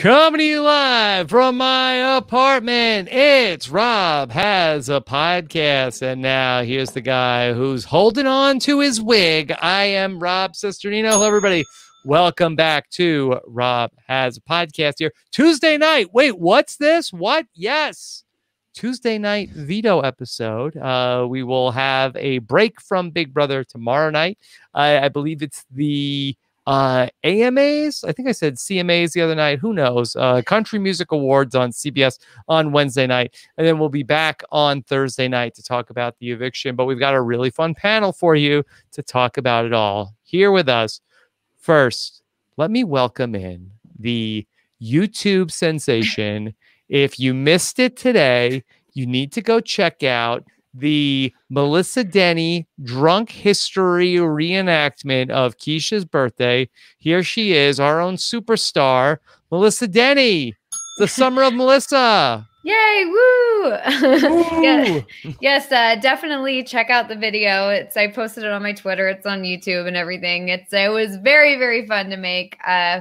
Coming live from my apartment. It's Rob has a podcast. And now here's the guy who's holding on to his wig. I am Rob Cesternino. Hello, everybody. Welcome back to Rob has a podcast here. Tuesday night. Wait, what's this? What? Yes. Tuesday night veto episode. Uh, we will have a break from Big Brother tomorrow night. I, I believe it's the uh, AMAs. I think I said CMAs the other night. Who knows? Uh, Country Music Awards on CBS on Wednesday night. And then we'll be back on Thursday night to talk about the eviction. But we've got a really fun panel for you to talk about it all. Here with us, first, let me welcome in the YouTube sensation. If you missed it today, you need to go check out the Melissa Denny drunk history reenactment of Keisha's birthday. Here she is, our own superstar, Melissa Denny. The summer of Melissa. Yay, woo! yeah, yes, uh, definitely check out the video. It's I posted it on my Twitter, it's on YouTube and everything. It's it was very, very fun to make. Uh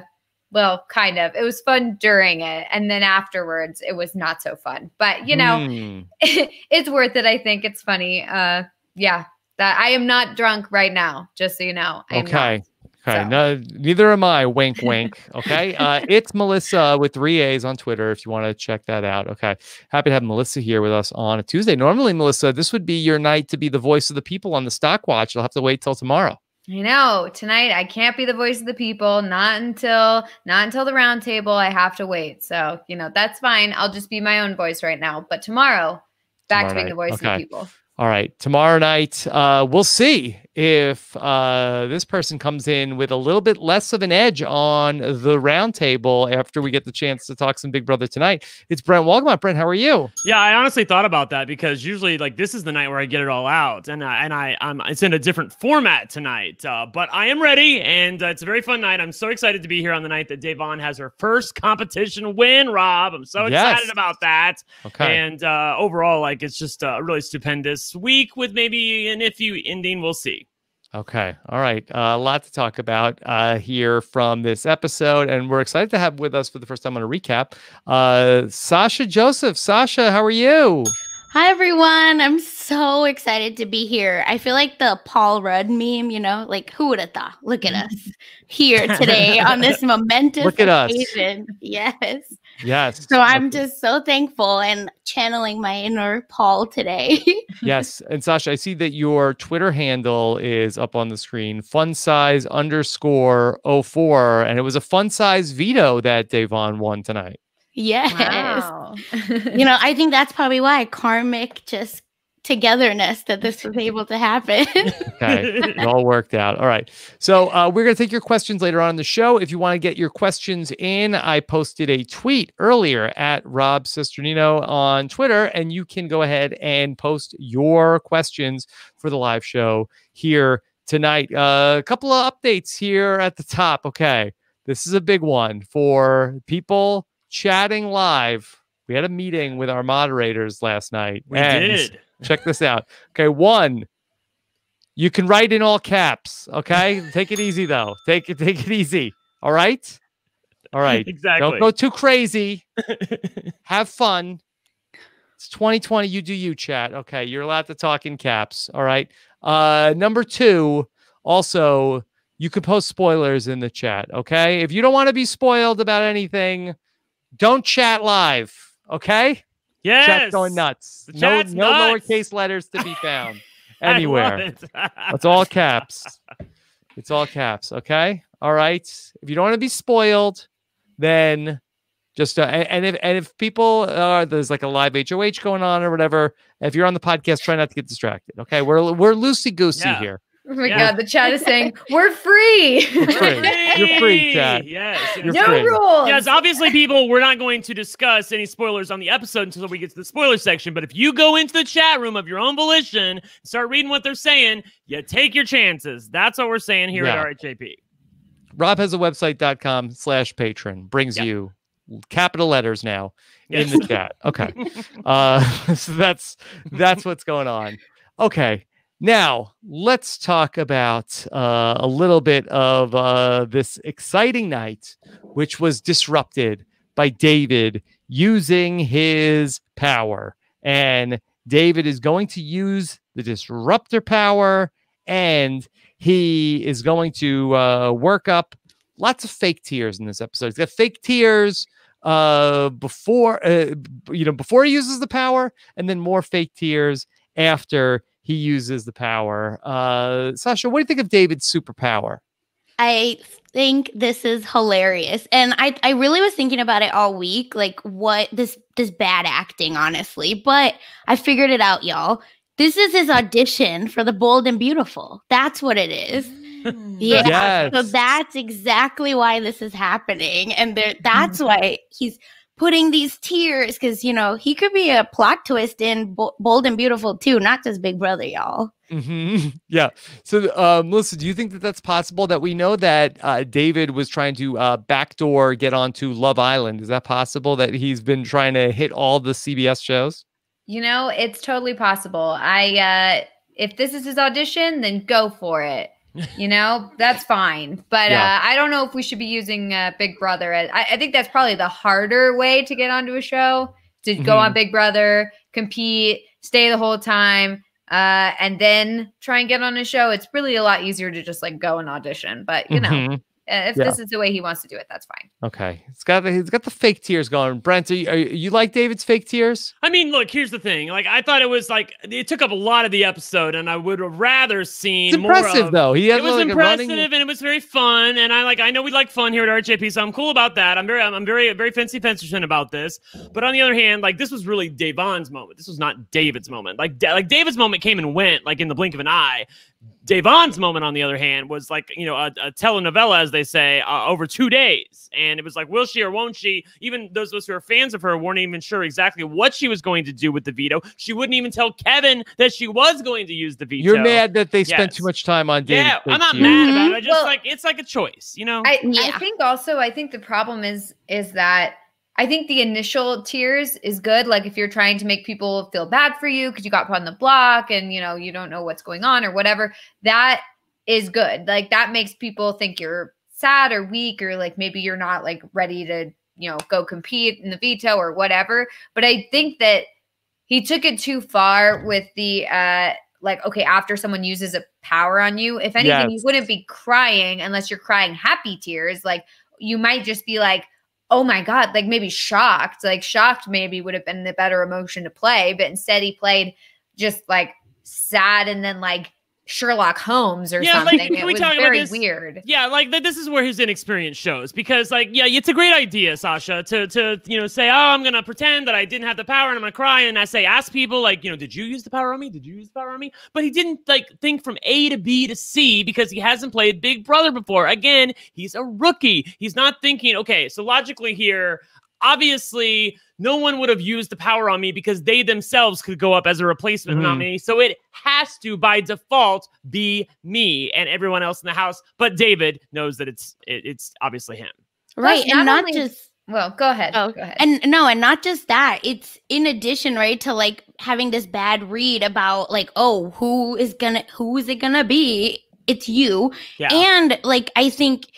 well, kind of. It was fun during it. And then afterwards, it was not so fun. But, you know, mm. it's worth it. I think it's funny. Uh, yeah, that I am not drunk right now, just so you know. I okay. Okay. So. No, neither am I. Wink, wink. Okay. uh, it's Melissa with three A's on Twitter if you want to check that out. Okay. Happy to have Melissa here with us on a Tuesday. Normally, Melissa, this would be your night to be the voice of the people on the stock watch. You'll have to wait till tomorrow. I know. Tonight I can't be the voice of the people. Not until not until the roundtable. I have to wait. So, you know, that's fine. I'll just be my own voice right now. But tomorrow, back tomorrow to being night. the voice okay. of the people. All right. Tomorrow night, uh, we'll see if uh, this person comes in with a little bit less of an edge on the roundtable after we get the chance to talk some Big Brother tonight. It's Brent Wolgamott. Brent, how are you? Yeah, I honestly thought about that because usually, like, this is the night where I get it all out, and uh, and I I'm it's in a different format tonight. Uh, but I am ready, and uh, it's a very fun night. I'm so excited to be here on the night that Da'Vonne has her first competition win. Rob, I'm so excited yes. about that. Okay. And uh, overall, like, it's just a really stupendous week with maybe an iffy ending. We'll see. Okay. All right. Uh, a lot to talk about uh, here from this episode. And we're excited to have with us for the first time on a recap uh, Sasha Joseph. Sasha, how are you? Hi, everyone. I'm so excited to be here. I feel like the Paul Rudd meme, you know, like who would have thought? Look at us here today on this momentous Look at occasion. Us. Yes. Yes. So I'm just so thankful and channeling my inner Paul today. yes. And Sasha, I see that your Twitter handle is up on the screen, fun size underscore 04. And it was a fun size veto that Da'Vonne won tonight. Yes. Wow. you know, I think that's probably why karmic just togetherness that this was able to happen. okay, it all worked out. All right. So uh, we're going to take your questions later on in the show. If you want to get your questions in, I posted a tweet earlier at Rob Cesternino on Twitter, and you can go ahead and post your questions for the live show here tonight. Uh, a couple of updates here at the top. Okay. This is a big one for people chatting live. We had a meeting with our moderators last night. We did. Check this out. Okay, one, you can write in all caps. Okay, take it easy though. Take it, take it easy. All right, all right. Exactly. Don't go too crazy. Have fun. It's 2020. You do you, chat. Okay, you're allowed to talk in caps. All right. Uh, number two, also, you can post spoilers in the chat. Okay, if you don't want to be spoiled about anything, don't chat live. Okay. Yes. Chat's going nuts. no, no nuts. lowercase letters to be found anywhere. it's all caps. It's all caps. Okay. All right. If you don't want to be spoiled, then just uh, and if and if people are there's like a live HOH going on or whatever, if you're on the podcast, try not to get distracted. Okay. We're we're loosey goosey yeah. here. Oh my yeah. god, the chat is saying we're free. You're free. You're free, chat. Yes. You're no free. rules. Yes, obviously, people, we're not going to discuss any spoilers on the episode until we get to the spoiler section. But if you go into the chat room of your own volition, start reading what they're saying, you take your chances. That's what we're saying here yeah. at RHAP. Rob has a website.com slash patron brings yep. you capital letters now yes. in the chat. Okay. uh so that's that's what's going on. Okay. Now, let's talk about uh, a little bit of uh, this exciting night, which was disrupted by David using his power. And David is going to use the disruptor power and he is going to uh, work up lots of fake tears in this episode. He's got fake tears uh before uh, you know before he uses the power and then more fake tears after he uses the power uh sasha what do you think of david's superpower i think this is hilarious and i i really was thinking about it all week like what this this bad acting honestly but i figured it out y'all this is his audition for the bold and beautiful that's what it is Mm. Yeah. Yes. So that's exactly why this is happening. And there, that's why he's putting these tears because, you know, he could be a plot twist in Bold and Beautiful too, not just Big Brother, y'all. Mm-hmm. Yeah. So, uh, Melissa, do you think that that's possible? That we know that uh, David was trying to uh, backdoor get onto Love Island. Is that possible? That he's been trying to hit all the CBS shows? You know, it's totally possible. I, uh, if this is his audition, then go for it you know that's fine but yeah. uh, i don't know if we should be using uh, big brother I, I, think that's probably the harder way to get onto a show to mm-hmm. go on big brother compete stay the whole time uh, and then try and get on a show it's really a lot easier to just like go and audition but you know mm-hmm. Uh, Uh, if yeah. this is the way he wants to do it, that's fine. Okay, it's got the, he's got the fake tears going. Brent, are you, are you, like David's fake tears? I mean, look, here's the thing. Like, I thought it was like it took up a lot of the episode, and I would have rather seen. It's impressive of, though. He it was like impressive, and it was very fun. And I like, I know we like fun here at RHAP, so I'm cool about that. I'm very, I'm very, very fancy fencerson about this. But on the other hand, like this was really Da'Vonne's moment. This was not David's moment. Like, like David's moment came and went like in the blink of an eye. Da'Vonne's moment, on the other hand, was like you know a, a telenovela, as they say, uh, over two days, and it was like, will she or won't she? Even those of us who are fans of her weren't even sure exactly what she was going to do with the veto. She wouldn't even tell Kevin that she was going to use the veto. You're mad that they spent too much time on David. Yeah, I'm not mad about it. I just well, like it's like a choice, you know. I, yeah. I think also, I think the problem is is that I think the initial tears is good. Like if you're trying to make people feel bad for you because you got put on the block and you know you don't know what's going on or whatever, that is good. Like that makes people think you're sad or weak or like maybe you're not like ready to, you know, go compete in the veto or whatever. But I think that he took it too far with the uh like okay after someone uses a power on you if anything yes. you wouldn't be crying unless you're crying happy tears like you might just be like oh my god like maybe shocked like shocked maybe would have been the better emotion to play but instead he played just like sad and then like Sherlock Holmes or yeah, something. Like, it was very weird. Yeah, like this is where his inexperience shows because, like, yeah, it's a great idea, Sasha, to to you know say, oh, I'm gonna pretend that I didn't have the power and I'm gonna cry and I say, ask people like, you know, did you use the power on me? Did you use the power on me? But he didn't like think from A to B to C because he hasn't played Big Brother before. Again, he's a rookie. He's not thinking, okay, so logically here, obviously no one would have used the power on me because they themselves could go up as a replacement mm-hmm. nominee. So it has to, by default, be me and everyone else in the house. But David knows that it's it, it's obviously him. Right, and not only- just well, go ahead. Oh, go ahead. And no, and not just that. It's in addition, right, to like having this bad read about like, oh, who is gonna who is it gonna be? It's you. Yeah. And like I think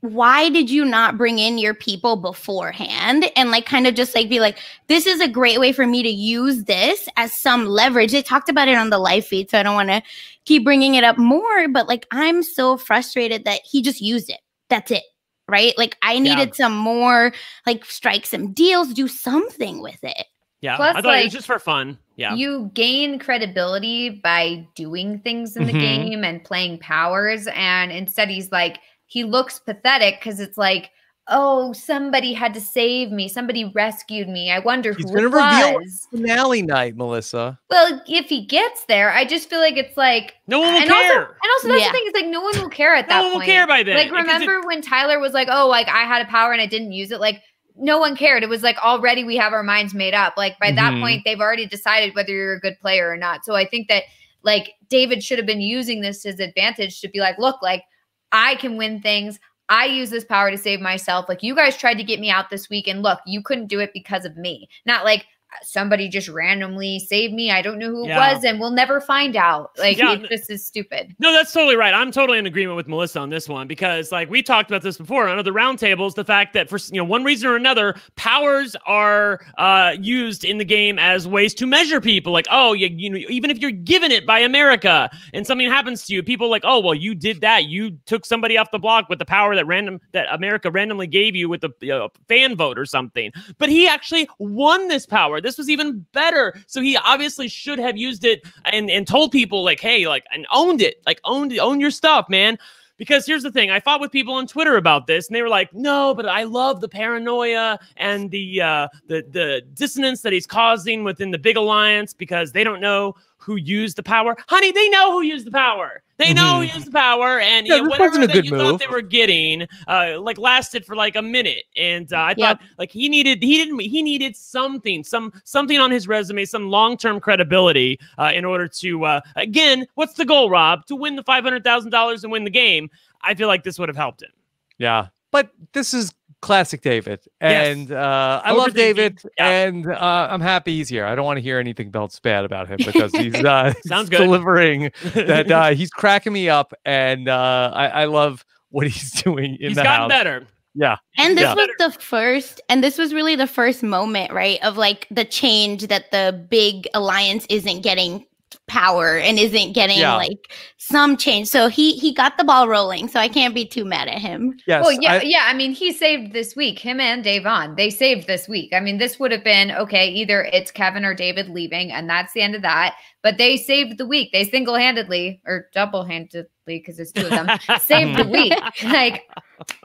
why did you not bring in your people beforehand and like kind of just like be like this is a great way for me to use this as some leverage. They talked about it on the live feed so i don't want to keep bringing it up more but like i'm so frustrated that he just used it. That's it right? Like i needed yeah. some more like strike some deals do something with it. Yeah. Plus, i thought like, it was just for fun. Yeah. you gain credibility by doing things in the mm-hmm. game and playing powers and instead he's like he looks pathetic because it's like, oh, somebody had to save me. Somebody rescued me. I wonder He's who it was. Finale night, Melissa. Well, if he gets there, I just feel like it's like no one will and care. Also, and also, that's yeah. the thing is like no one will care at that no one will care by then. Like remember when Tyler was like, oh, like I had a power and I didn't use it. Like no one cared. It was like already we have our minds made up. Like by mm-hmm. that point, they've already decided whether you're a good player or not. So I think that like David should have been using this to his advantage to be like, look, like I can win things. I use this power to save myself. Like you guys tried to get me out this week, and look, you couldn't do it because of me. Not like somebody just randomly saved me. I don't know who yeah. it was, and we'll never find out. Like yeah. this is stupid. No, that's totally right. I'm totally in agreement with Melissa on this one because, like, we talked about this before on other roundtables. The fact that for you know one reason or another, powers are uh, used in the game as ways to measure people. Like, oh, you, you know, even if you're given it by America and something happens to you, people like, oh, well, you did that. You took somebody off the block with the power that random that America randomly gave you with the uh, fan vote or something. But he actually won this power. This was even better. So he obviously should have used it and, and told people like, hey, like, and owned it, like owned, own your stuff, man. Because here's the thing, I fought with people on Twitter about this, and they were like, "No, but I love the paranoia and the uh, the the dissonance that he's causing within the big alliance because they don't know who used the power. Honey, they know who used the power. They know mm-hmm. who used the power, and yeah, you know, whatever that you move. thought they were getting, uh, like lasted for like a minute. And uh, I yep. thought like he needed he didn't he needed something some something on his resume, some long term credibility uh, in order to uh, again, what's the goal, Rob? To win the five hundred thousand dollars and win the game. I feel like this would have helped him. Yeah, but this is classic David. And yes. uh, I love David, yeah. and uh, I'm happy he's here. I don't want to hear anything else bad about him because he's uh, sounds good. delivering that uh, he's cracking me up, and uh, I, I love what he's doing in he's the gotten house. better. Yeah. And this yeah. was the first, and this was really the first moment, right, of like the change that the big alliance isn't getting power and isn't getting yeah. like some change. So he he got the ball rolling. So I can't be too mad at him. Yes. Well, yeah, I, yeah. I mean, he saved this week. Him and Da'Vonne, they saved this week. I mean, this would have been okay. Either it's Kevin or David leaving, and that's the end of that. But they saved the week. They single handedly or double handedly because it's two of them saved the week. Like,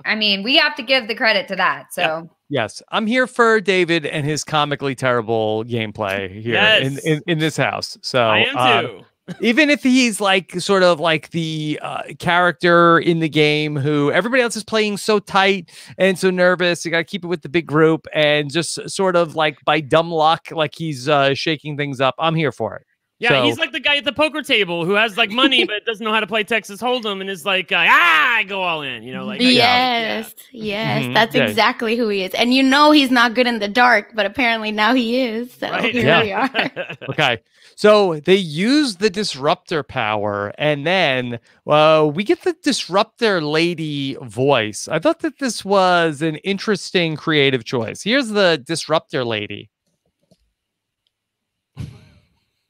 I mean, we have to give the credit to that. So. Yeah. Yes, I'm here for David and his comically terrible gameplay here yes. in, in, in this house. So I am uh, even if he's like sort of like the uh, character in the game who everybody else is playing so tight and so nervous, you got to keep it with the big group and just sort of like by dumb luck, like he's uh, shaking things up. I'm here for it. Yeah, so, he's like the guy at the poker table who has like money but doesn't know how to play Texas Hold'em and is like, uh, ah, I go all in. You know, like yes, yeah. yes, mm-hmm. that's yeah. exactly who he is. And you know he's not good in the dark, but apparently now he is. So right? here yeah. we are. okay, so they use the disruptor power, and then uh, we get the disruptor lady voice. I thought that this was an interesting creative choice. Here's the disruptor lady.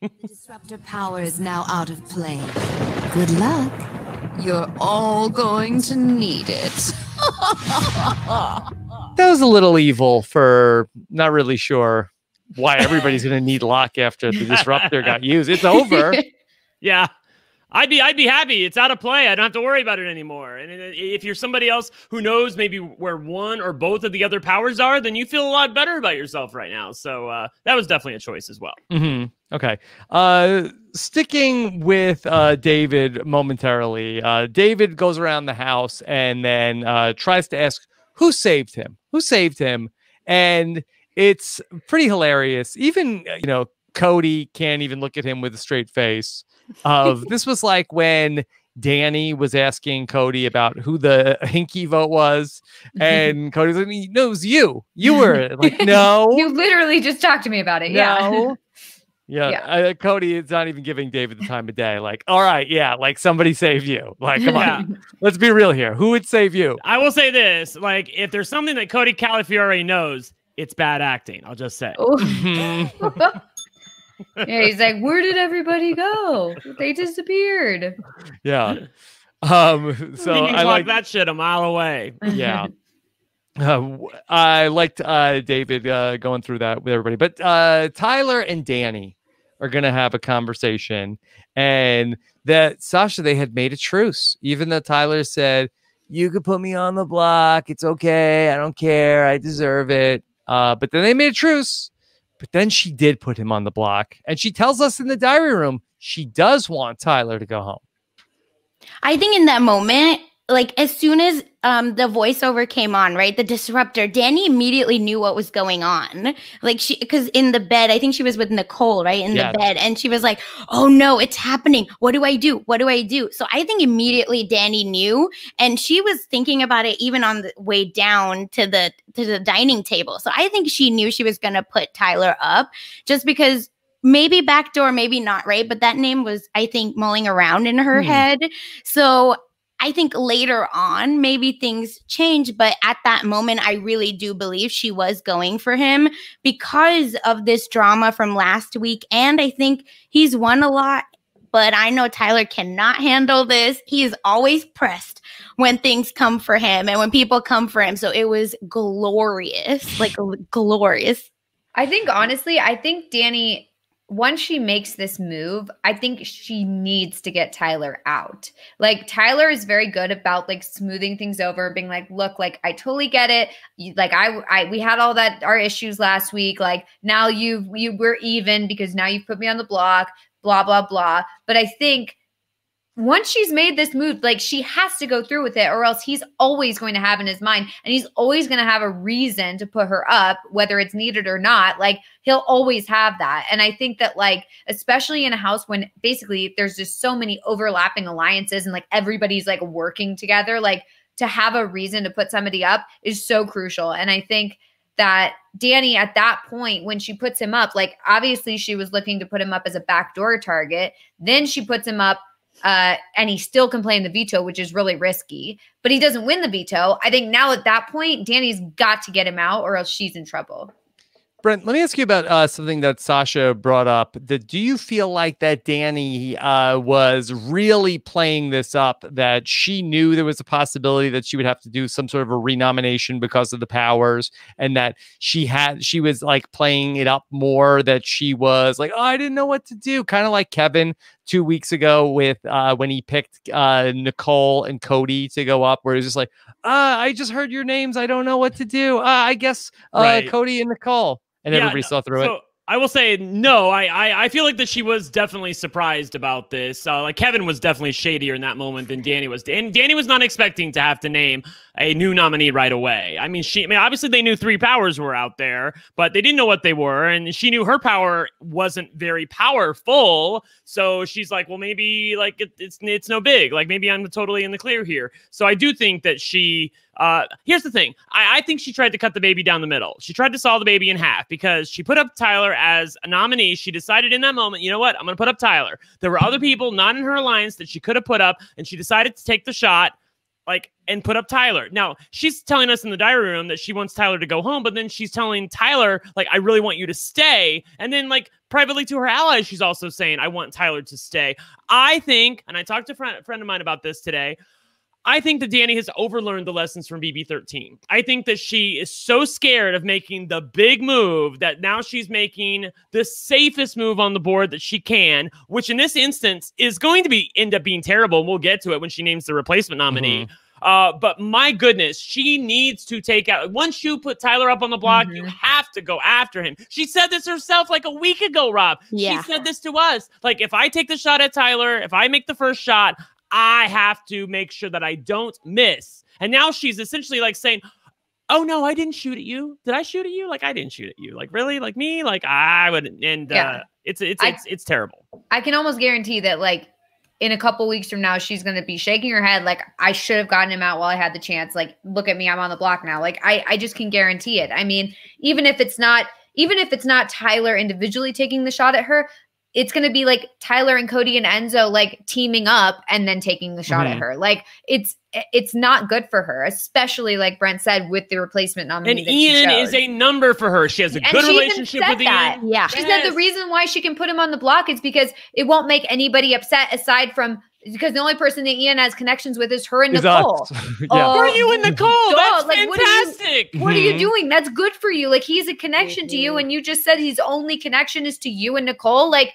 The disruptor power is now out of play. Good luck. You're all going to need it. that was a little evil for not really sure why everybody's going to need luck after the disruptor got used. It's over. yeah. I'd be I'd be happy. It's out of play. I don't have to worry about it anymore. And if you're somebody else who knows maybe where one or both of the other powers are, then you feel a lot better about yourself right now. So uh, that was definitely a choice as well. Mm-hmm. Okay. Uh, sticking with uh, David momentarily, uh, David goes around the house and then uh, tries to ask who saved him. Who saved him? And it's pretty hilarious. Even you know Cody can't even look at him with a straight face of this was like when Danny was asking Cody about who the hinky vote was, and Cody's like, "No, it was you. You were like, no, you literally just talked to me about it. No. Yeah, yeah. yeah. Uh, Cody is not even giving David the time of day. Like, all right, yeah, like somebody save you. Like, come yeah. on, let's be real here. Who would save you? I will say this: like, if there's something that Cody Calafiore knows, it's bad acting. I'll just say. Yeah, he's like, where did everybody go? They disappeared. Yeah. Um. So I like that shit a mile away. Yeah. Uh, I liked uh, David uh, going through that with everybody, but uh, Tyler and Danny are gonna have a conversation, and that Sasha they had made a truce, even though Tyler said, "You could put me on the block. It's okay. I don't care. I deserve it." Uh, but then they made a truce, but then she did put him on the block. And she tells us in the diary room she does want Tyler to go home. I think in that moment, like as soon as um the voiceover came on right the disruptor danny immediately knew what was going on like she because in the bed i think she was with nicole right in the bed and she was like oh no it's happening what do i do what do i do so i think immediately danny knew and she was thinking about it even on the way down to the to the dining table so i think she knew she was going to put tyler up just because maybe backdoor, maybe not, right? But that name was, I think, mulling around in her hmm. head. So I think later on, maybe things change, but at that moment, I really do believe she was going for him because of this drama from last week. And I think he's won a lot, but I know Tyler cannot handle this. He is always pressed when things come for him and when people come for him. So it was glorious, like glorious. I think honestly, I think Danny once she makes this move, I think she needs to get Tyler out. Like Tyler is very good about like smoothing things over, being like, "Look, like I totally get it. You, like I, I, we had all that our issues last week. Like now you, you, we're even because now you've put me on the block. Blah blah blah." But I think once she's made this move, like she has to go through with it, or else he's always going to have in his mind, and he's always going to have a reason to put her up, whether it's needed or not. Like he'll always have that. And I think that, like, especially in a house when basically there's just so many overlapping alliances and like everybody's like working together, like to have a reason to put somebody up is so crucial. And I think that Danny at that point when she puts him up, like obviously she was looking to put him up as a backdoor target. Then she puts him up uh, and he still can play in the veto, which is really risky. But he doesn't win the veto. I think now at that point, Danny's got to get him out, or else she's in trouble. Brent, let me ask you about uh, something that Sasha brought up. That do you feel like that Danny uh, was really playing this up? That she knew there was a possibility that she would have to do some sort of a renomination because of the powers, and that she had she was like playing it up more. That she was like, oh, I didn't know what to do, kind of like Kevin two weeks ago with uh, when he picked uh, Nicole and Cody to go up, where he was just like, uh, I just heard your names, I don't know what to do. Uh, I guess uh, right. Cody and Nicole and yeah, everybody saw through so, it. I will say no. I, I, I feel like that she was definitely surprised about this. Uh, like Kevin was definitely shadier in that moment than Danny was. And Danny was not expecting to have to name a new nominee right away. I mean, she. I mean, obviously they knew three powers were out there, but they didn't know what they were, and she knew her power wasn't very powerful. So she's like, well, maybe like it, it's it's no big. Like maybe I'm totally in the clear here. So I do think that she uh, here's the thing. I, I, think she tried to cut the baby down the middle. She tried to saw the baby in half because she put up Tyler as a nominee. She decided in that moment, you know what? I'm going to put up Tyler. There were other people not in her alliance that she could have put up, and she decided to take the shot, like, and put up Tyler. Now, she's telling us in the diary room that she wants Tyler to go home, but then she's telling Tyler, like, I really want you to stay. And then, like, privately to her allies, she's also saying, I want Tyler to stay. I think, and I talked to a friend, friend of mine about this today. I think that Danny has overlearned the lessons from BB13. I think that she is so scared of making the big move that now she's making the safest move on the board that she can, which in this instance is going to be end up being terrible. And we'll get to it when she names the replacement nominee. Mm-hmm. Uh, but my goodness, she needs to take out. Once you put Tyler up on the block, mm-hmm. you have to go after him. She said this herself like a week ago, Rob. Yeah. She said this to us. Like, if I take the shot at Tyler, if I make the first shot, I have to make sure that I don't miss. And now she's essentially like saying, Oh no, I didn't shoot at you. Did I shoot at you? Like I didn't shoot at you. Like really? Like me? Like I would and yeah. uh it's it's it's, it's terrible. I can almost guarantee that like in a couple weeks from now, she's going to be shaking her head like I should have gotten him out while I had the chance. Like, look at me, I'm on the block now. Like, I I just can guarantee it. I mean, even if it's not even if it's not Tyler individually taking the shot at her, it's going to be like Tyler and Cody and Enzo like teaming up and then taking the shot mm-hmm. at her. Like it's it's not good for her, especially like Brent said with the replacement nominee. And Ian is a number for her. She has a and good relationship with that. Ian. Yeah, she yes. said the reason why she can put him on the block is because it won't make anybody upset aside from because the only person that Ian has connections with is her and is Nicole. yeah. Oh, are you and Nicole? That's like, fantastic. What are, you, what are, you, doing? That's good for you. Like he's a connection mm-hmm. to you, mm-hmm. and you just said his only connection is to you and Nicole. Like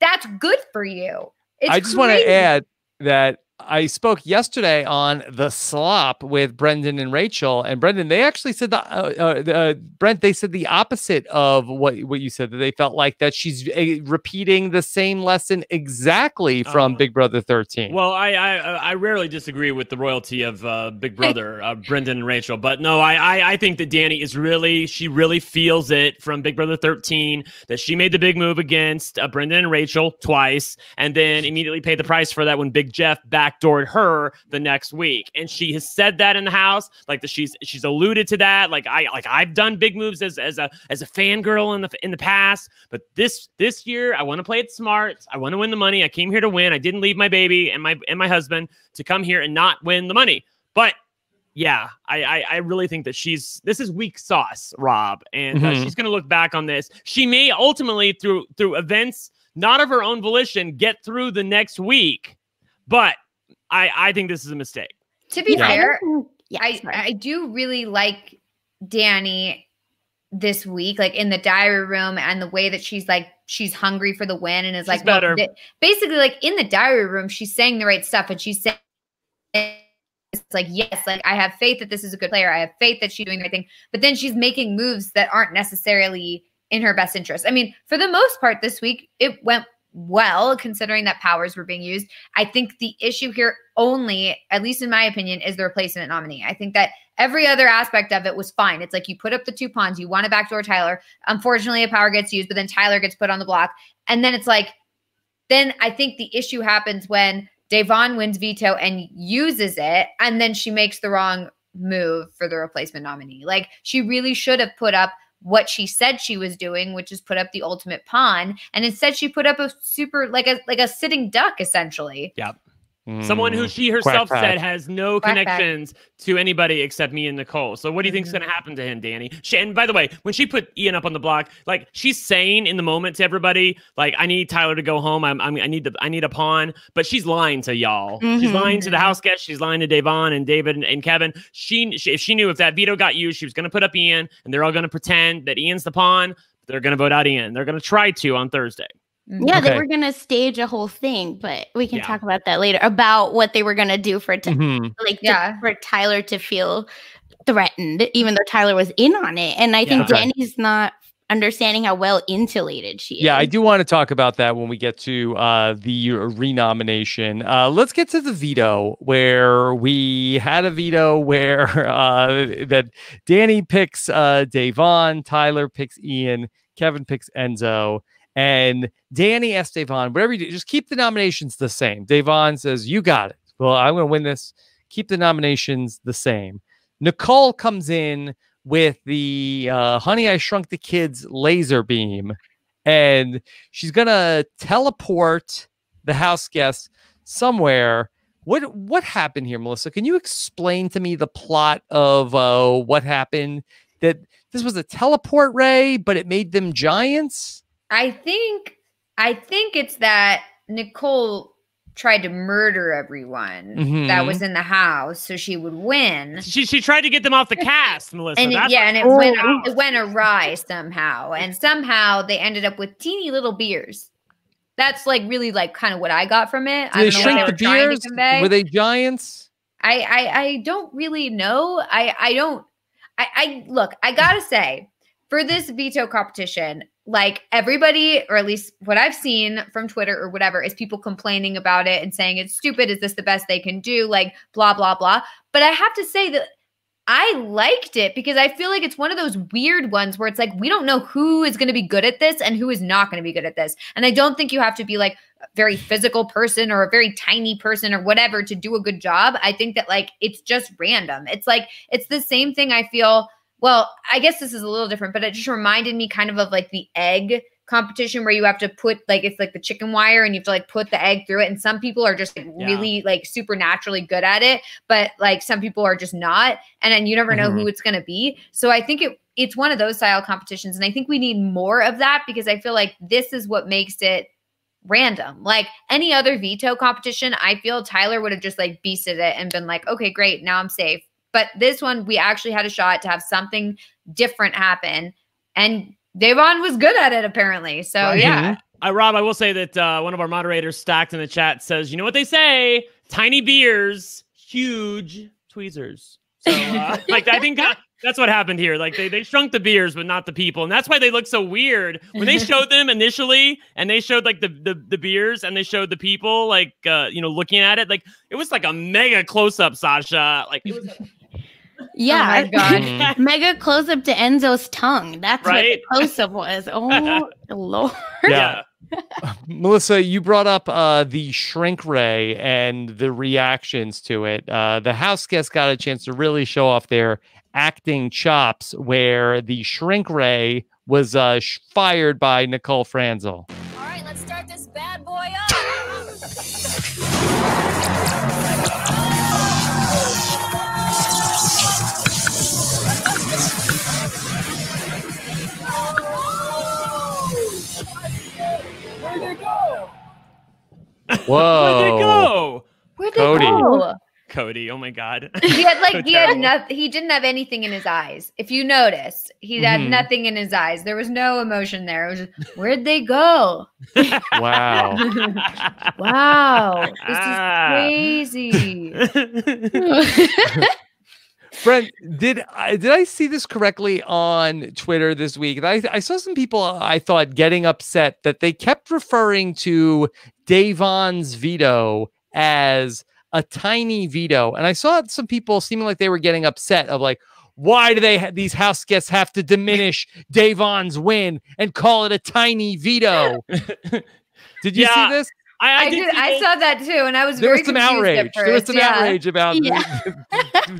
that's good for you. It's I just want to add that I spoke yesterday on the slop with Brendan and Rachel, and Brendan they actually said the uh, uh, uh, Brent they said the opposite of what what you said that they felt like that she's uh, repeating the same lesson exactly from Big Brother 13. Well, I, I I rarely disagree with the royalty of uh, Big Brother, uh, Brendan and Rachel, but no, I, I I think that Danny is really she really feels it from Big Brother 13 that she made the big move against Brendan and Rachel twice, and then immediately paid the price for that when Big Jeff back backdoored her the next week. And she has said that in the house, like the, she's she's alluded to that. Like I like I've done big moves as as a as a fangirl in the in the past, but this this year I want to play it smart. I want to win the money. I came here to win. I didn't leave my baby and my and my husband to come here and not win the money. But yeah, I, I, I really think that she's this is weak sauce, Rob, and uh, mm-hmm. she's going to look back on this. She may ultimately through through events not of her own volition get through the next week, but I I think this is a mistake. To be yeah. fair, yeah, I I do really like Danny this week, like in the diary room and the way that she's like she's hungry for the win and is she's like better. Well, basically like in the diary room, she's saying the right stuff and she's saying it's like yes, like I have faith that this is a good player. I have faith that she's doing the right thing, but then she's making moves that aren't necessarily in her best interest. I mean, for the most part this week, it went well, considering that powers were being used. I think the issue here only, at least in my opinion, is the replacement nominee. I think that every other aspect of it was fine. It's like you put up the two pawns, you want to backdoor Tyler. Unfortunately, a power gets used, but then Tyler gets put on the block. And then it's like, then I think the issue happens when Da'Vonne wins veto and uses it, and then she makes the wrong move for the replacement nominee. Like she really should have put up what she said she was doing, which is put up the ultimate pawn, and instead she put up a super like a like a sitting duck essentially. Yep. Someone who mm. she herself quack, said has no quack, connections quack. to anybody except me and Nicole. So what do you think's mm-hmm. going to happen to him, Danny? She, and by the way, when she put Ian up on the block, like she's saying in the moment to everybody, like I need Tyler to go home. I'm, I'm i need the I need a pawn, but she's lying to y'all. Mm-hmm. She's lying to the house guests. She's lying to Da'Vonne and David and, and Kevin. She, she if she knew if that veto got used, she was going to put up Ian, and they're all going to pretend that Ian's the pawn. They're going to vote out Ian. They're going to try to on Thursday. Yeah, okay. they were going to stage a whole thing, but we can yeah. talk about that later about what they were going to do for t- mm-hmm. like yeah. To, for Tyler to feel threatened, even though Tyler was in on it. And I think yeah. Danny's not understanding how well insulated she is. Yeah, I do want to talk about that when we get to uh, the renomination. Uh, let's get to the veto, where we had a veto where uh, that Danny picks uh, Da'Vonne, Tyler picks Ian, Kevin picks Enzo. And Danny asked Da'Vonne, whatever you do, just keep the nominations the same. Da'Vonne says, You got it. Well, I'm going to win this. Keep the nominations the same. Nicole comes in with the uh, Honey, I Shrunk the Kids laser beam, and she's going to teleport the house guests somewhere. What what happened here, Melissa? Can you explain to me the plot of uh, what happened? That this was a teleport ray, but it made them giants. I think I think it's that Nicole tried to murder everyone mm-hmm. that was in the house so she would win. She she tried to get them off the cast, Melissa. And it, yeah, and it went it went awry somehow, and somehow they ended up with teeny little beers. That's like really like kind of what I got from it. Did I don't know what they trying to convey. Were they giants? I, I I don't really know. I I don't. I I look. I gotta say for this veto competition, like everybody, or at least what I've seen from Twitter or whatever, is people complaining about it and saying it's stupid. Is this the best they can do? Like, blah, blah, blah. But I have to say that I liked it because I feel like it's one of those weird ones where it's like, we don't know who is going to be good at this and who is not going to be good at this. And I don't think you have to be like a very physical person or a very tiny person or whatever to do a good job. I think that like it's just random. It's like, it's the same thing I feel well, I guess this is a little different, but it just reminded me kind of of like the egg competition where you have to put like it's like the chicken wire and you have to like put the egg through it and some people are just like yeah. really like supernaturally good at it but like some people are just not and then you never know mm-hmm. who it's going to be so i think it it's one of those style competitions and i think we need more of that because i feel like this is what makes it random like any other veto competition i feel tyler would have just like beasted it and been like okay great now i'm safe but this one, we actually had a shot to have something different happen. And Da'Vonne was good at it, apparently. So, right. yeah. I, Rob, I will say that uh, one of our moderators stacked in the chat says, you know what they say? tiny beers, huge tweezers. So, uh, like, I think that, that's what happened here. Like, they, they shrunk the beers, but not the people. And that's why they look so weird. When they showed them initially and they showed like the, the, the beers and they showed the people, like, uh, you know, looking at it, like, it was like a mega close up, Sasha. Like, it was. Yeah, oh God. mega close up to Enzo's tongue. That's right? what the close up was. Oh Lord. Yeah. Melissa, you brought up uh, the shrink ray and the reactions to it. Uh, the house guests got a chance to really show off their acting chops, where the shrink ray was uh, sh- fired by Nicole Franzel. All right, let's start this bad boy up. Whoa. Where'd they go? Where'd they Cody. go? Cody, oh my god. He had like he had nothing he didn't have anything in his eyes. If you notice, he had mm-hmm. nothing in his eyes. There was no emotion there. It was just, where'd they go? Wow. wow. This is crazy. Brent, did I did I see this correctly on Twitter this week? I, I saw some people I thought getting upset that they kept referring to Da'Vonne's veto as a tiny veto, and I saw some people seeming like they were getting upset of like, why do they ha- these house guests have to diminish Da'Vonne's win and call it a tiny veto? Did you yeah. see this? I, I, I did. I saw that too, and I was there very was some outrage. There was some yeah. outrage about.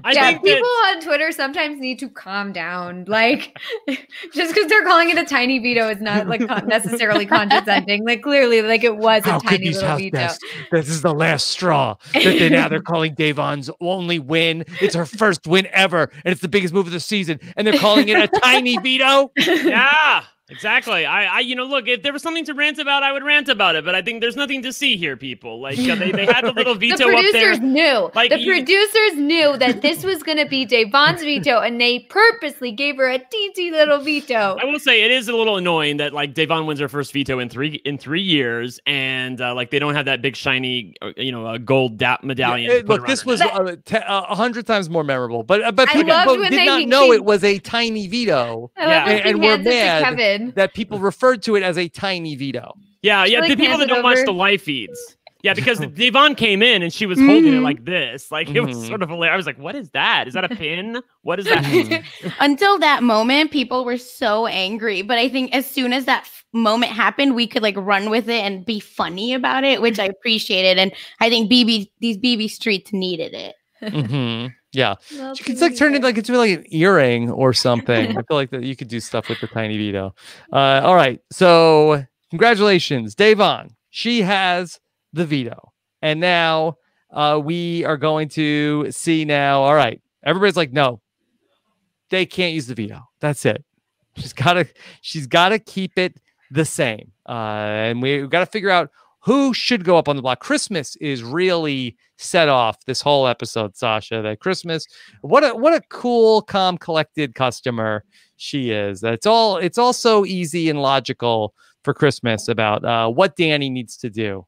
Yeah, yeah people that... on Twitter sometimes need to calm down. Like, just because they're calling it a tiny veto is not like necessarily condescending. Like, clearly, like it was How a tiny little veto. Best? This is the last straw. That they now they're calling Da'Vonne's only win. It's her first win ever, and it's the biggest move of the season, and they're calling it a tiny veto. Yeah. Exactly. I, I, you know, look, if there was something to rant about, I would rant about it. But I think there's nothing to see here, people. Like uh, they, they had the little veto the producers knew. Like, the you, producers knew that this was going to be Da'Vonne's veto, and they purposely gave her a teensy little veto. I will say it is a little annoying that like Da'Vonne wins her first veto in three in three years, and uh, like they don't have that big shiny, uh, you know, a gold da- medallion. Yeah, it, look, this was uh, a hundred times more memorable, but uh, but people did not know it was a tiny veto, yeah. and, and we're mad that people referred to it as a tiny veto. Yeah, yeah. Like the people that don't watch the live feeds. Yeah, because Da'Vonne came in and she was holding mm-hmm. it like this. Like it was mm-hmm. sort of hilarious. I was like, what is that? Is that a pin? What is that? Mm-hmm. Until that moment, people were so angry. But I think as soon as that f- moment happened, we could like run with it and be funny about it, which I appreciated. And I think BB these BB streets needed it. Mm-hmm. Yeah, it's like turn it like it's really like an earring or something. I feel like that you could do stuff with the tiny veto. Uh, all right, so congratulations, Da'Vonne. She has the veto, and now uh, we are going to see now. All right, everybody's like, no, they can't use the veto. That's it. She's gotta, she's gotta keep it the same, uh, and we, we've got to figure out who should go up on the block. Christmas is really set off this whole episode, Sasha. That Christmas, what a what a cool, calm, collected customer she is. It's all it's all so easy and logical for Christmas about uh, what Danny needs to do.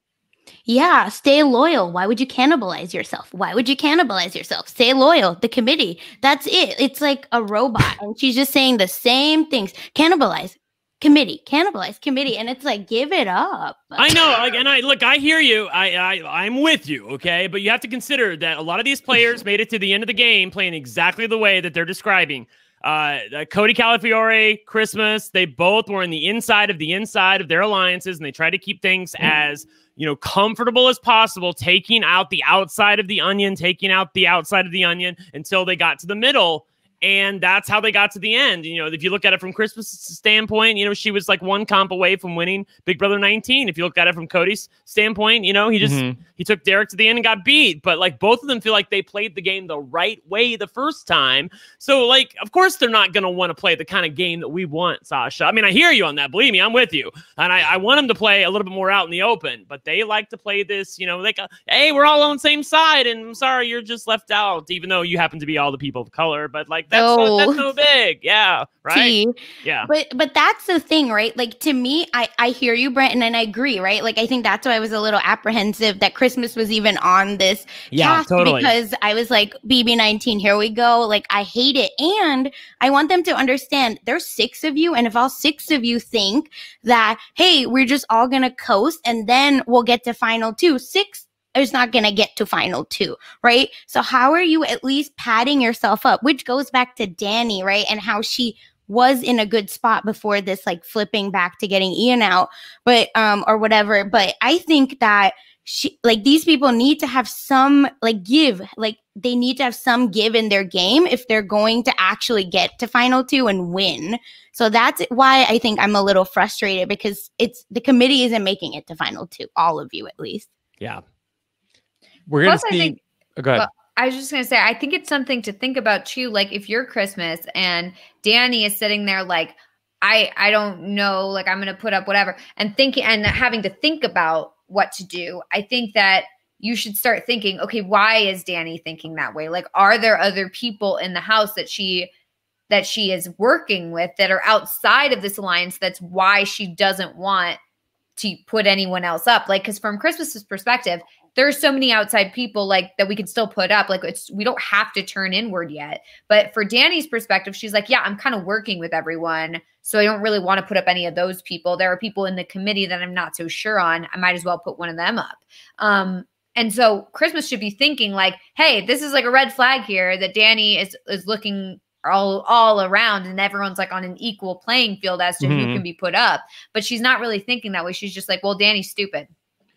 Yeah, stay loyal. Why would you cannibalize yourself? Why would you cannibalize yourself? Stay loyal. The committee. That's it. It's like a robot. and she's just saying the same things. Cannibalize committee, cannibalized committee, and it's like, give it up. I know, like, and I look, I hear you. I, I, I'm with you, okay, but you have to consider that a lot of these players made it to the end of the game playing exactly the way that they're describing. Uh, Cody Calafiore, Christmas, they both were in the inside of the inside of their alliances, and they tried to keep things mm. as you know comfortable as possible, taking out the outside of the onion, taking out the outside of the onion until they got to the middle and that's how they got to the end. You know, if you look at it from Christmas standpoint, you know, she was like one comp away from winning Big Brother 19. If you look at it from Cody's standpoint, you know, he just mm-hmm. He took Derrick to the end and got beat. But like both of them feel like they played the game the right way the first time. So like, of course they're not gonna want to play the kind of game that we want, Sasha. I mean, I hear you on that. Believe me, I'm with you. And I, I want them to play a little bit more out in the open, but they like to play this, you know, like uh, hey, we're all on the same side, and I'm sorry you're just left out, even though you happen to be all the people of color. But like that's, oh. that's so big. Yeah. Right. Tea. Yeah. But but that's the thing, right? Like to me, I I hear you, Brent, and I agree, right? Like I think that's why I was a little apprehensive that Chris Christmas was even on this yeah, cast totally. because I was like, BB19, here we go. Like, I hate it. And I want them to understand there's six of you. And if all six of you think that, hey, we're just all going to coast and then we'll get to final two, six is not going to get to final two, right? So, how are you at least padding yourself up? Which goes back to Danny, right? And how she was in a good spot before this like flipping back to getting Ian out, but um or whatever. But I think that she like these people need to have some like give like they need to have some give in their game if they're going to actually get to final two and win so that's why i think i'm a little frustrated because it's the committee isn't making it to final two all of you at least yeah we're gonna Plus, see think, oh, go ahead. Well, I was just going to say, I think it's something to think about too. Like if you're Christmas and Danny is sitting there like, I, I don't know, like I'm going to put up whatever and thinking and having to think about what to do. I think that you should start thinking, okay, why is Dani thinking that way? Like, are there other people in the house that she that she is working with that are outside of this alliance? That's why she doesn't want to put anyone else up. Like, because from Christmas's perspective, there's so many outside people like that we can still put up like it's we don't have to turn inward yet but for Dani's perspective she's like yeah i'm kind of working with everyone so i don't really want to put up any of those people. There are people in the committee that i'm not so sure on. I might as well put one of them up. Um and so christmas should be thinking like hey this is like a red flag here that Dani is is looking all all around and everyone's like on an equal playing field as to mm-hmm. who can be put up. But she's not really thinking that way. She's just like well Dani's stupid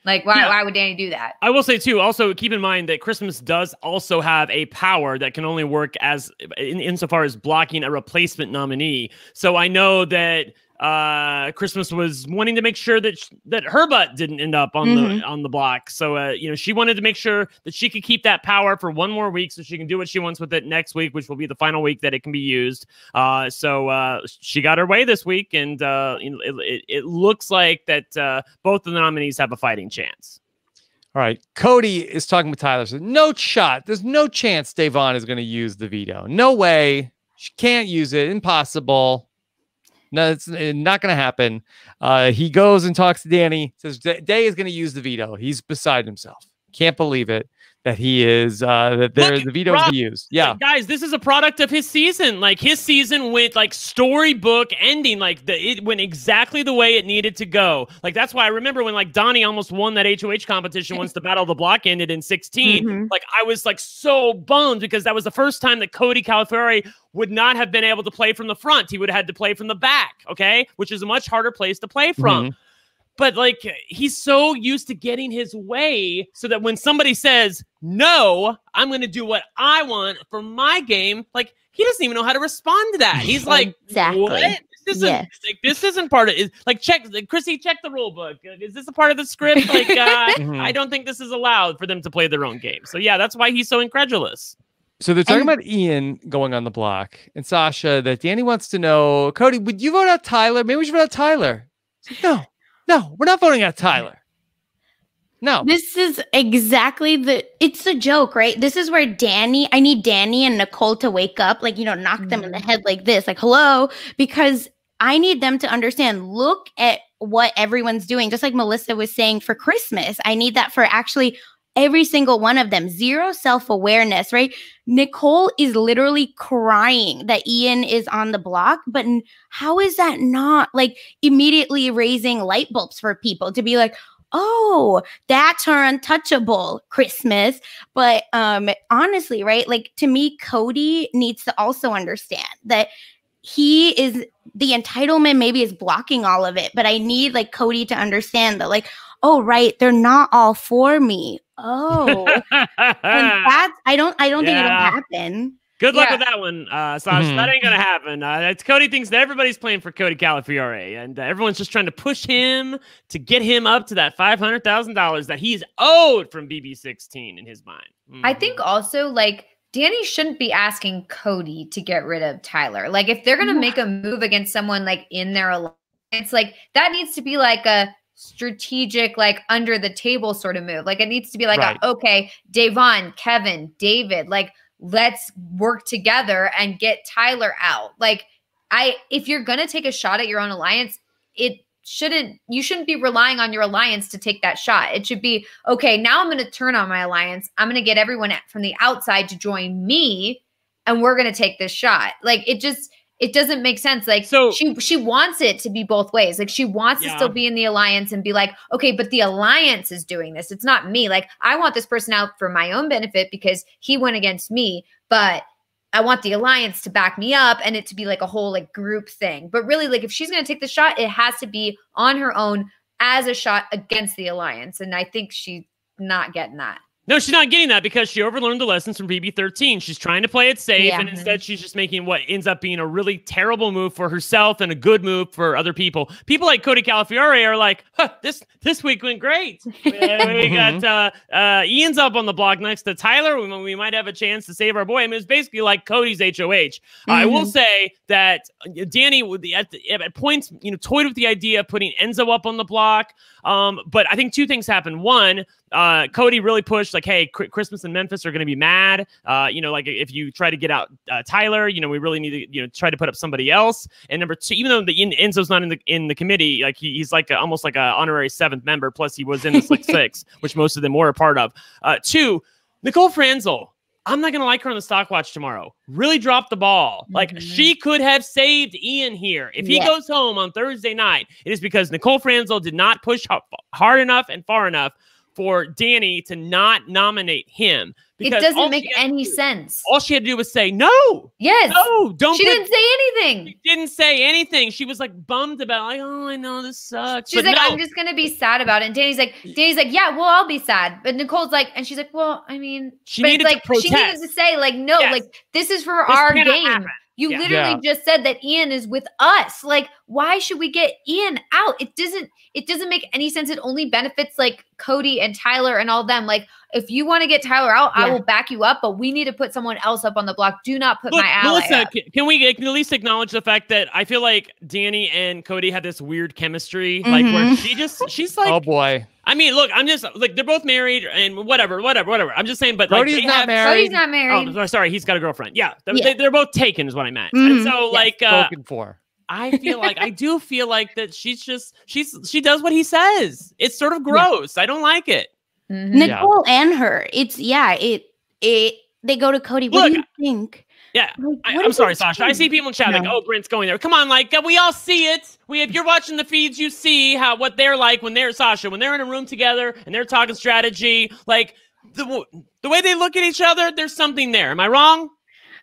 like, why, yeah. why would Dani do that? I will say too. Also, keep in mind that Christmas does also have a power that can only work as in, insofar as blocking a replacement nominee. So I know that uh, Christmas was wanting to make sure that sh- that her butt didn't end up on mm-hmm. the on the block. So uh, you know, she wanted to make sure that she could keep that power for one more week, so she can do what she wants with it next week, which will be the final week that it can be used. Uh, so uh, she got her way this week, and uh, it, it, it looks like that uh, both of the nominees have a fighting chance. All right. Cody is talking with Tyler. So no shot. There's no chance Da'Vonne is going to use the veto. No way. She can't use it. Impossible. No, it's eh, not going to happen. Uh, he goes and talks to Dani. Says Day is going to use the veto. He's beside himself. Can't believe it that he is uh that there the veto is used. Yeah. Guys, this is a product of his season. Like his season went like storybook ending. Like the it went exactly the way it needed to go. Like that's why I remember when like Donny almost won that HOH competition once the Battle of the Block ended in 16. Mm-hmm. Like I was like so bummed because that was the first time that Cody Calafiore would not have been able to play from the front. He would have had to play from the back, okay? Which is a much harder place to play from. Mm-hmm but like he's so used to getting his way so that when somebody says no i'm going to do what i want for my game like he doesn't even know how to respond to that he's like exactly what? This isn't, yes. like, this isn't part of it. Like, check, like, Chrissy, check the rule book. Is this a part of the script? Like, uh, mm-hmm. I don't think this is allowed for them to play their own game. So, yeah, that's why he's so incredulous. So they're talking and, about Ian going on the block and Sasha that Dani wants to know, Cody, would you vote out Tyler? Maybe we should vote out Tyler. Like, no, no, we're not voting out Tyler. No. This is exactly the it's a joke, right? This is where Dani, I need Dani and Nicole to wake up, like, you know, knock them in the mm-hmm. head like this, like, hello, because I need them to understand, look at what everyone's doing. Just like Melissa was saying for Christmas, I need that for actually every single one of them. Zero self awareness, right? Nicole is literally crying that Ian is on the block, but how is that not like immediately raising light bulbs for people to be like, oh, that's her untouchable Christmas. But um honestly, right? Like to me, Cody needs to also understand that he is the entitlement maybe is blocking all of it, but I need like Cody to understand that like oh right they're not all for me oh and that's i don't i don't yeah. think it'll happen Good luck yeah. with that one, uh, Sasha. Mm-hmm. That ain't gonna happen. Uh, it's Cody thinks that everybody's playing for Cody Calafiore, and uh, everyone's just trying to push him to get him up to that five hundred thousand dollars that he's owed from BB sixteen in his mind. Mm-hmm. I think also like Dani shouldn't be asking Cody to get rid of Tyler. Like if they're gonna make a move against someone like in their alliance, it's like that needs to be like a strategic, like under the table sort of move. Like it needs to be like, right. a, okay, Da'Vonne, Kevin, David, like let's work together and get Tyler out. Like I, if you're gonna take a shot at your own alliance, it shouldn't you shouldn't be relying on your alliance to take that shot. It should be okay, now I'm going to turn on my alliance. I'm going to get everyone from the outside to join me and we're going to take this shot. Like it just it doesn't make sense. Like so she she wants it to be both ways. Like she wants yeah. to still be in the alliance and be like, okay, but the alliance is doing this. It's not me. Like I want this person out for my own benefit because he went against me, but I want the alliance to back me up and it to be like a whole like group thing. But really, like if she's gonna take the shot, it has to be on her own as a shot against the alliance. And I think she's not getting that. No, she's not getting that because she overlearned the lessons from BB13. She's trying to play it safe, yeah. and instead she's just making what ends up being a really terrible move for herself and a good move for other people. People like Cody Calafiore are like, huh, this this week went great. we got uh, uh, Ian's up on the block next to Tyler. We, we, might have a chance to save our boy. I mean, it's basically like Cody's HOH. Mm-hmm. I will mm-hmm. say that uh, Dani at, the, at points, you know, toyed with the idea of putting Enzo up on the block. Um, but I think two things happened. One, uh, Cody really pushed like, hey, Christmas and Memphis are going to be mad. Uh, you know, like if you try to get out uh, Tyler, you know, we really need to, you know, try to put up somebody else. And number two, even though the Enzo's not in the in the committee, like he, he's like a, almost like an honorary seventh member. Plus, he was in the Slick Six, which most of them were a part of. Uh, two, Nicole Franzel. I'm not gonna like her on the stock watch tomorrow. Really dropped the ball. Like mm-hmm. she could have saved Ian here. If he goes home on Thursday night, it is because Nicole Franzel did not push hard enough and far enough for Dani to not nominate him. Because it doesn't make any do, sense. All she had to do was say no. Yes. No, don't. She put, didn't say anything. She didn't say anything. She was like bummed about like, oh, I know this sucks. She's but like, no. I'm just gonna be sad about it. And Dani's like, Dani's like, yeah, well, I'll be sad. But Nicole's like, and she's like, well, I mean, she needed like, to protest. She needed to say like, no, yes. like this is for this our game. Happen. You yeah. literally yeah. just said that Ian is with us. Like, why should we get Ian out? It doesn't it doesn't make any sense. It only benefits like Cody and Tyler and all them. Like, if you want to get Tyler out, yeah. I will back you up, but we need to put someone else up on the block. Do not put Look, my ally Melissa, up. Can we at least acknowledge the fact that I feel like Dani and Cody had this weird chemistry, mm-hmm. like where mm-hmm. she just she's like, oh boy. I mean, look, I'm just like they're both married and whatever, whatever, whatever. I'm just saying, but Cody's like, not have, married. Cody's not married. Oh, sorry, he's got a girlfriend. Yeah, they're, yeah. They, are both taken, is what I meant. Mm-hmm. And so, like, uh, spoken for. I feel like I do feel like that she's just she's she does what he says. It's sort of gross. Yeah. I don't like it. Mm-hmm. Nicole yeah. and her. It's yeah. It it they go to Cody. What Look, do you think? Yeah, like, I, am sorry, Sasha. I see people in chat no. like, "Oh, Brent's going there." Come on, like we all see it. We, if you're watching the feeds, you see how what they're like when they're Sasha when they're in a room together and they're talking strategy. Like the the way they look at each other, there's something there. Am I wrong?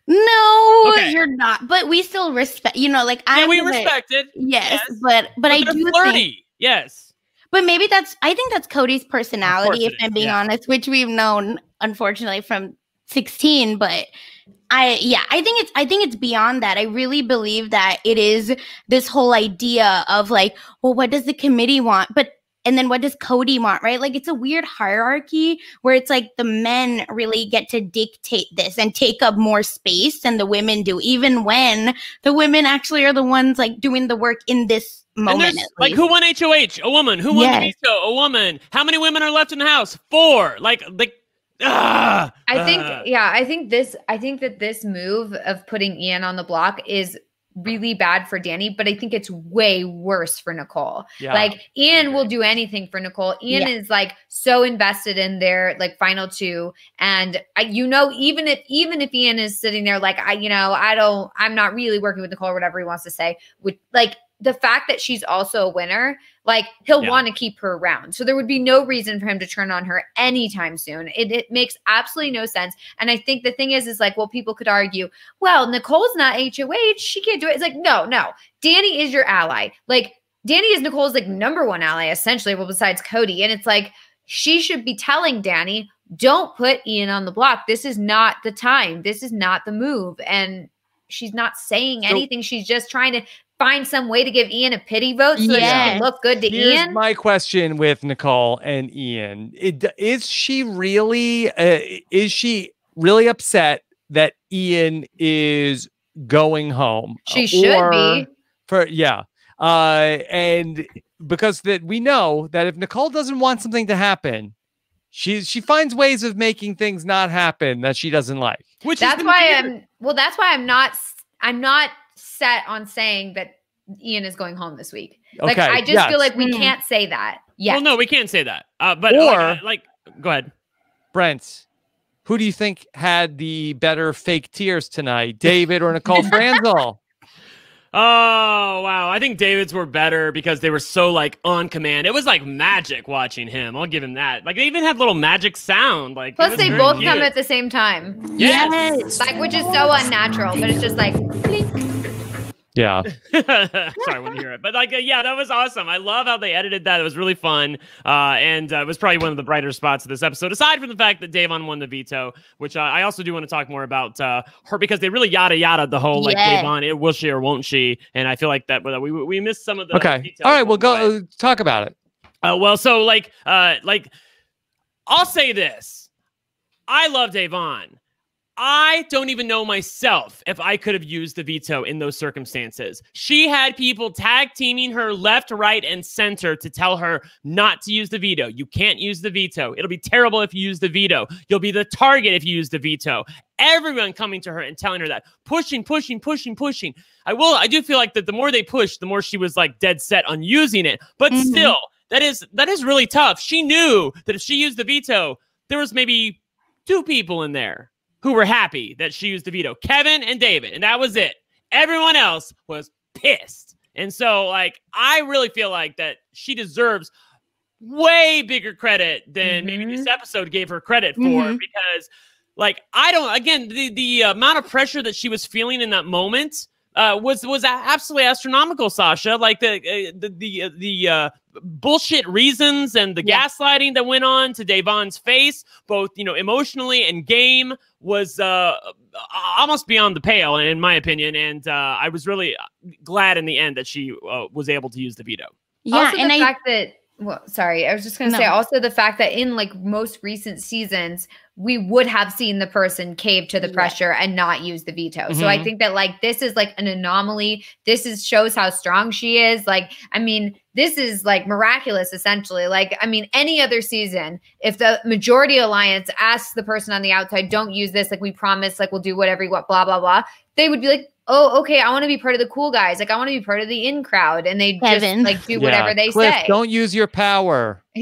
No, okay. you're not. But we still respect. You know, like I. Yeah, we respect it. Yes, yes, but but, but I do flirty. Think, yes. But maybe that's. I think that's Cody's personality. If I'm being yeah. honest, which we've known unfortunately from 16. But I yeah, I think it's I think it's beyond that. I really believe that it is this whole idea of like, well, what does the committee want? But and then what does Cody want, right? Like it's a weird hierarchy where it's like the men really get to dictate this and take up more space than the women do, even when the women actually are the ones like doing the work in this moment. Like who won HOH? A woman. Who won yes. the veto? A woman. How many women are left in the house? Four. Like like Ah! I think, ah. yeah, I think this, I think that this move of putting Ian on the block is really bad for Dani, but I think it's way worse for Nicole. Yeah. Like Ian will do anything for Nicole. Ian yeah. is like so invested in their like final two, and I, you know, even if even if Ian is sitting there like I, you know, I don't, I'm not really working with Nicole or whatever he wants to say, would like the fact that she's also a winner, like he'll yeah. want to keep her around. So there would be no reason for him to turn on her anytime soon. It, it, makes absolutely no sense. And I think the thing is, is like, well, people could argue, well, Nicole's not HOH. She can't do it. It's like, no, no. Dani is your ally. Like Dani is Nicole's like number one ally, essentially, well, besides Cody. And it's like, she should be telling Dani, don't put Ian on the block. This is not the time. This is not the move. And she's not saying anything. She's just trying to find some way to give Ian a pity vote so yes. that she can look good to Here's Ian? My question with Nicole and Ian: it, Is she really? Uh, is she really upset that Ian is going home? She should be. For yeah, uh, and because that we know that if Nicole doesn't want something to happen, she she finds ways of making things not happen that she doesn't like. Which that's why weird. I'm well. That's why I'm not. I'm not set on saying that Ian is going home this week. Like Okay, I just yes. feel like we Mm. can't say that. Yeah. Well, no, we can't say that. Uh, but Or- like, like, go ahead. Brent, who do you think had the better fake tears tonight, David or Nicole Franzel? Oh wow, I think David's were better because they were so like on command. It was like magic watching him. I'll give him that. Like they even had little magic sound. Like Plus they both cute. come at the same time. Yes. Like which is so unnatural, but it's just like blink. Yeah. Sorry, I wouldn't hear it, but like, uh, yeah, that was awesome. I love how they edited that. It was really fun, uh, and uh, it was probably one of the brighter spots of this episode. Aside from the fact that Da'Vonne won the veto, which uh, I also do want to talk more about uh, her because they really yada yada the whole like Yeah. Da'Vonne, it will she or won't she? And I feel like that uh, we we missed some of the Okay. details All right. We'll along the way. go uh, talk about it. Uh, well, so like, uh, like, I'll say this: I love Da'Vonne. I don't even know myself if I could have used the veto in those circumstances. She had people tag teaming her left, right, and center to tell her not to use the veto. You can't use the veto. It'll be terrible if you use the veto. You'll be the target if you use the veto. Everyone coming to her and telling her that, pushing, pushing, pushing, pushing. I will. I do feel like that the more they pushed, the more she was like dead set on using it. But Mhm. still, that is that is really tough. She knew that if she used the veto, there was maybe two people in there who were happy that she used the veto, Kevin and David, and that was it. Everyone else was pissed. And so, like, I really feel like that she deserves way bigger credit than maybe this episode gave her credit for Mhm. because, like, I don't. Again, the the amount of pressure that she was feeling in that moment uh, was was absolutely astronomical, Sasha. Like the uh, the the, uh, the uh, bullshit reasons and the Yeah. gaslighting that went on to Da'Vonne's face, both you know emotionally and game, was uh, almost beyond the pale, in my opinion. And uh, I was really glad in the end that she uh, was able to use the veto. Yeah, also and the I fact that well, sorry, I was just gonna say also the fact that in like most recent seasons, we would have seen the person cave to the Yeah. pressure and not use the veto. So I Mhm. think that like this is like an anomaly. This is shows how strong she is. Like, I mean, this is like miraculous essentially. Like, I mean, any other season, if the majority alliance asks the person on the outside, don't use this, like we promise, like we'll do whatever you want, blah, blah, blah, they would be like, Oh, okay. I want to be part of the cool guys. Like, I want to be part of the in crowd, and they just like do whatever they Cliff, say. Don't use your power.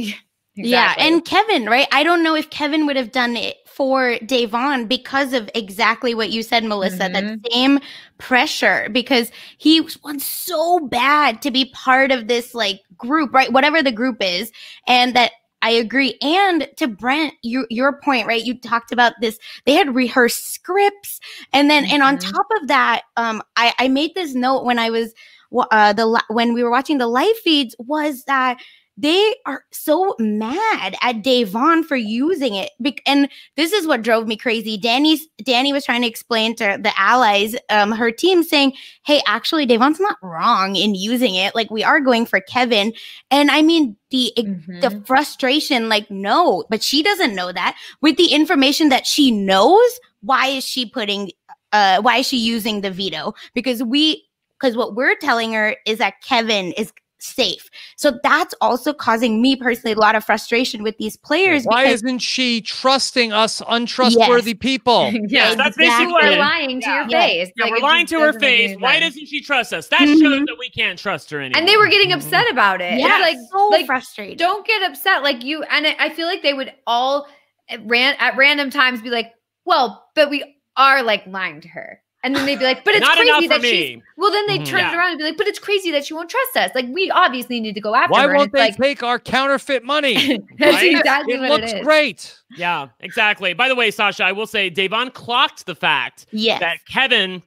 Yeah, and Kevin, right? I don't know if Kevin would have done it for Da'Vonne because of exactly what you said, Melissa. Mhm. That same pressure because he wants so bad to be part of this like group, right? Whatever the group is, and that I agree. And to Brent, your your point, right? You talked about this. They had rehearsed scripts, and then and on Mhm. top of that, um, I I made this note when I was wa- uh the when we were watching the live feeds was that they are so mad at Da'Vonne for using it. And this is what drove me crazy. Dani's Dani was trying to explain to the allies, um, her team saying, Hey, actually, Da'Vonne's not wrong in using it. Like we are going for Kevin. And I mean the Mhm. the frustration, like, no, but she doesn't know that. With the information that she knows, why is she putting uh why is she using the veto? Because we because what we're telling her is that Kevin is safe. So that's also causing me personally a lot of frustration with these players. Why because- isn't she trusting us untrustworthy people? Yeah, that's basically what We're lying to your Yeah. face. Yeah, Like, we're lying to her face. Why sense. doesn't she trust us? That Mhm. shows that we can't trust her anymore. And they were getting upset about it. yeah, like, so like frustrated. don't get upset. Like you, and I I feel like they would all at, ran, at random times be like, well, but we are like lying to her. And then they'd be like, but it's Not crazy for that she's. Well, then they Mhm. turn it around and be like, but it's crazy that she won't trust us. Like we obviously need to go after Why her. and won't they like, take our counterfeit money? that's Right? exactly it what looks it is. great. Yeah, exactly. By the way, Sasha, I will say Da'Vonne clocked the fact yes. that Kevin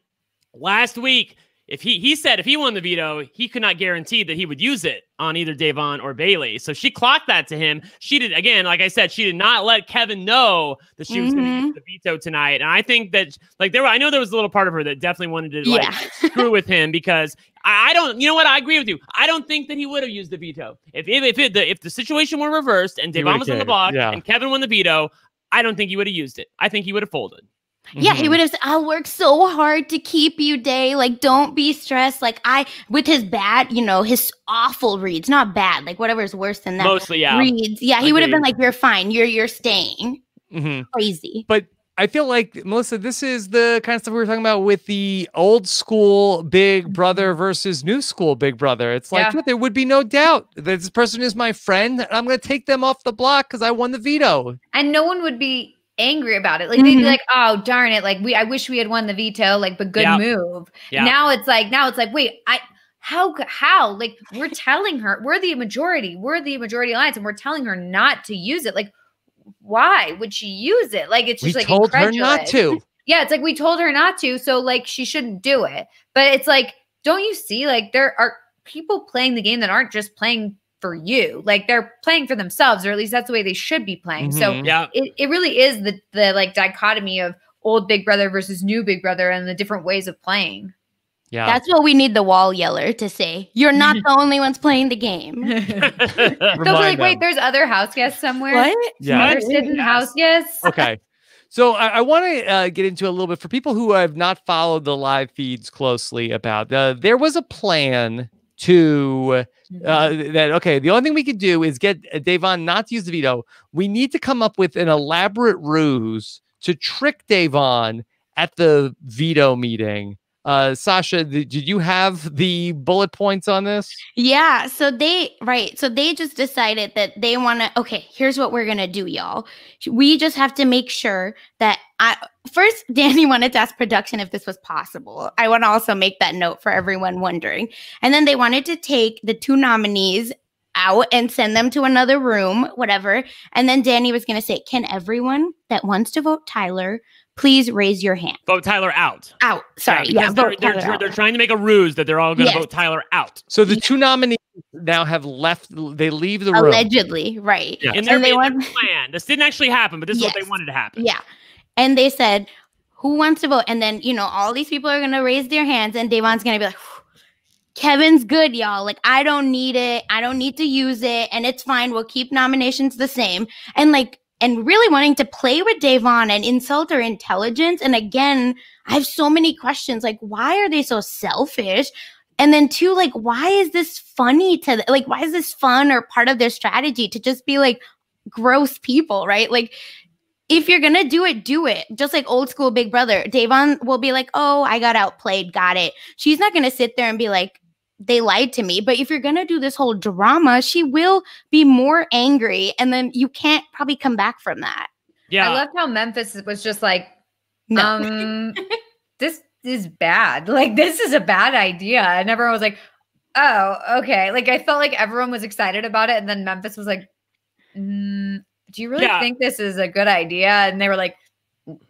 last week, if he he said if he won the veto, he could not guarantee that he would use it on either Da'Vonne or Bailey. So she clocked that to him. She did again, like I said, she did not let Kevin know that she was going to mm-hmm. use the veto tonight. And I think that like there were, I know there was a little part of her that definitely wanted to like Yeah. screw with him because I, I don't, you know what? I agree with you. I don't think that he would have used the veto if if if, it, the, if the situation were reversed and He Da'Vonne would've was on the gave block yeah. and Kevin won the veto. I don't think he would have used it. I think he would have folded. Yeah, he Mhm. would have said, I'll work so hard to keep you, Day. Like, don't be stressed. Like, I, with his bad, you know, his awful reads, not bad, like, whatever's worse than that. Mostly, yeah. Reads. Yeah, he would have been like, You're fine. You're, you're staying. Mhm. Crazy. But I feel like Melissa, this is the kind of stuff we were talking about with the old school Big Mm-hmm. Brother versus new school Big Brother. It's like Yeah. there would be no doubt that this person is my friend. And I'm going to take them off the block because I won the veto. and no one would be angry about it. Like they'd be Mhm. like, "Oh, darn it! Like we, I wish we had won the veto. Like, but good Yeah. move." Yeah. Now it's like, now it's like, wait, I how how like we're telling her we're the majority, we're the majority alliance, and we're telling her not to use it. Like, why would she use it? Like it's We just like told her not to. Yeah, it's like we told her not to, so like she shouldn't do it. But it's like, don't you see? Like there are people playing the game that aren't just playing for you. Like they're playing for themselves, or at least that's the way they should be playing. So Mhm. Yeah. it, it really is the the like dichotomy of old Big Brother versus new Big Brother and the different ways of playing. Yeah. That's what we need the wall yeller to say. You're not the only ones playing the game. They'll be like, wait, them. there's other house guests somewhere. What? yeah. There's hidden house guests. okay. So I, I want to uh, get into a little bit for people who have not followed the live feeds closely. About uh, there was a plan to uh, that. Okay, the only thing we could do is get uh, Da'Vonne not to use the veto. We need to come up with an elaborate ruse to trick Da'Vonne at the veto meeting. Uh, Sasha, did you have the bullet points on this? Yeah. So they, right. So they just decided that they want to, okay, here's what we're to do, y'all. We just have to make sure that I, first, Dani wanted to ask production if this was possible. I want to also make that note for everyone wondering. And then they wanted to take the two nominees out and send them to another room, whatever. And then Dani was to say, can everyone that wants to vote Tyler please raise your hand? Vote Tyler out. Out. Sorry. Yeah. because they're, vote they're, they're, out. they're trying to make a ruse that they're all going to Yes. vote Tyler out. So the two nominees now have left. They leave the room. Allegedly. Right. Yeah. In And they in their want- plan. This didn't actually happen, but this is what they wanted to happen. Yeah. And they said, who wants to vote? And then, you know, all these people are going to raise their hands and Da'Vonne's going to be like, Kevin's good, y'all. Like, I don't need it. I don't need to use it. And it's fine. We'll keep nominations the same. And like, and really wanting to play with Da'Vonne and insult her intelligence. And again, I have so many questions. Like, why are they so selfish? And then two, like, why is this funny to like, why is this fun or part of their strategy to just be like gross people, right? Like, if you're gonna do it, do it. Just like old school Big Brother. Da'Vonne will be like, "Oh, I got outplayed, got it." She's not gonna sit there and be like, "They lied to me." But if you're gonna do this whole drama, she will be more angry, and then you can't probably come back from that. Yeah. I loved how Memphis was just like, No. um, this is bad. Like this is a bad idea. And everyone was like, oh, okay. Like I felt like everyone was excited about it. And then Memphis was like, mm, do you really Yeah. think this is a good idea? And they were like,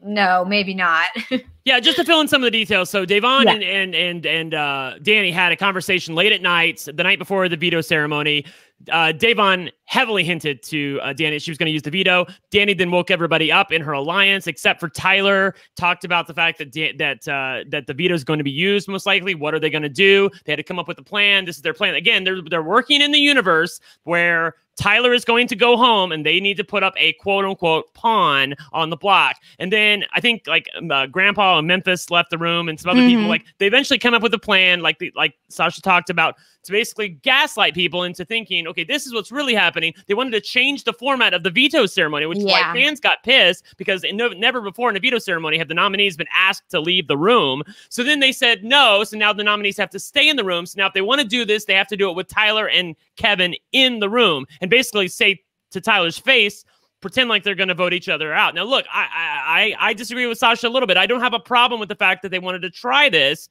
no, maybe not. Yeah, just to fill in some of the details. So Da'Vonne Yeah. and and and and uh, Dani had a conversation late at night, the night before the veto ceremony. Uh, Da'Vonne heavily hinted to uh, Dani she was going to use the veto. Dani then woke everybody up in her alliance, except for Tyler. Talked about the fact that da- that uh, that the veto is going to be used most likely. What are they going to do? They had to come up with a plan. This is their plan. Again, they're they're working in the universe where Tyler is going to go home and they need to put up a quote unquote pawn on the block. And then I think like um, uh, Grandpa and Memphis left the room and some other people Mhm. like they eventually come up with a plan like the, like Sasha talked about to basically gaslight people into thinking, okay, this is what's really happening. They wanted to change the format of the veto ceremony, which is why fans got pissed because no, never before in a veto ceremony have the nominees been asked to leave the room. So then they said no. So now the nominees have to stay in the room. So now if they want to do this, they have to do it with Tyler and Kevin in the room and basically say to Tyler's face, pretend like they're going to vote each other out. Now, look, I, I I disagree with Sasha a little bit. I don't have a problem with the fact that they wanted to try this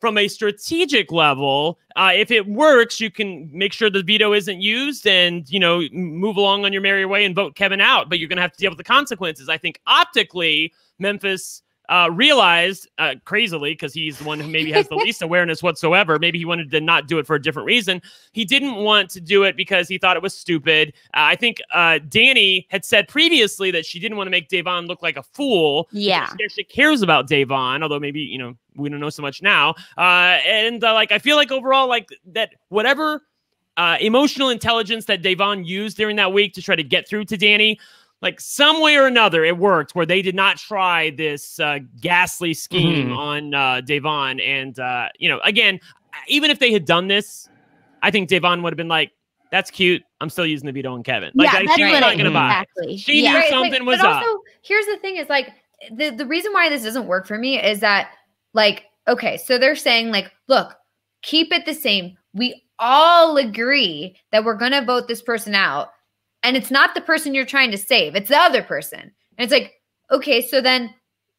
from a strategic level. Uh, if it works, you can make sure the veto isn't used, and you know move along on your merry way and vote Kevin out. But you're going to have to deal with the consequences. I think optically, Memphis. Uh, realized uh, crazily because he's the one who maybe has the least awareness whatsoever. Maybe he wanted to not do it for a different reason. He didn't want to do it because he thought it was stupid. Uh, I think uh, Dani had said previously that she didn't want to make Da'Vonne look like a fool. Yeah. She actually cares about Da'Vonne, although maybe, you know, we don't know so much now. Uh, and uh, like, I feel like overall, like that, whatever uh, emotional intelligence that Da'Vonne used during that week to try to get through to Dani, like some way or another, it worked where they did not try this uh, ghastly scheme Mhm. on uh, Da'Vonne. And, uh, you know, again, even if they had done this, I think Da'Vonne would have been like, that's cute. I'm still using the veto on Kevin. Like, yeah, like, that's she was what not going to buy. exactly. She yeah. knew Right, like, something was but up. also, here's the thing: is like the the reason why this doesn't work for me is that like okay, so they're saying like, look, keep it the same. We all agree that we're going to vote this person out and it's not the person you're trying to save, it's the other person. And it's like, okay, so then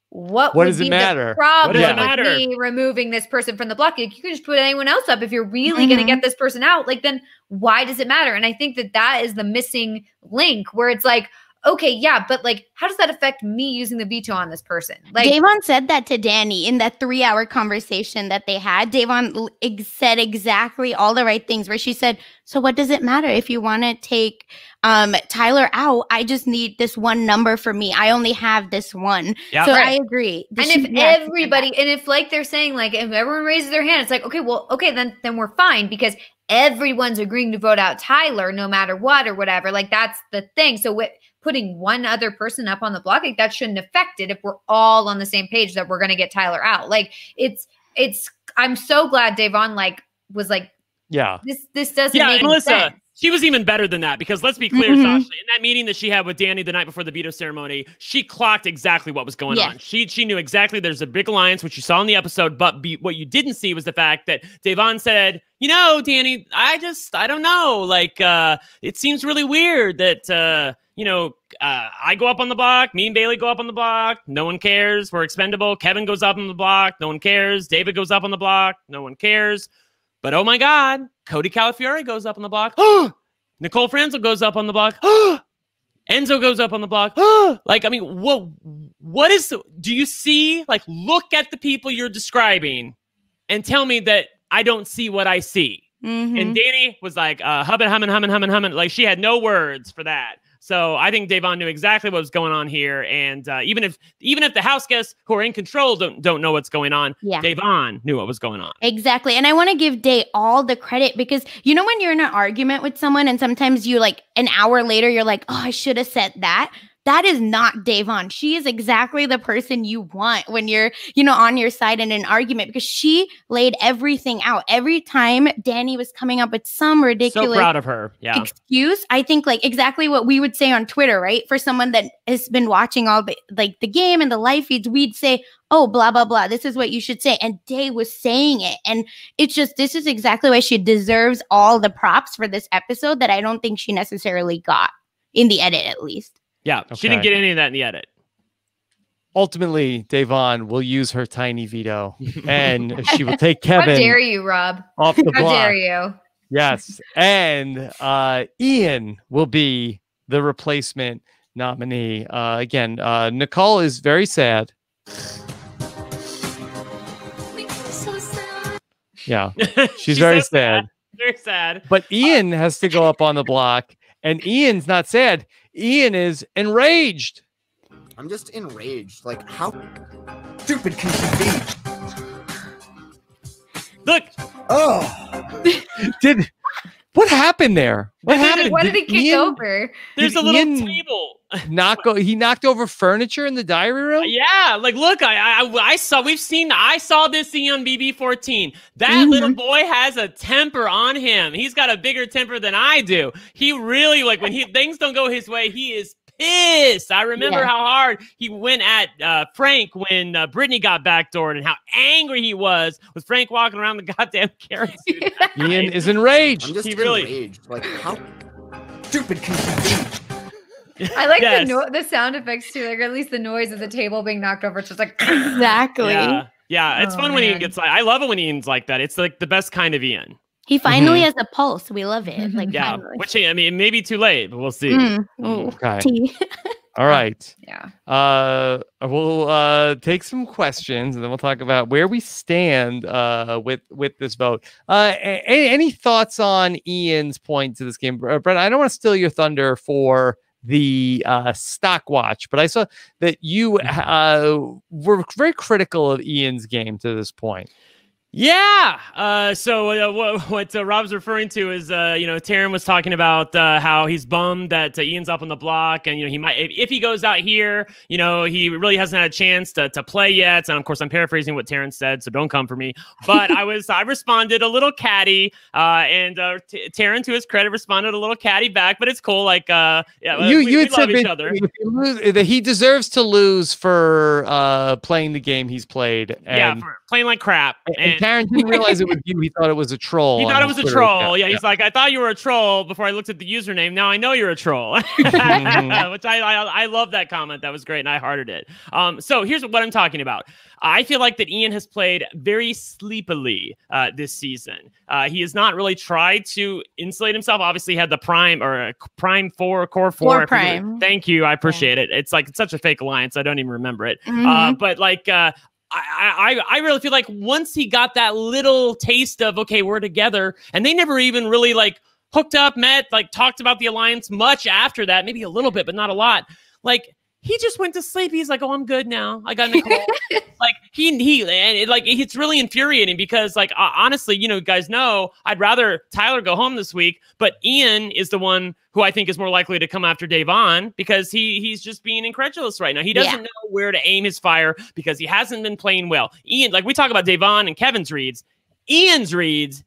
what, what does it matter? problem what with matter? me removing this person from the block? Like, you can just put anyone else up if you're really going to mm-hmm. get this person out. Like, then why does it matter? And I think that that is the missing link where it's like, okay, yeah, but like, how does that affect me using the veto on this person? Like, Da'Vonne said that to Dani in that three hour conversation that they had. Da'Vonne ex- said exactly all the right things where she said, So what does it matter if you want to take um, Tyler out? I just need this one number for me. I only have this one. Yeah. so I Right. agree. and if yeah, she said everybody and if like they're saying like if everyone raises their hand it's like okay well okay then then we're fine because everyone's agreeing to vote out tyler no matter what or whatever like that's the thing so with putting one other person up on the block like that shouldn't affect it if we're all on the same page that we're going to get tyler out like it's it's i'm so glad Da'Vonne like was like Yeah. this this doesn't Yeah, make Melissa, sense she was even better than that because let's be clear, Mhm. Sasha, in that meeting that she had with Dani the night before the veto ceremony, she clocked exactly what was going Yes. on. She she knew exactly there's a big alliance, which you saw in the episode, but be, what you didn't see was the fact that Da'Vonne said, you know, Dani, I just I don't know, like uh it seems really weird that uh you know, uh, I go up on the block. Me and Bailey go up on the block. No one cares. We're expendable. Kevin goes up on the block. No one cares. David goes up on the block. No one cares. But oh my God, Cody Calafiore goes up on the block. Nicole Franzel goes up on the block. Enzo goes up on the block. like, I mean, what what is do you see? Like, look at the people you're describing and tell me that I don't see what I see. Mhm. And Dani was like, uh, humming, humming, humming, humming, humming. Like she had no words for that. So I think Da'Vonne knew exactly what was going on here. And uh, even if even if the house guests who are in control don't don't know what's going on, yeah. Da'Vonne knew what was going on. Exactly. And I want to give Day all the credit because you know when you're in an argument with someone and sometimes you like an hour later you're like, "Oh, I should have said that." That is not Da'Vonne. She is exactly the person you want when you're, you know, on your side in an argument because she laid everything out. Every time Dani was coming up with some ridiculous So proud of her. Yeah. excuse i think like exactly what we would say on twitter right for someone that has been watching all the like the game and the live feeds we'd say oh blah blah blah this is what you should say and day was saying it and it's just this is exactly why she deserves all the props for this episode that i don't think she necessarily got in the edit at least Yeah. She didn't get any of that in the edit. Ultimately, Da'Vonne will use her tiny veto and she will take Kevin. how Kevin dare you rob off the how block. dare you Yes. And uh, Ian will be the replacement nominee. Uh, again, uh, Nicole is very sad. Yeah. She's very so sad. Very sad. But Ian has to go up on the block, and Ian's not sad. Ian is enraged. I'm just enraged. Like, how stupid can she be? Look, Oh, Did what happened there? What happened? what did it kick Ian over there's Did a little Ian- table. Knock he knocked over furniture in the diary room. Yeah, like look, I, I I saw we've seen I saw this scene on BB14. That Mhm. little boy has a temper on him. He's got a bigger temper than I do. He really like when he things don't go his way, he is pissed. I remember Yeah. how hard he went at uh, Frank when uh, Britney got backdoored and how angry he was with Frank walking around the goddamn carrot suit. Ian is enraged. I'm just He really- enraged. Like, how stupid can she be? I like Yes. the no- the sound effects too, like or at least the noise of the table being knocked over. It's just like exactly Yeah, yeah, it's Oh, fun when Ian gets like. I love it when Ian's like that. It's like the best kind of Ian. he finally Mhm. has a pulse we love it like Yeah, finally. which I mean, maybe too late, but we'll see. Mm, Okay. tea. All right. yeah. Uh, we'll uh, take some questions and then we'll talk about where we stand uh, with with this vote. Uh, a- a- any thoughts on Ian's point to this game, Bre- Brett? I don't want to steal your thunder for the uh, stock watch, but I saw that you uh, were very critical of Ian's game to this point. Yeah. Uh, so uh, what, what uh, Rob's referring to is, uh, you know, Taryn was talking about uh, how he's bummed that uh, Ian's up on the block, and you know he might if, if, he goes out here, you know, he really hasn't had a chance to, to play yet. And of course, I'm paraphrasing what Taryn said, so don't come for me. But I was I responded a little catty, and T- Taryn, to his credit, responded a little catty back. But it's cool. Like, yeah, you we, you we said each other. that he deserves to lose for playing the game he's played. And, yeah, playing like crap. And, and Karen didn't realize it was you. He thought it was a troll. He thought it was Twitter a troll. Yeah, yeah, he's like, I thought you were a troll before I looked at the username. Now I know you're a troll, mm-hmm. which I, I, I love that comment. That was great, and I hearted it. Um, so here's what I'm talking about. I feel like that Ian has played very sleepily uh, this season. Uh, he has not really tried to insulate himself. Obviously, had the prime or uh, prime four, core four. Core prime. Thank you. I appreciate yeah. it. It's like it's such a fake alliance. I don't even remember it. Uh, mm-hmm. but like, uh, I, I really feel like once he got that little taste of okay, we're together, and they never even really like hooked up, met, like talked about the alliance much after that, maybe a little bit, but not a lot. Like he just went to sleep. He's like, "Oh, I'm good now. I got Nicole." like he he and it, like it's really infuriating because like uh, honestly, you know, guys know I'd rather Tyler go home this week, but Ian is the one who I think is more likely to come after Da'Vonne because he he's just being incredulous right now. He doesn't yeah. know where to aim his fire because he hasn't been playing well. Ian, like we talk about Da'Vonne and Kevin's reads, Ian's reads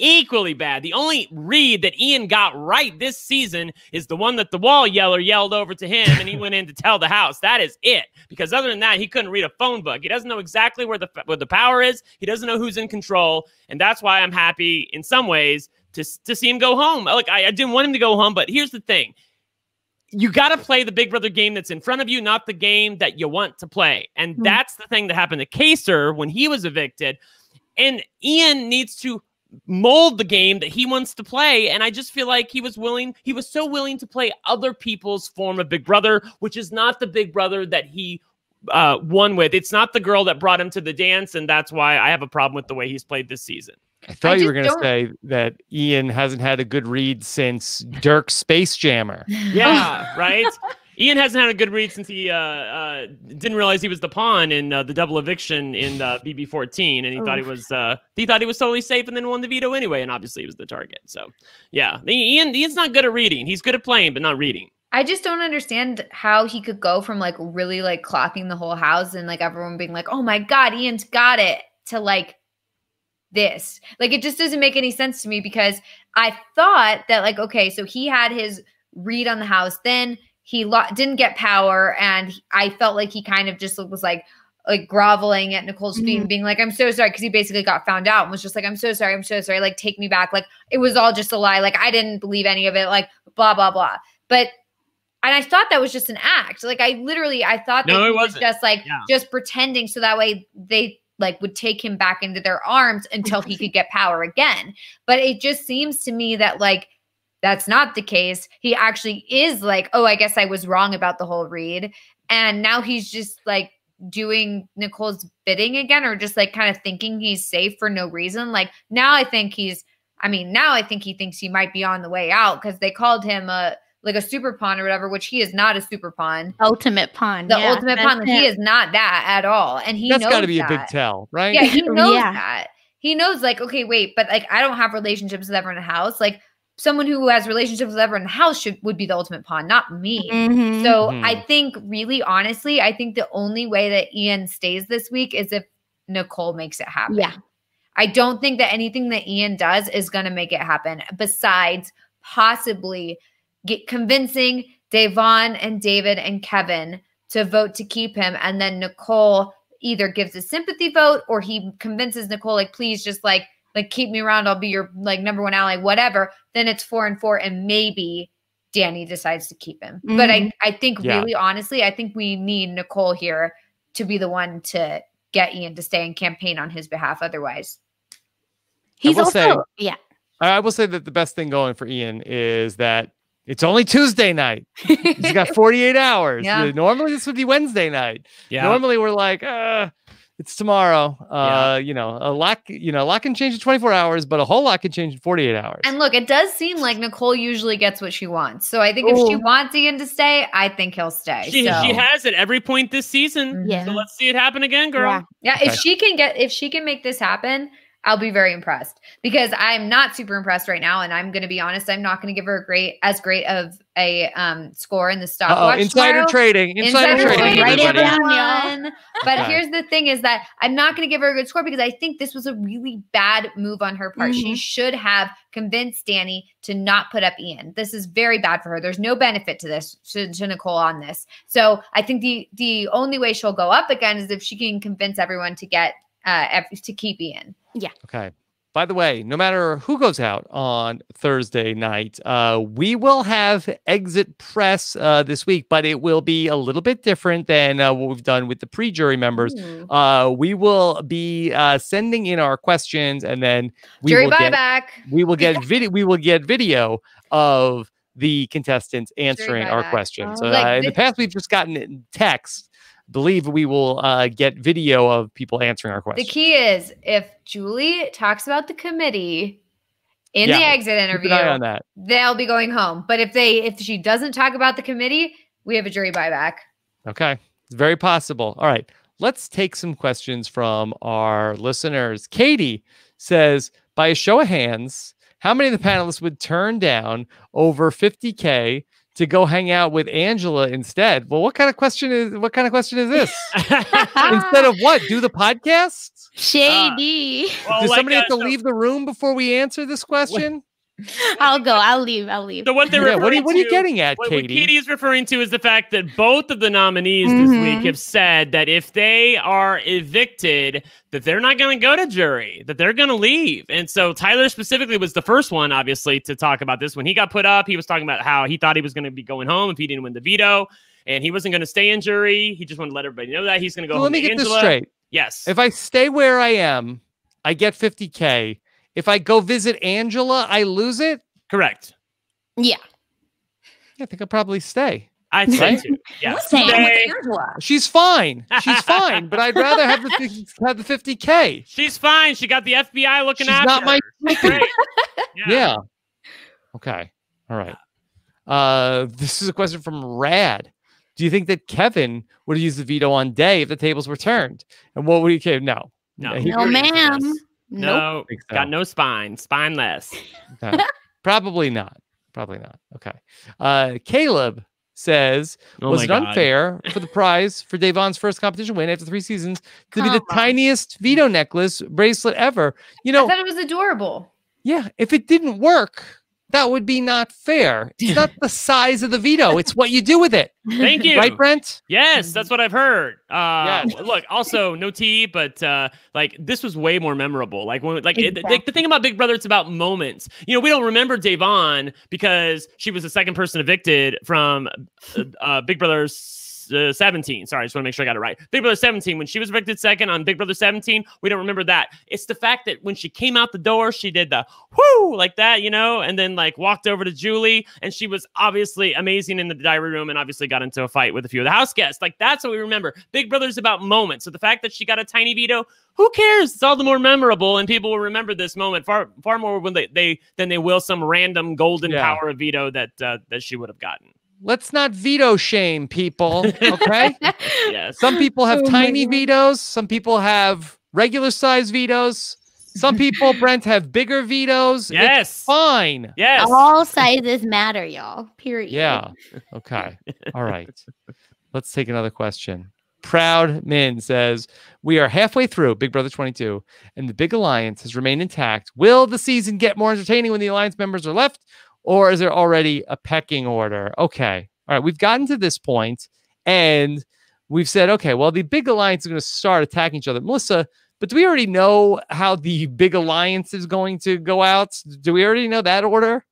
equally bad. The only read that Ian got right this season is the one that the wall yeller yelled over to him and he went in to tell the house. That is it. Because other than that, he couldn't read a phone book. He doesn't know exactly where the where the power is. He doesn't know who's in control. And that's why I'm happy in some ways to, to see him go home. Look, I, I didn't want him to go home, but here's the thing. You got to play the Big Brother game that's in front of you, not the game that you want to play. And mm-hmm. that's the thing that happened to Kaysar when he was evicted. And Ian needs to mold the game that he wants to play. And I just feel like he was willing, he was so willing to play other people's form of Big Brother, which is not the Big Brother that he uh, won with. It's not the girl that brought him to the dance. And that's why I have a problem with the way he's played this season. I thought I you were going to say that Ian hasn't had a good read since Dirk Space Jammer. Yeah, right. Ian hasn't had a good read since he uh, uh, didn't realize he was the pawn in uh, the double eviction in uh, BB14, and he thought he was uh, he thought he was totally safe, and then won the veto anyway, and obviously he was the target. So, yeah, Ian Ian's not good at reading. He's good at playing, but not reading. I just don't understand how he could go from like really like clocking the whole house and like everyone being like, "Oh my god, Ian's got it," to like this. Like it just doesn't make any sense to me because I thought that like okay, so he had his read on the house, then he lo- didn't get power and i felt like he kind of just was like like groveling at nicole's feet mm-hmm. and being like i'm so sorry because he basically got found out and was just like i'm so sorry i'm so sorry like take me back like it was all just a lie like i didn't believe any of it like blah blah blah but and I thought that was just an act. Like I literally, I thought no, that it was just like yeah. just pretending, so that way they like would take him back into their arms until he could get power again. But it just seems to me that like that's not the case. He actually is like, oh, I guess I was wrong about the whole read. And now he's just like doing Nicole's bidding again, or just like kind of thinking he's safe for no reason. Like now I think he's, I mean, now I think he thinks he might be on the way out because they called him a like a super pawn or whatever, which he is not a super pawn. Ultimate pawn. The yeah, ultimate pawn. Like, he is not that at all. And he that's got to be that. a big tell, right? Yeah, he knows yeah. that. He knows, like, okay, wait, but like I don't have relationships with everyone in the house. Like someone who has relationships with everyone in the house should would be the ultimate pawn, not me. Mm-hmm. So mm-hmm. I think really honestly, I think the only way that Ian stays this week is if Nicole makes it happen. Yeah. I don't think that anything that Ian does is going to make it happen besides possibly get convincing Da'Vonne and David and Kevin to vote to keep him and then Nicole either gives a sympathy vote or he convinces Nicole like please just like like keep me around, I'll be your like number one ally, whatever, then it's four and four, and maybe Dani decides to keep him. Mm-hmm. But I, mm-hmm. I think yeah. really honestly, I think we need Nicole here to be the one to get Ian to stay and campaign on his behalf. Otherwise, he's also say, yeah. I will say that the best thing going for Ian is that it's only Tuesday night. He's got 48 hours. Yeah. Normally this would be Wednesday night. Yeah. Normally we're like, uh, it's tomorrow. Uh, yeah. you know, a lot, you know, a lot can change in 24 hours, but a whole lot can change in 48 hours. And look, it does seem like Nicole usually gets what she wants. So I think Ooh. if she wants Ian to stay, I think he'll stay. She, so. she has at every point this season. Yeah. So let's see it happen again, girl. Yeah. yeah okay. If she can get, if she can make this happen, I'll be very impressed because I'm not super impressed right now, and I'm going to be honest. I'm not going to give her a great as great of a um, score in the stock watch. Insider tomorrow. trading. Insider, Insider trading. Write it everybody. down. One. But Okay. here's the thing: is that I'm not going to give her a good score because I think this was a really bad move on her part. She Mhm. should have convinced Dani to not put up Ian. This is very bad for her. There's no benefit to this to, to Nicole on this. So I think the the only way she'll go up again is if she can convince everyone to get uh ev- to keep Ian. Yeah. Okay. By the way, no matter who goes out on Thursday night, uh, we will have exit press uh, this week, but it will be a little bit different than uh, what we've done with the pre-jury members. Ooh. Uh, we will be uh, sending in our questions, and then we Jury will get buyback. we will get video we will get video of the contestants answering our buyback. questions. So Oh. Like uh, in the past, we've just gotten it in text. Believe we will uh, get video of people answering our questions. The key is if Julie talks about the committee in the Yeah, exit Keep interview, on that. they'll be going home. But if they if she doesn't talk about the committee, we have a jury buyback. Okay. It's very possible. All right. Let's take some questions from our listeners. Katie says, by a show of hands, how many of the panelists would turn down over 50K to go hang out with Angela instead? Well, what kind of question is what kind of question is this? instead of what? Do the podcast? Shady. Well, Does like, somebody uh, have to so- leave the room before we answer this question? I'll go. I'll leave. I'll leave. So what they're Yeah, what are you what are you to- getting at, What, what Katie? Katie is referring to is the fact that both of the nominees this Mhm. week have said that if they are evicted, that they're not going to go to jury, that they're going to leave. And so Tyler specifically was the first one, obviously, to talk about this. When he got put up, he was talking about how he thought he was going to be going home if he didn't win the veto, and he wasn't going to stay in jury. He just wanted to let everybody know that he's going to go So home. let me to get Angela. this straight. Yes. If I stay where I am, I get 50K. If I go visit Angela, I lose it. Correct. Yeah. I think I'll probably stay. I'd say Right? too. Yeah. What's with Stay. Angela? She's fine. She's fine, but I'd rather have the have the 50k. She's fine. She got the FBI looking She's after not my her. Great. Yeah. Okay. All right. Uh, this is a question from Rad. Do you think that Kevin would have used the veto on Day if the tables were turned? And what would he say? No. No. No, Agrees with ma'am. This. Nope. No. think so. Got no spine. Spineless. Okay. Probably not. Probably not. Okay. Uh, Caleb says, Oh was it God. unfair for the prize for Da'Vonne's first competition win after three seasons to be the on. tiniest veto necklace bracelet ever? You I know, thought it was adorable. yeah, if it didn't work, that would be not fair. It's not the size of the veto, it's what you do with it. Thank you. Right, Brent? Yes, that's what I've heard. Uh, Yes. Look, also no tea, but uh, like this was way more memorable. Like when, like it, the, the thing about Big Brother, it's about moments. You know, we don't remember Da'Vonne because she was the second person evicted from uh, uh, Big Brother. Uh, 17. Sorry, I just want to make sure I got it right. Big Brother 17. When she was evicted second on Big Brother 17, we don't remember that. It's the fact that when she came out the door, she did the whoo like that, you know, and then like walked over to Julie, and she was obviously amazing in the diary room, and obviously got into a fight with a few of the house guests. Like that's what we remember. Big Brother's about moments. So the fact that she got a tiny veto, who cares? It's all the more memorable, and people will remember this moment far far more when they, they than they will some random golden Yeah. power of veto that uh, that she would have gotten. Let's not veto shame people, okay? Yes. Some people have Oh tiny vetoes, some people have regular size vetoes. Some people, Brent, have bigger vetoes. It's Yes. fine. Yes. All sizes matter, y'all. Period. Yeah. Okay. All right. Let's take another question. Proud Min says, We are halfway through Big Brother 22, and the big alliance has remained intact. Will the season get more entertaining when the alliance members are left, or is there already a pecking order? Okay. All right. We've gotten to this point, and we've said, okay, well, the big alliance is going to start attacking each other. Melissa, but do we already know how the big alliance is going to go out? Do we already know that order?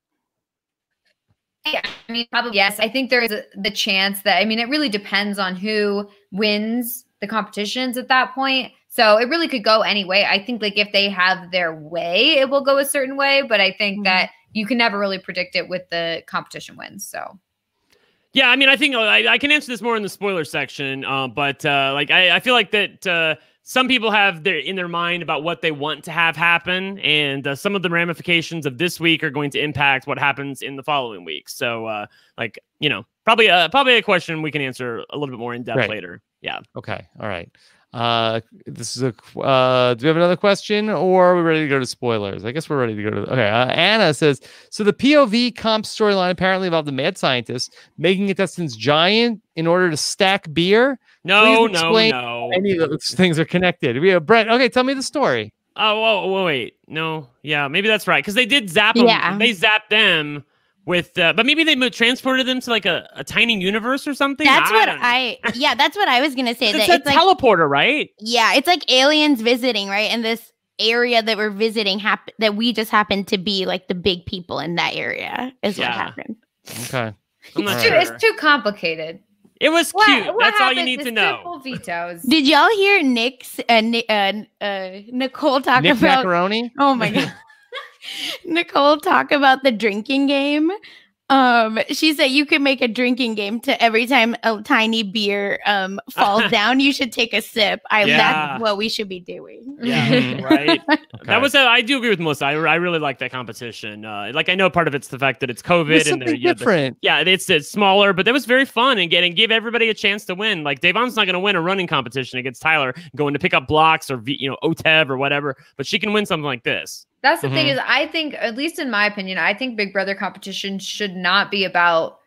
Yeah, I mean, probably yes. I think there is a, the chance that I mean, it really depends on who wins the competitions at that point. So it really could go any way. I think like if they have their way, it will go a certain way. But I think Mhm. that you can never really predict it with the competition wins. So Yeah, I mean, I think uh, I, I can answer this more in the spoiler section, uh, but uh, like I, I feel like that uh, some people have their in their mind about what they want to have happen, and uh, some of the ramifications of this week are going to impact what happens in the following week. So, uh, like you know, probably uh, probably a question we can answer a little bit more in depth Right. later. Yeah, Okay. All right. Uh, this is a. Uh, do we have another question, or are we ready to go to spoilers? I guess we're ready to go to. Okay. Uh, Anna says so. The POV comp storyline apparently involved the mad scientist making intestines giant in order to stack beer. No, no, no. Any of those things are connected. We have Brett. Okay, tell me the story. Oh, whoa, whoa, wait. No, yeah, maybe that's right. Because they did zap them. Yeah. They zapped them with, uh, but maybe they mo- transported them to like a, a tiny universe or something. That's what. I yeah, that's what I was gonna say. It's that a it's like teleporter, right? yeah, it's like aliens visiting, right? And this area that we're visiting hap- that we just happen to be like the big people in that area is Yeah. what happened. Okay. I'm not It's sure. too, it's too complicated. It was What- cute. what That's all you need to to know. Vetoes. Did y'all hear Nick's uh, Ni- uh, uh, Nicole talk Nick about Macaroni. Oh my god. Nicole talk about the drinking game. Um, she said you could make a drinking game to every time a tiny beer um falls down, you should take a sip. I Yeah. that's what we should be doing. Yeah, Mhm. right. Okay. That was. A, I do agree with Melissa. I, I really like that competition. Uh, like I know part of it's the fact that it's COVID It's and they're- something yeah, the- different. yeah, it's, it's smaller, but that was very fun and getting give everybody a chance to win. Like Da'Vonne's not going to win a running competition against Tyler going to pick up blocks or you know OTEV or whatever, but she can win something like this. That's the thing Mhm. is, I think, at least in my opinion, I think Big Brother competition should not be about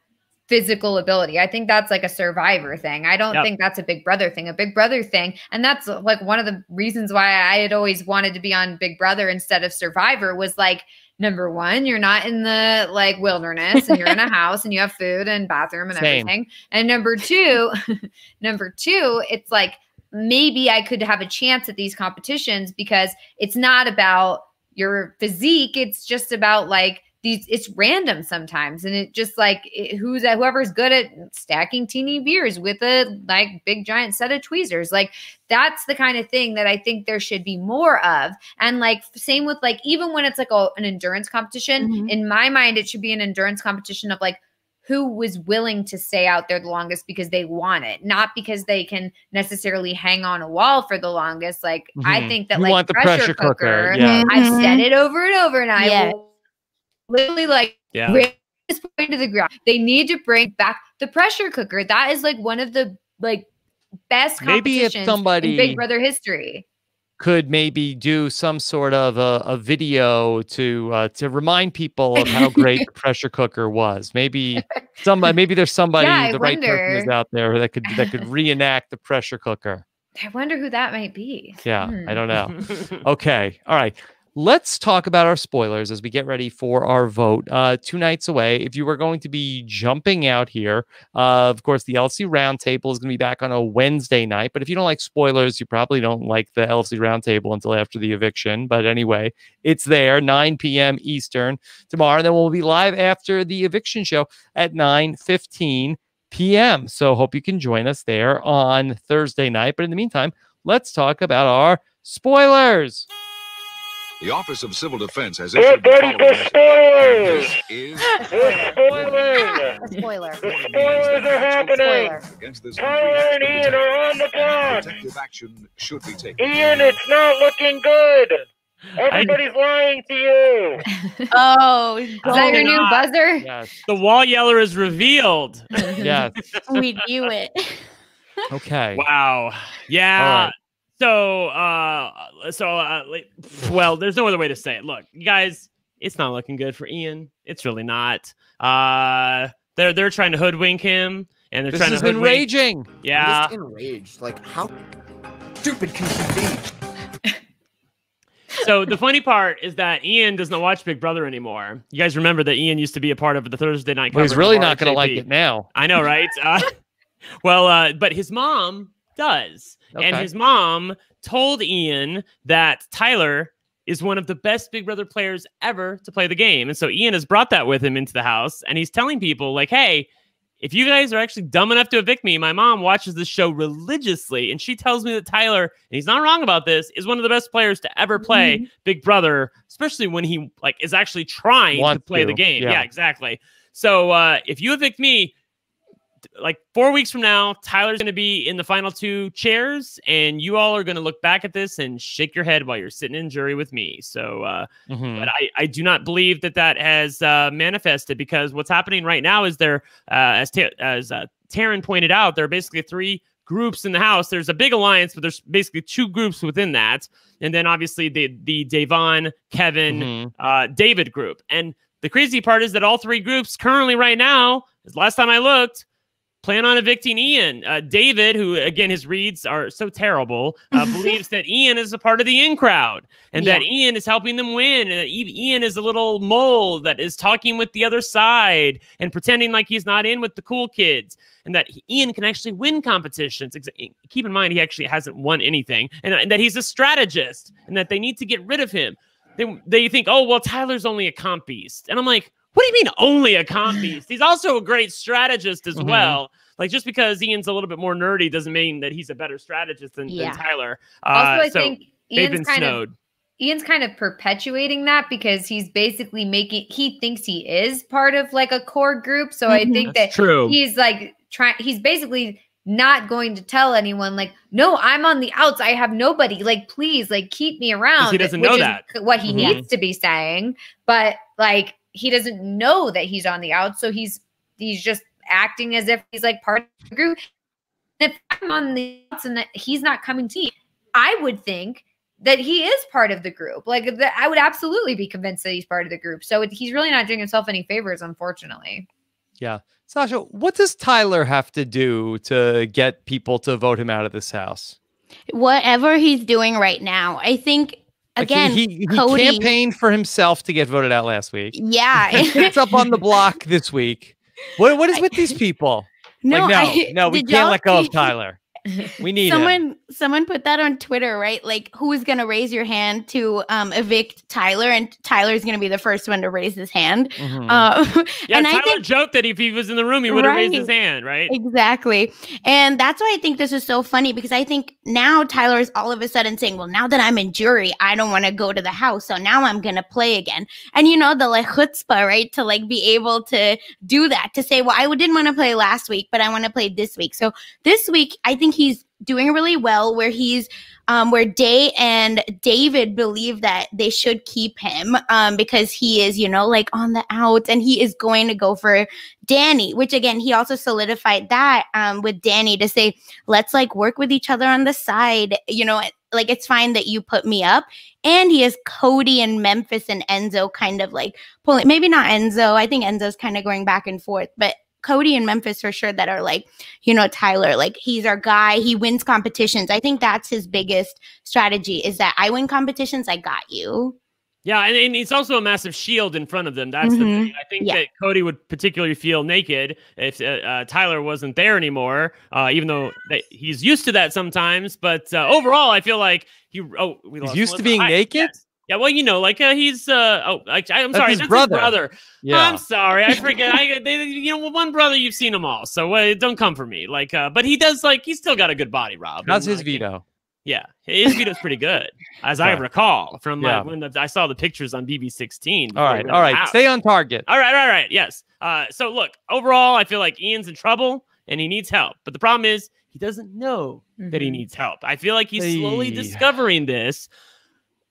physical ability. I think that's like a survivor thing. I don't Yep. think that's a Big Brother thing. A Big Brother thing, and that's like one of the reasons why I had always wanted to be on Big Brother instead of Survivor was like number one, you're not in the like wilderness and you're in a house and you have food and bathroom and Same. everything. And number two, number two, it's like maybe I could have a chance at these competitions because it's not about your physique. It's just about like these. It's random sometimes, and it just like it, who's whoever's good at stacking teeny beers with a like big giant set of tweezers. Like that's the kind of thing that I think there should be more of. And like same with like even when it's like a, an endurance competition, Mhm. in my mind, it should be an endurance competition of like who was willing to stay out there the longest because they want it, not because they can necessarily hang on a wall for the longest. Like I Mhm. think that You like want the pressure cooker, yeah. I've Mhm. said it over and over, and I Yes. will literally like Yeah. this point to the ground. They need to bring back the pressure cooker. That is like one of the like best Maybe if competitions somebody- in Big Brother history. Could maybe do some sort of a, a video to uh, to remind people of how great the pressure cooker was. Maybe somebody, maybe there's somebody, Yeah, the right person is out there that could that could reenact the pressure cooker. I wonder who that might be. Yeah, Hmm. I don't know. Okay, all right. Let's talk about our spoilers as we get ready for our vote. Uh, two nights away. If you are going to be jumping out here, uh, of course, the LC Roundtable is going to be back on a Wednesday night. But if you don't like spoilers, you probably don't like the LC Roundtable until after the eviction. But anyway, it's there, 9 p.m. Eastern tomorrow. And then we'll be live after the eviction show at 9 15 p.m. So hope you can join us there on Thursday night. But in the meantime, let's talk about our spoilers. The Office of Civil Defense has issued the following message. This is Spoiler. spoilers are happening. against this Tyler and Ian are on the block. Protective action should be taken. Ian, it's not looking good. Everybody's lying to you. Oh, Is that your new God. buzzer? Yes. the wall yeller is revealed. Yes. we knew it. Okay. Wow. Yeah. All right. So, uh, so, uh, well, there's no other way to say it. Look, you guys, it's not looking good for Ian. It's really not. Uh, they're they're trying to hoodwink him, and they're This trying has to been hoodwink. raging. Yeah. I'm just enraged. Like, how stupid can she be? so the funny part is that Ian does not watch Big Brother anymore. You guys remember that Ian used to be a part of the Thursday night. Well, he's really not going to like it now. I know, right? Uh, well, uh, but his mom does. And his mom told Ian that Tyler is one of the best Big Brother players ever to play the game. And so Ian has brought that with him into the house and he's telling people, like, hey, if you guys are actually dumb enough to evict me, my mom watches this show religiously. And she tells me that Tyler, and he's not wrong about this, is one of the best players to ever play Big Brother, especially when he like is actually trying to play to, the game. yeah. yeah exactly. So uh, if you evict me, like four weeks from now, Tyler's going to be in the final two chairs, and you all are going to look back at this and shake your head while you're sitting in jury with me. So, uh, Mhm. but I, I do not believe that that has uh, manifested because what's happening right now is there, uh, as Ta- as uh, Taryn pointed out, there are basically three groups in the house. There's a big alliance, but there's basically two groups within that, and then obviously the the Da'Vonne, Kevin, mm-hmm. uh, David group. And the crazy part is that all three groups currently right now, as last time I looked, plan on evicting Ian. Uh, David, who again his reads are so terrible, uh, believes that Ian is a part of the in crowd and yeah. that Ian is helping them win, and that Ian is a little mole that is talking with the other side and pretending like he's not in with the cool kids, and that Ian can actually win competitions. Keep in mind he actually hasn't won anything, and, and that he's a strategist, and that they need to get rid of him. They, they think, oh well, Tyler's only a comp beast, and I'm like what do you mean only a comp beast? He's also a great strategist as mm-hmm. well. Like just because Ian's a little bit more nerdy doesn't mean that he's a better strategist than, yeah. than Tyler. Uh, also, I so think Ian's kind snowed. of Ian's kind of perpetuating that because he's basically making he thinks he is part of like a core group. So I mm-hmm. think that true. he's like trying he's basically not going to tell anyone like no i'm on the outs i have nobody like please like keep me around he doesn't know that what he mm-hmm. needs to be saying but like he doesn't know that he's on the out, so he's he's just acting as if he's like part of the group. if I'm on the outs and that he's not coming to me, I would think that he is part of the group. Like that, I would absolutely be convinced that he's part of the group. So he's really not doing himself any favors, unfortunately. Yeah. Sasha, what does Tyler have to do to get people to vote him out of this house? Whatever he's doing right now. I think Again, he, he, he Cody, campaigned for himself to get voted out last week. Yeah, it's up on the block this week. What what is with these people? No, like, no, I, no, we can't let go of Tyler. We need someone. Him. Someone put that on Twitter, right? Like, who is going to raise your hand to um, evict Tyler? And Tyler's going to be the first one to raise his hand. Mm-hmm. Uh, yeah, and Tyler I think, joked that if he was in the room, he would have right, raised his hand, right? Exactly. And that's why I think this is so funny because I think now Tyler is all of a sudden saying, "Well, now that I'm in jury, I don't want to go to the house, so now I'm going to play again." And you know the like chutzpah, right? To like be able to do that, to say, "Well, I didn't want to play last week, but I want to play this week." So this week, I think he's doing really well where he's um, where Day and David believe that they should keep him um, because he is, you know, like on the out and he is going to go for Dani, which again, he also solidified that um, with Dani to say, let's like work with each other on the side, you know, like it's fine that you put me up. And he has Cody and Memphis and Enzo kind of like pulling, maybe not Enzo. I think Enzo's kind of going back and forth, but Cody and Memphis for sure that are like, you know, Tyler, like he's our guy. He wins competitions. I think that's his biggest strategy is that I win competitions. I got you. Yeah, and, and it's also a massive shield in front of them. That's mm-hmm. the thing. I think yeah. that Cody would particularly feel naked if uh, uh, Tyler wasn't there anymore, uh, even though he's used to that sometimes. But uh, overall, I feel like he oh he's used to being naked. Yes. Yeah, well, you know, like uh, he's uh oh, I, am sorry, his that's brother. his brother. Yeah, I'm sorry, I forget. I they, you know, one brother you've seen them all, so uh, don't come for me. Like, uh, but he does like he's still got a good body, Rob. That's his like, veto. Yeah, his veto's pretty good, as yeah. I recall from yeah. when the, I saw the pictures on BB16. All right, all right, out. stay on target. All right, all right, yes. Uh, so look, overall, I feel like Ian's in trouble and he needs help, but the problem is he doesn't know mm-hmm. that he mm-hmm. needs help. I feel like he's slowly discovering this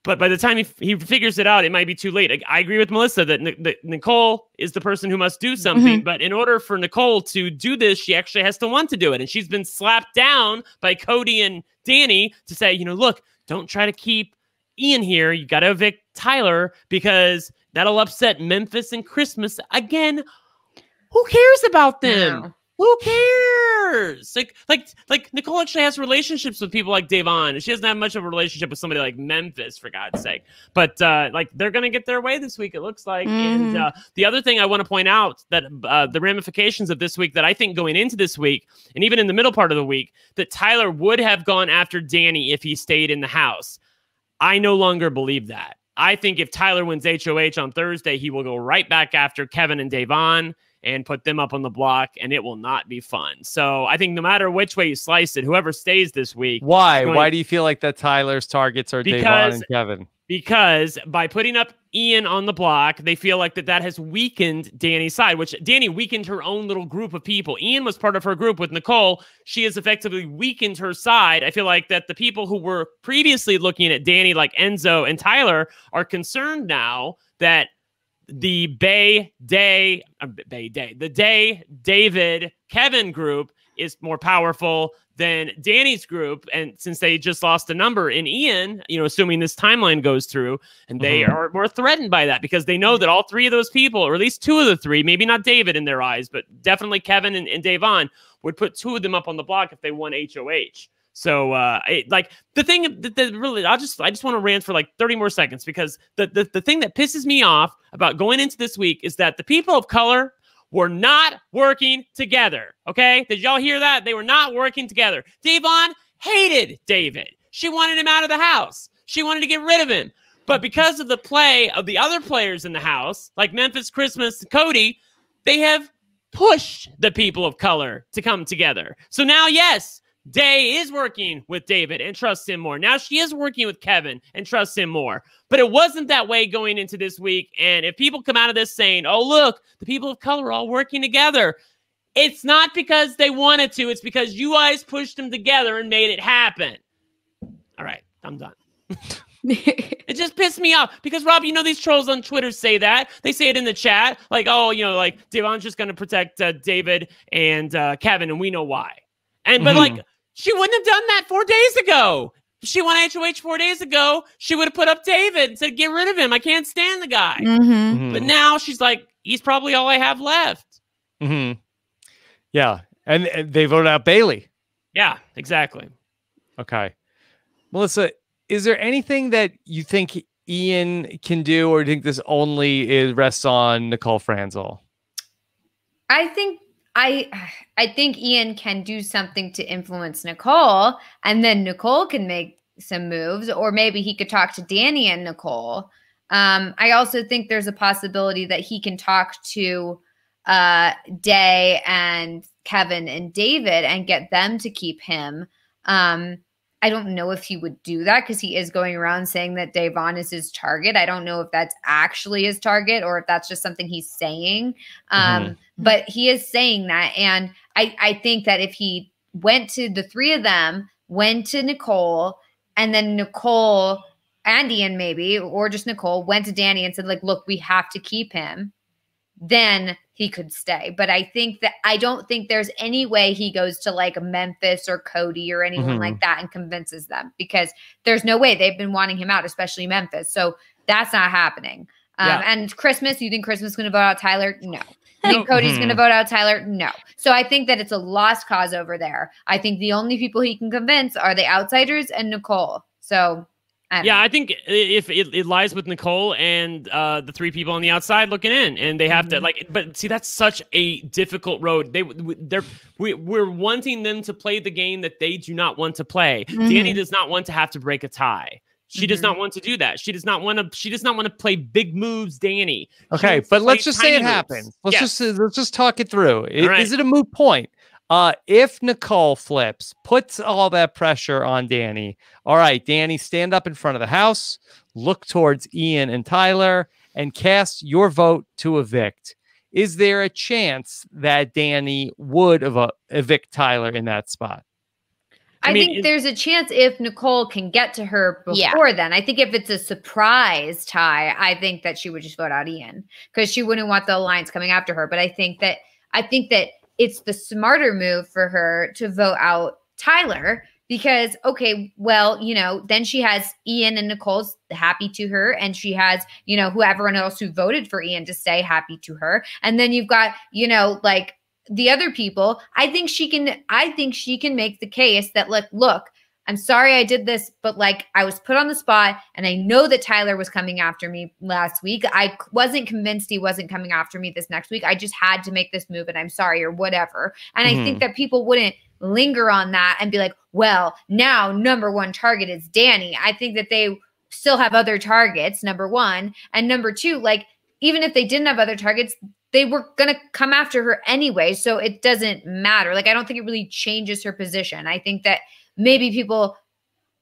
but by the time he, he figures it out, it might be too late. I, I agree with Melissa that, N- that Nicole is the person who must do something. Mm-hmm. But in order for Nicole to do this, she actually has to want to do it. And she's been slapped down by Cody and Dani to say, you know, look, don't try to keep Ian here. You got to evict Tyler because that'll upset Memphis and Christmas again. Who cares about them? No. Who cares? Like, like, like Nicole actually has relationships with people like Da'Vonne. She doesn't have much of a relationship with somebody like Memphis, for God's sake. But uh, like, they're gonna get their way this week. It looks like. Mm. And uh, the other thing I want to point out that uh, the ramifications of this week that I think going into this week and even in the middle part of the week that Tyler would have gone after Dani if he stayed in the house. I no longer believe that. I think if Tyler wins HOH on Thursday, he will go right back after Kevin and Da'Vonne and put them up on the block, and it will not be fun. So I think no matter which way you slice it, whoever stays this week. Why? Going, Why do you feel like that Tyler's targets are because, Da'Vonne and Kevin? Because by putting up Ian on the block, they feel like that that has weakened Dani's side, which Dani weakened her own little group of people. Ian was part of her group with Nicole. She has effectively weakened her side. I feel like that the people who were previously looking at Dani, like Enzo and Tyler, are concerned now that the Bay Day, uh, Bay Day, the Day David Kevin group is more powerful than Dani's group. And since they just lost a number in Ian, you know, assuming this timeline goes through, and they mm-hmm. are more threatened by that because they know that all three of those people, or at least two of the three, maybe not David in their eyes, but definitely Kevin and, and Da'Vonne, would put two of them up on the block if they won HOH. So uh it, like the thing that, that really I just I just want to rant for like 30 more seconds because the, the the thing that pisses me off about going into this week is that the people of color were not working together. Okay? Did y'all hear that? They were not working together. Da'Vonne hated David. She wanted him out of the house. She wanted to get rid of him. But because of the play of the other players in the house, like Memphis Christmas, Cody, they have pushed the people of color to come together. So now, yes, Day is working with David and trusts him more. Now she is working with Kevin and trusts him more. But it wasn't that way going into this week. And if people come out of this saying, oh, look, the people of color are all working together, it's not because they wanted to. It's because you guys pushed them together and made it happen. All right, I'm done. it just pissed me off because Rob, you know these trolls on Twitter say that they say it in the chat, like, oh, you know, like Da'Vonne's just going to protect uh, David and uh, Kevin, and we know why. And but mm-hmm. like she wouldn't have done that four days ago. If she won HOH four days ago, she would have put up David and said, "Get rid of him. I can't stand the guy." Mm-hmm. Mm-hmm. But now she's like, "He's probably all I have left." Hmm. Yeah, and, and they voted out Bayleigh. Yeah, exactly. Okay, Melissa, is there anything that you think Ian can do, or do you think this only is rests on Nicole Franzel? I think I I think Ian can do something to influence Nicole, and then Nicole can make some moves, or maybe he could talk to Dani and Nicole. Um, I also think there's a possibility that he can talk to uh, Day and Kevin and David and get them to keep him. Um, I don't know if he would do that because he is going around saying that Da'Vonne is his target. I don't know if that's actually his target or if that's just something he's saying. Um, mm-hmm. But he is saying that. And I, I think that if he went to the three of them, went to Nicole, and then Nicole Andy, and Ian maybe, or just Nicole, went to Dani and said, like, look, we have to keep him, then he could stay. But I think that I don't think there's any way he goes to like Memphis or Cody or anyone mm-hmm. like that and convinces them because there's no way they've been wanting him out, especially Memphis. So that's not happening. Um, yeah. And Christmas, you think Christmas is going to vote out Tyler? No. You think Cody's going to mm-hmm. vote out Tyler? No. So I think that it's a lost cause over there. I think the only people he can convince are the outsiders and Nicole. So I yeah, know. I think if it, it, lies with Nicole and uh, the three people on the outside looking in, and they have mm-hmm. to like, but see, that's such a difficult road. They they're we, we're wanting them to play the game that they do not want to play. Mm-hmm. Dani does not want to have to break a tie. She mm-hmm. does not want to do that. She does not want to. She does not want to play big moves, Dani. Okay, but let's just say it moves. happens. Let's yes. just let's just talk it through. Is, right. is it a moot point? Uh, if Nicole flips, puts all that pressure on Dani. All right, Dani, stand up in front of the house, look towards Ian and Tyler, and cast your vote to evict. Is there a chance that Dani would ev- evict Tyler in that spot? I, I mean, think there's a chance if Nicole can get to her before yeah. then. I think if it's a surprise tie, I think that she would just vote out Ian because she wouldn't want the alliance coming after her. But I think that I think that it's the smarter move for her to vote out Tyler because okay well you know then she has ian and nicole's happy to her and she has you know whoever else who voted for ian to stay happy to her and then you've got you know like the other people i think she can i think she can make the case that look look I'm sorry I did this, but like I was put on the spot and I know that Tyler was coming after me last week. I wasn't convinced he wasn't coming after me this next week. I just had to make this move and I'm sorry or whatever. And mm-hmm. I think mm-hmm. that people wouldn't linger on that and be like, well, now number one target is Dani. I think that they still have other targets, number one. And number two, like, even if they didn't have other targets, they were going to come after her anyway. So it doesn't matter. Like, I don't think it really changes her position. I think that maybe people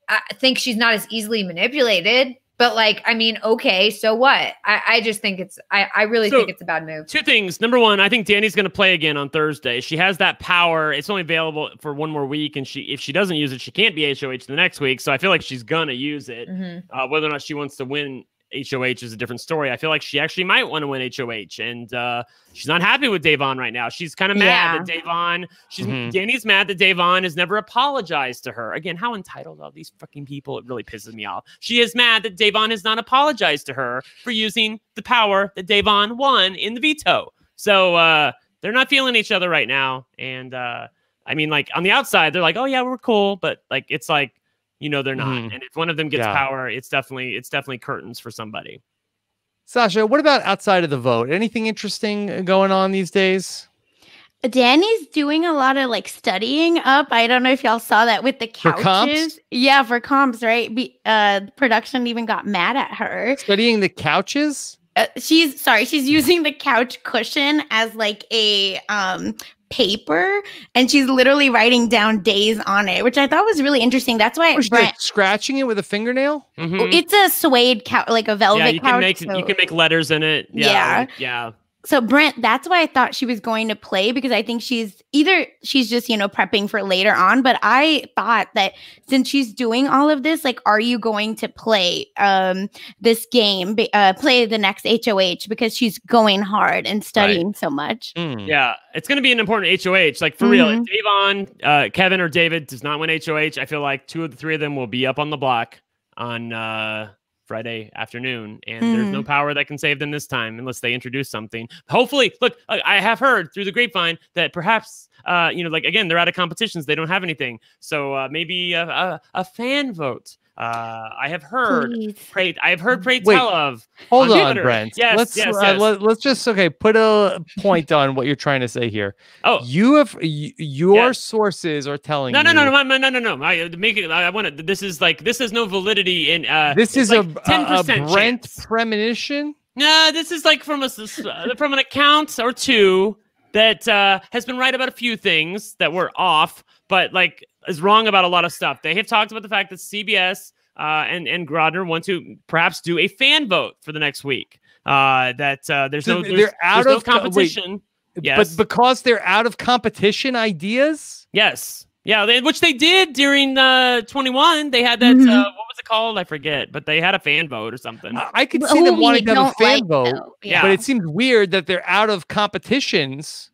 uh, think she's not as easily manipulated. But like, I mean, okay, so what? I, I just think it's I, I really so, think it's a bad move. Two things. Number one, I think Dani's gonna play again on Thursday. She has that power. It's only available for one more week, and she if she doesn't use it, she can't be HOH the next week. So I feel like she's gonna use it. Mm-hmm. Uh, whether or not she wants to win HOH is a different story. I feel like she actually might want to win HOH, and uh, she's not happy with Da'Vonne right now. She's kind of mad Yeah. that Da'Vonne. She's Mhm. Dani's mad that Da'Vonne has never apologized to her. Again, how entitled are these fucking people? It really pisses me off. She is mad that Da'Vonne has not apologized to her for using the power that Da'Vonne won in the veto. So uh, they're not feeling each other right now, and uh, I mean, like on the outside, they're like, "Oh yeah, we're cool," but like it's like you know they're not. Mhm. And if one of them gets Yeah. power, it's definitely it's definitely curtains for somebody. Sasha, what about outside of the vote? Anything interesting going on these days? Dani's doing a lot of like studying up. I don't know if y'all saw that with the For couches. comps? Yeah, for comps, right? Be, uh, production even got mad at her. Studying the couches? Uh, she's sorry, she's using the couch cushion as like a um paper, and she's literally writing down days on it, which I thought was really interesting. That's why Was she Brent, like scratching it with a fingernail? Mhm. it's a suede couch, like a velvet Yeah, you couch. can make so- you can make letters in it. Yeah, Yeah. like, yeah. So Brent, that's why I thought she was going to play because I think she's either she's just, you know, prepping for later on, but I thought that since she's doing all of this, like are you going to play um this game, be- uh play the next HOH because she's going hard and studying so much. Hmm. Yeah, it's going to be an important HOH. Like for real, Mhm. if Da'Vonne, uh, Kevin, or David does not win HOH, I feel like two of the three of them will be up on the block on uh, Friday afternoon, and there's no power that can save them this time unless they introduce something. Hopefully, look, I, I have heard through the grapevine that perhaps, uh, you know, like again, they're out of competitions, they don't have anything, so uh, maybe a, a, a fan vote. Uh, I have heard. Please. Pray, I have heard. Pray Wait, tell of. Hold on on, Twitter. Brent. Yes, let's yes, uh. Let, us just okay put a point on what you're trying to say here. Oh, You have y- your Yes. sources are telling No, you no, no, no, no, no, no, no. I make it. I want to. This is like this has no validity in. Uh, This is like a, a, a 10% Brent chance. premonition. No, this is like from a s- uh, from an account or two that uh, has been right about a few things that were off, but like is wrong about a lot of stuff. They have talked about the fact that CBS uh, and and Grodner want to perhaps do a fan vote for the next week. Uh, that uh, there's no they're out there's no of co- wait. competition. Yes. But because they're out of competition ideas, Yes. Yeah, they, which they did during uh 21. They had that Mhm. uh, what was it called? I forget, but they had a fan vote or something. I, I could Who see them wanting to have a fan like, vote. Yeah. But it seems weird that they're out of competitions.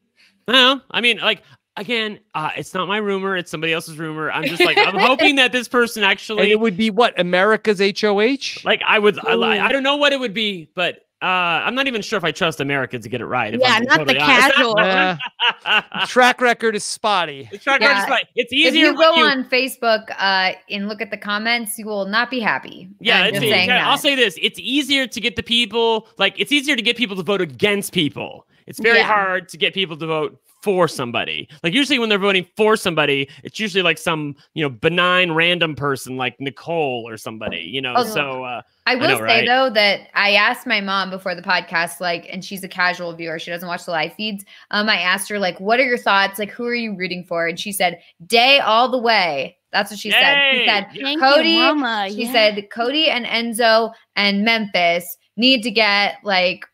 No, I mean, like again, uh, it's not my rumor; it's somebody else's rumor. I'm just like, I'm hoping that this person actually. And actually, it would be what America's HOH. like, I would, I. I don't know what it would be, but uh, I'm not even sure if I trust America to get it right. if Yeah, I'm not totally the honest. casual. Yeah. Track record is spotty. The track record's Yeah. right. It's easier. If easier. you go you- on Facebook uh, and look at the comments, you will not be happy. Yeah, I'm it's, just saying yeah, I'll say this: it's easier to get the people, like it's easier to get people to vote against people. It's very Yeah. hard to get people to vote for somebody. Like usually when they're voting for somebody, it's usually like some you know benign random person like Nicole or somebody. You know, Oh, so uh, I will know, say right? though that I asked my mom before the podcast, like, and she's a casual viewer. She doesn't watch the live feeds. Um, I asked her like, "What are your thoughts? Like, who are you rooting for?" And she said, "Day all the way." That's what she said. She said, Thank Cody, you, Mama. She yeah. said Cody and Enzo and Memphis need to get like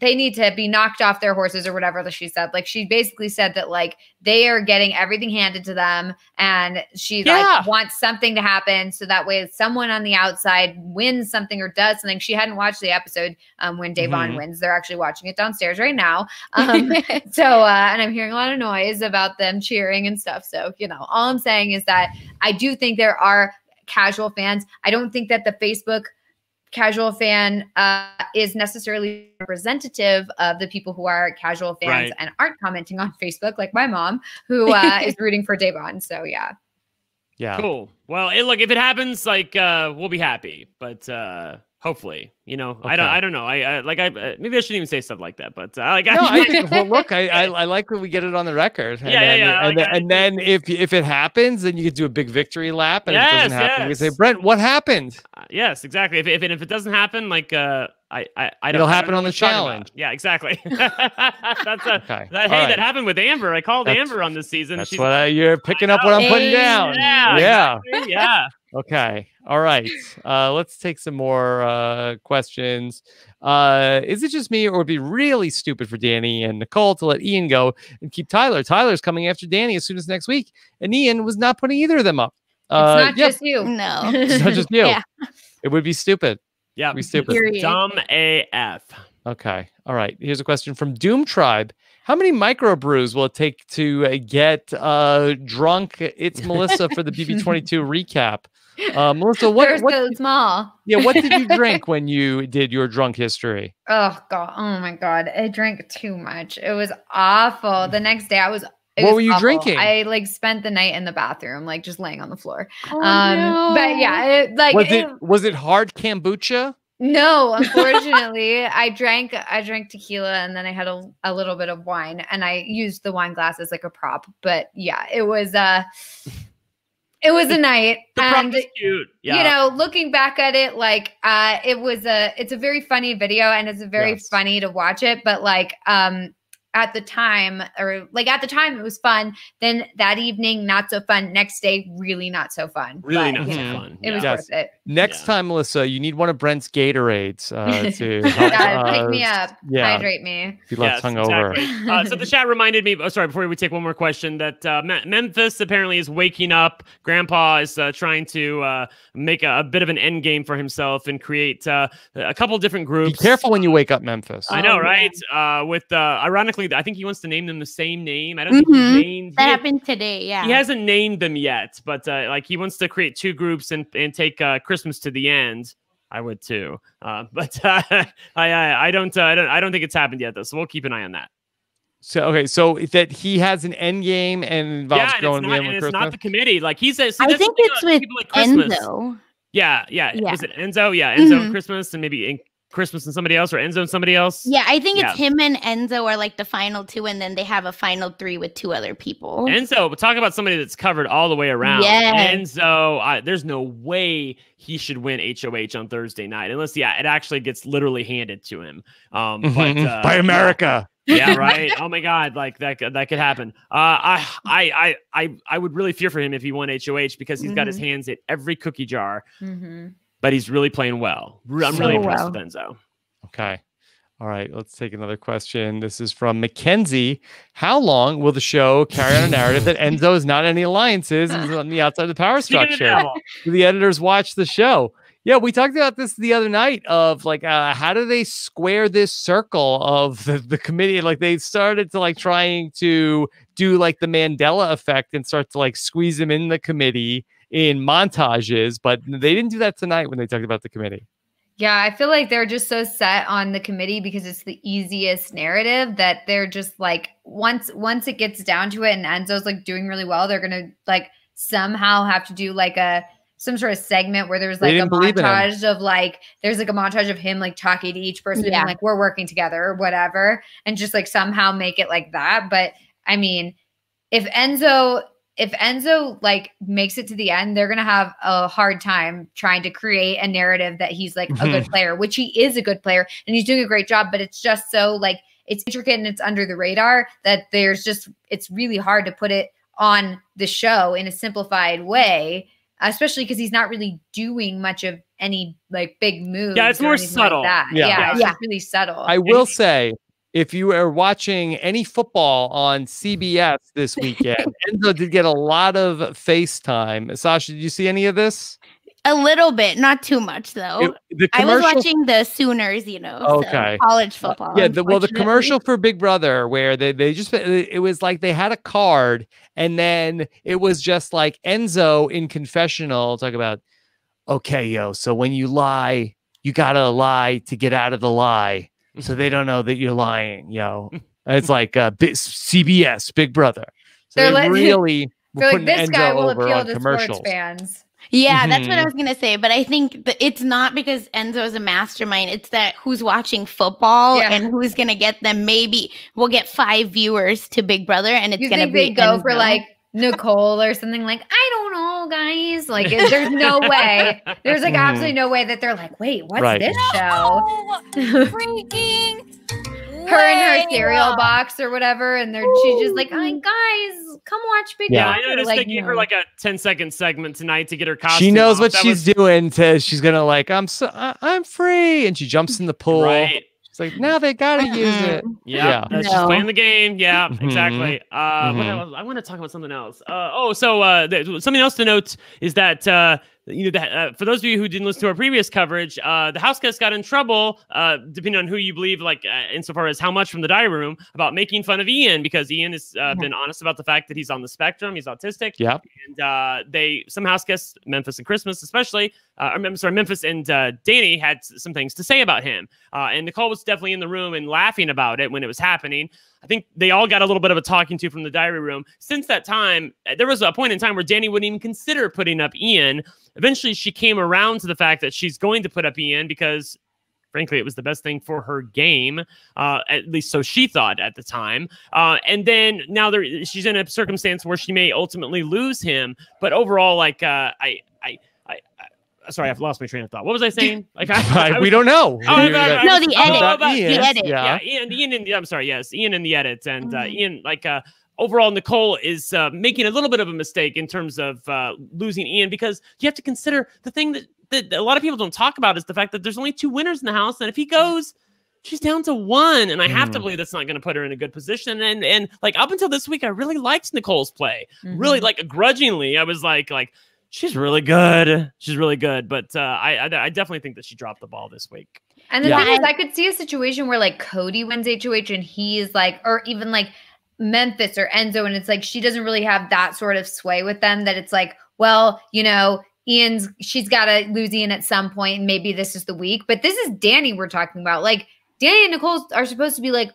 they need to be knocked off their horses or whatever she said. Like she basically said that like they are getting everything handed to them and she Yeah. like wants something to happen so that way someone on the outside wins something or does something. She hadn't watched the episode um, when Da'Vonne Mhm. wins. They're actually watching it downstairs right now. Um, so uh, and I'm hearing a lot of noise about them cheering and stuff. So you know, all I'm saying is that I do think there are casual fans. I don't think that the Facebook casual fan uh, is necessarily representative of the people who are casual fans Right. and aren't commenting on Facebook, like my mom, who uh, is rooting for Da'Vonne. So yeah, Yeah. cool. Well, it, look, if it happens, like uh, we'll be happy, but uh, hopefully, you know, I don't, I don't know. I, I like, I uh, maybe I shouldn't even say stuff like that, but uh, like, No, I think. Well, look, I, I I like when we get it on the record. And Yeah, yeah, then, yeah, And, like, then, and then if if it happens, then you could do a big victory lap. And if it doesn't happen, you say. Brent, what happened? Uh, yes, exactly. If if it, if it doesn't happen, like uh, I I, I don't. It'll happen on the challenge. Yeah, exactly. That's a, Okay. that, hey, right. that happened with Amber. I called That's- Amber on this season. That's She's what I, you're picking up what I'm putting down. yeah, Yeah. exactly, yeah. Okay. All right. Uh, let's take some more uh, questions. Uh, is it just me, or would it be really stupid for Dani and Nicole to let Ian go and keep Tyler? Tyler's coming after Dani as soon as next week, and Ian was not putting either of them up. it's Uh, not yeah, just you. no. it's not just you. Yeah. It would be stupid. Yeah, We stupid. Period. dumb AF. Okay. All right. Here's a question from Doom Tribe. How many micro brews will it take to uh, get uh, drunk? It's Melissa for the BB22 recap. Uh, Melissa, They're what, what so small. yeah, what did you drink when you did your drunk history? Oh god. Oh my god. I drank too much. It was awful. The next day I was it What was were you awful. drinking? I like spent the night in the bathroom, like just laying on the floor. Oh, um but yeah, it, like was it- it was it hard kombucha? no, unfortunately, I drank I drank tequila and then I had a, a little bit of wine and I used the wine glass as like a prop. But yeah, it was uh it was a night The and cute. Yeah. you know looking back at it like uh it was a it's a very funny video and it's very Yes. funny to watch it but like um at the time or like at the time it was fun then that evening not so fun next day really not so fun really But, not you so know, fun. it was. Yes. worth it Next Yeah. time, Melissa, you need one of Brent's Gatorades uh, to help, yeah, pick me uh, up Yeah, hydrate me be left Yes, hungover. exactly. Uh, so the chat reminded me. Oh, sorry. Before we take one more question, that uh, Me- Memphis apparently is waking up. Grandpa is uh, trying to uh, make a, a bit of an end game for himself and create uh, a couple different groups. Be careful when you wake up, Memphis. I know, Oh, right? Uh, with uh, ironically, I think he wants to name them the same name. I don't think Mhm. he named. That he- happened today. Yeah. He hasn't named them yet, but uh, like he wants to create two groups and and take uh, Christmas to the end. I would too, uh, but uh, I, I I don't uh, I don't I don't think it's happened yet though. So we'll keep an eye on that. So okay, so that he has an end game and involves yeah, and going it's, to not, the and with it's not the committee. Like he says, see, I think it's with like Enzo. Yeah, yeah, Yeah. Was it Enzo? Yeah, Enzo and Mhm. Christmas, and maybe in Christmas and somebody else, or Enzo and somebody else. Yeah, I think Yeah. it's him and Enzo are like the final two, and then they have a final three with two other people. Enzo, but talk about somebody that's covered all the way around. Yeah. Enzo, I, there's no way he should win HOH on Thursday night, unless yeah, it actually gets literally handed to him. Um, but Mhm. uh, by. America. yeah, right. Oh my God, like that could- that could happen. Uh, I I I I I would really fear for him if he won HOH because he's got his hands at every cookie jar, hmm but he's really playing well. I'm really impressed well. with Enzo. Okay. All right, let's take another question. This is from Mackenzie. How long will the show carry on a narrative that Enzo is not any alliances and is on the outside of the power Speaking of the structure? Do the editors watch the show? Yeah, we talked about this the other night of like uh, how do they square this circle of the, the committee? Like they started to like trying to do like the Mandela effect and start to like squeeze him in the committee in montages, but they didn't do that tonight when they talked about the committee. Yeah, I feel like they're just so set on the committee because it's the easiest narrative that they're just like once once it gets down to it and Enzo's like doing really well, they're gonna like somehow have to do like a some sort of segment where there's like a didn't believe in him. montage of like there's like a montage of him like talking to each person Yeah. and like we're working together or whatever and just like somehow make it like that. But I mean, if Enzo if Enzo like makes it to the end, they're gonna have a hard time trying to create a narrative that he's like a good mhm. player, which he is a good player and he's doing a great job. But it's just so like it's intricate and it's under the radar that there's just it's really hard to put it on the show in a simplified way, especially because he's not really doing much of any like big moves. Yeah, it's or more anything like subtle. that. Yeah. Yeah, it's Yeah. really subtle. I will say, if you are watching any football on mm. CBS this weekend, Enzo did get a lot of FaceTime. Sasha, did you see any of this? A little bit, not too much though. It- I was watching the Sooners, you know, so college uh, football. yeah, the, well, the commercial for Big Brother where they they just uh, it was like they had a card and then it was just like Enzo in confessional talk about okay, yo, so when you lie, you gotta lie to get out of the lie, so they don't know that you're lying, yo. And it's like uh, bi- CBS Big Brother. So They're they like- really They're like putting this Enzo guy will over appeal on to commercials. sports fans. Yeah, that's what. I was gonna say. But I think that it's not because Enzo is a mastermind. It's that who's watching football Yeah. and who's gonna get them. Maybe we'll get five viewers to Big Brother, and it's you gonna think be they go for like Nicole or something like I don't know, guys. Like there's no way. There's like Mhm. absolutely no way that they're like, wait, what's Right. this show? Freaking Her in her cereal box or whatever, and they're she's just like, "Hi guys, come watch Big Yeah. Yeah, Brother." I noticed like, they gave her like a 10 second segment tonight to get her costume. She knows off. what That she's was- doing. To she's gonna like I'm so I, I'm free, and she jumps in the pool. Right. She's like, now they gotta use it. Yeah, Yeah. that's just No. playing the game. Yeah, Mhm. exactly. Uh, what Mhm. else? I want to talk about something else. Uh, oh, so uh, th- something else to note is that uh, you know, the, uh, for those of you who didn't listen to our previous coverage, uh, the house guest got in trouble, uh, depending on who you believe, like uh, insofar as how much from the diary room about making fun of Ian because Ian has uh, mm-hmm. been honest about the fact that he's on the spectrum, he's autistic. Yeah, and uh, they some house guests, Memphis and Christmas especially, uh, I'm sorry, Memphis and uh, Dani had some things to say about him, uh, and Nicole was definitely in the room and laughing about it when it was happening. I think they all got a little bit of a talking to from the diary room. Since that time, uh, there was a point in time where Dani wouldn't even consider putting up Ian. Eventually, she came around to the fact that she's going to put up Ian because, frankly, it was the best thing for her game. Uh, at least so she thought at the time. Uh, and then now there, she's in a circumstance where she may ultimately lose him. But overall, like uh, I, I, I, sorry, I've lost my train of thought. What was I saying? Like I, I we don't know. Oh, about, no, the edit. About, the edit. Yeah, yeah Ian, Ian, in, the, I'm sorry. Yes, Ian in the edit, and uh, mm. Ian like uh, overall, Nicole is uh, making a little bit of a mistake in terms of uh, losing Ian because you have to consider the thing that, that a lot of people don't talk about is the fact that there's only two winners in the house, and if he goes she's down to one and i have mm. to believe that's not going to put her in a good position and and like up until this week i really liked nicole's play mm-hmm. really like grudgingly i was like like she's really good. She's really good, but uh, I, I, I definitely think that she dropped the ball this week. And the yeah. thing is, I could see a situation where like Cody wins HOH and he's like, or even like Memphis or Enzo, and it's like she doesn't really have that sort of sway with them. That it's like, well, you know, Ian's she's got to lose Ian at some point, and maybe this is the week. But this is Dani we're talking about. Like Dani and Nicole are supposed to be like,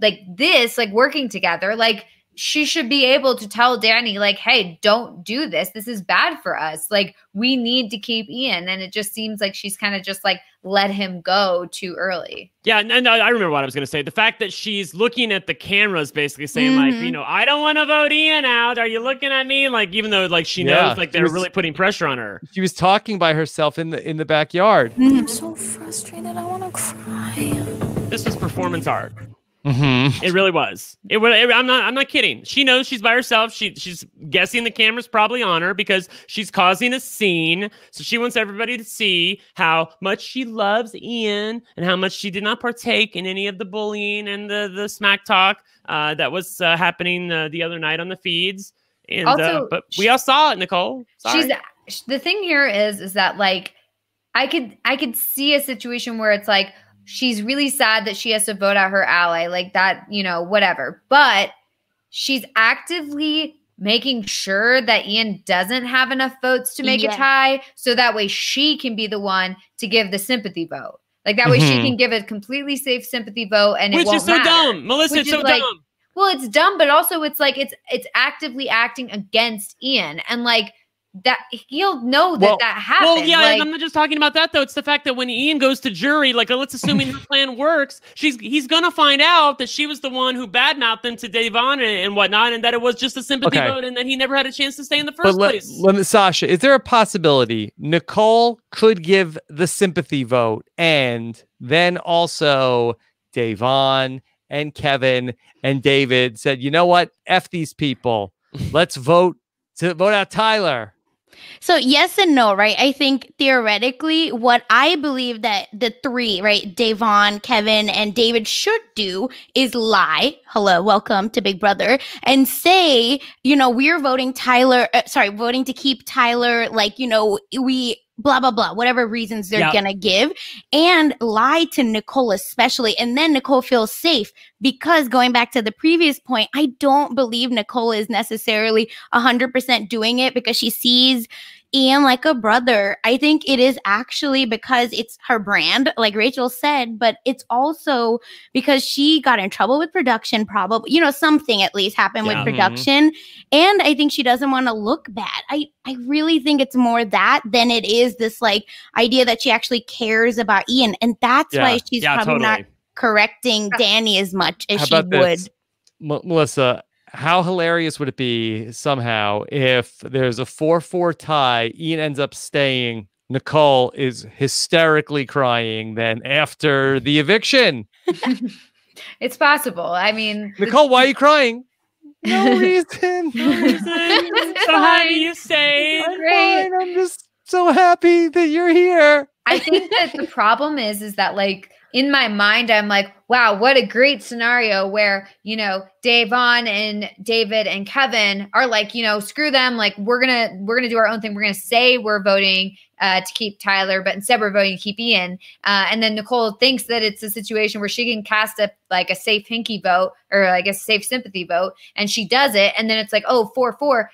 like this, like working together, like she should be able to tell Dani, like, hey, don't do this. This is bad for us. Like, we need to keep Ian. And it just seems like she's kind of just like let him go too early. Yeah. And, and I remember what I was going to say. The fact that she's looking at the cameras, basically saying, mm-hmm. like, you know, I don't want to vote Ian out. Are you looking at me? Like, even though, like, she yeah, knows, like, they're was, really putting pressure on her. She was talking by herself in the in the backyard. I'm so frustrated. I want to cry. This was performance art. Mm-hmm. It really was. It, it, I'm not. I'm not kidding. She knows she's by herself. She she's guessing the camera's probably on her because she's causing a scene. So she wants everybody to see how much she loves Ian and how much she did not partake in any of the bullying and the the smack talk uh, that was uh, happening uh, the other night on the feeds. And uh, also, but we all saw it, Nicole. Sorry. She's the thing here is is that like I could I could see a situation where it's like she's really sad that she has to vote out her ally, like that, you know, whatever. But she's actively making sure that Ian doesn't have enough votes to make yeah. a tie. So that way she can be the one to give the sympathy vote. Like that way mm-hmm. she can give a completely safe sympathy vote and Which it won't is so matter. dumb. Melissa, Which it's so like, dumb. Well, it's dumb, but also it's like it's it's actively acting against Ian. And like that he'll know that well, that happened. Well, yeah, like, I'm not just talking about that though. It's the fact that when Ian goes to jury, like uh, let's assume her plan works, she's he's gonna find out that she was the one who badmouthed them to Da'Vonne and, and whatnot, and that it was just a sympathy okay. vote, and that he never had a chance to stay in the first but place. Let, let, Sasha, is there a possibility Nicole could give the sympathy vote, and then also Da'Vonne and Kevin and David said, you know what, f these people, let's vote to vote out Tyler. So yes and no, right? I think theoretically, what I believe that the three, right, Da'Vonne, Kevin, and David should do is lie. Hello, welcome to Big Brother, and say, you know, we're voting Tyler. Uh, sorry, voting to keep Tyler. Like, you know, we blah blah blah whatever reasons they're yep. gonna give and lie to nicole especially and then nicole feels safe because going back to the previous point i don't believe nicole is necessarily 100% doing it because she sees Ian like a brother. I think it is actually because it's her brand, like Rachel said, but it's also because she got in trouble with production, probably, you know, something at least happened yeah. with mm-hmm. production. Mm-hmm. And I think she doesn't want to look bad. I, I really think it's more that than it is this like idea that she actually cares about Ian. And that's yeah. why she's yeah, probably totally. not correcting Dani as much as she would. This? M- Melissa, how hilarious would it be somehow if there's a 4-4 tie, Ian ends up staying, Nicole is hysterically crying then after the eviction. it's possible. I mean, Nicole, why are you crying? No reason. no reason. so happy you stayed. I'm Great. Fine. I'm just so happy that you're here. I think that the problem is, is that like in my mind, I'm like, wow, what a great scenario where, you know, Da'Vonne and David and Kevin are like, you know, screw them. Like, we're going to, we're to do our own thing. We're going to say we're voting uh, to keep Tyler, but instead we're voting to keep Ian. Uh, and then Nicole thinks that it's a situation where she can cast a, like a safe hinky vote or I guess safe sympathy vote. And she does it. And then it's like, oh, four, four.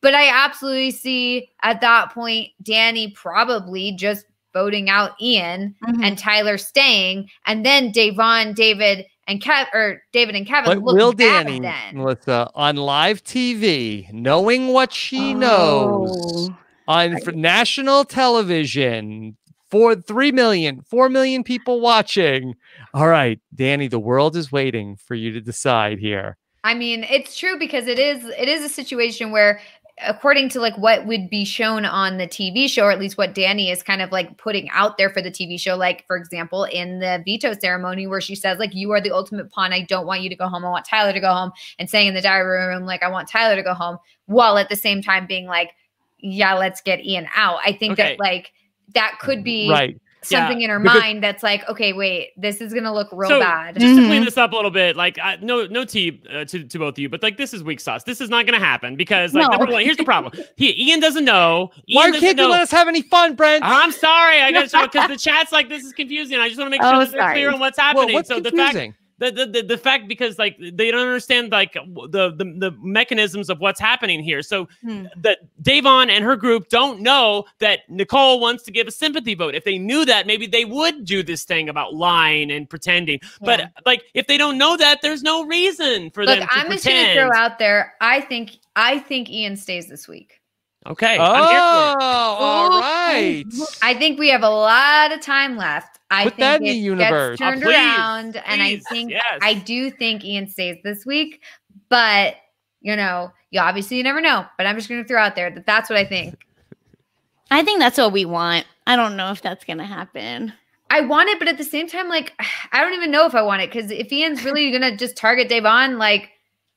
But I absolutely see at that point, Dani probably just voting out Ian mm-hmm. and Tyler staying, and then Da'Vonne, David, and Kev or David and Kevin but will Dani, then. Melissa, on live TV, knowing what she oh. knows on right. national television, for 3 million, 4 million people watching. All right, Dani, the world is waiting for you to decide here. I mean, it's true because it is it is a situation where according to like what would be shown on the TV show, or at least what Dani is kind of like putting out there for the TV show, like for example, in the veto ceremony where she says, like, you are the ultimate pawn. I don't want you to go home. I want Tyler to go home. And saying in the diary room, like, I want Tyler to go home, while at the same time being like, yeah, let's get Ian out. I think okay. that like that could be right something yeah. in her because, mind that's like, okay, wait, this is gonna look real so, bad. Just mm-hmm. to clean this up a little bit, like uh, no no tea uh, to to both of you, but like this is weak sauce. This is not gonna happen because like no. number one, here's the problem. He, Ian doesn't know. Ian Why can't know. you let us have any fun, Brent? I'm sorry, I got to because the chat's like this is confusing. I just want to make sure oh, that they're clear on what's happening. Well, what's so confusing? the fact the, the, the, fact because like they don't understand like the, the the mechanisms of what's happening here. So hmm. that Da'Vonne and her group don't know that Nicole wants to give a sympathy vote. If they knew that, maybe they would do this thing about lying and pretending. Yeah. But like if they don't know that, there's no reason for Look, them to I'm pretend. just gonna throw out there. I think I think Ian stays this week. Okay. Oh, all right. I think we have a lot of time left. I Put think that in the universe. turned oh, please, around, please, and I think yes. I do think Ian stays this week. But you know, you obviously you never know. But I'm just going to throw out there that that's what I think. I think that's what we want. I don't know if that's going to happen. I want it, but at the same time, like I don't even know if I want it because if Ian's really going to just target Da'Vonne, like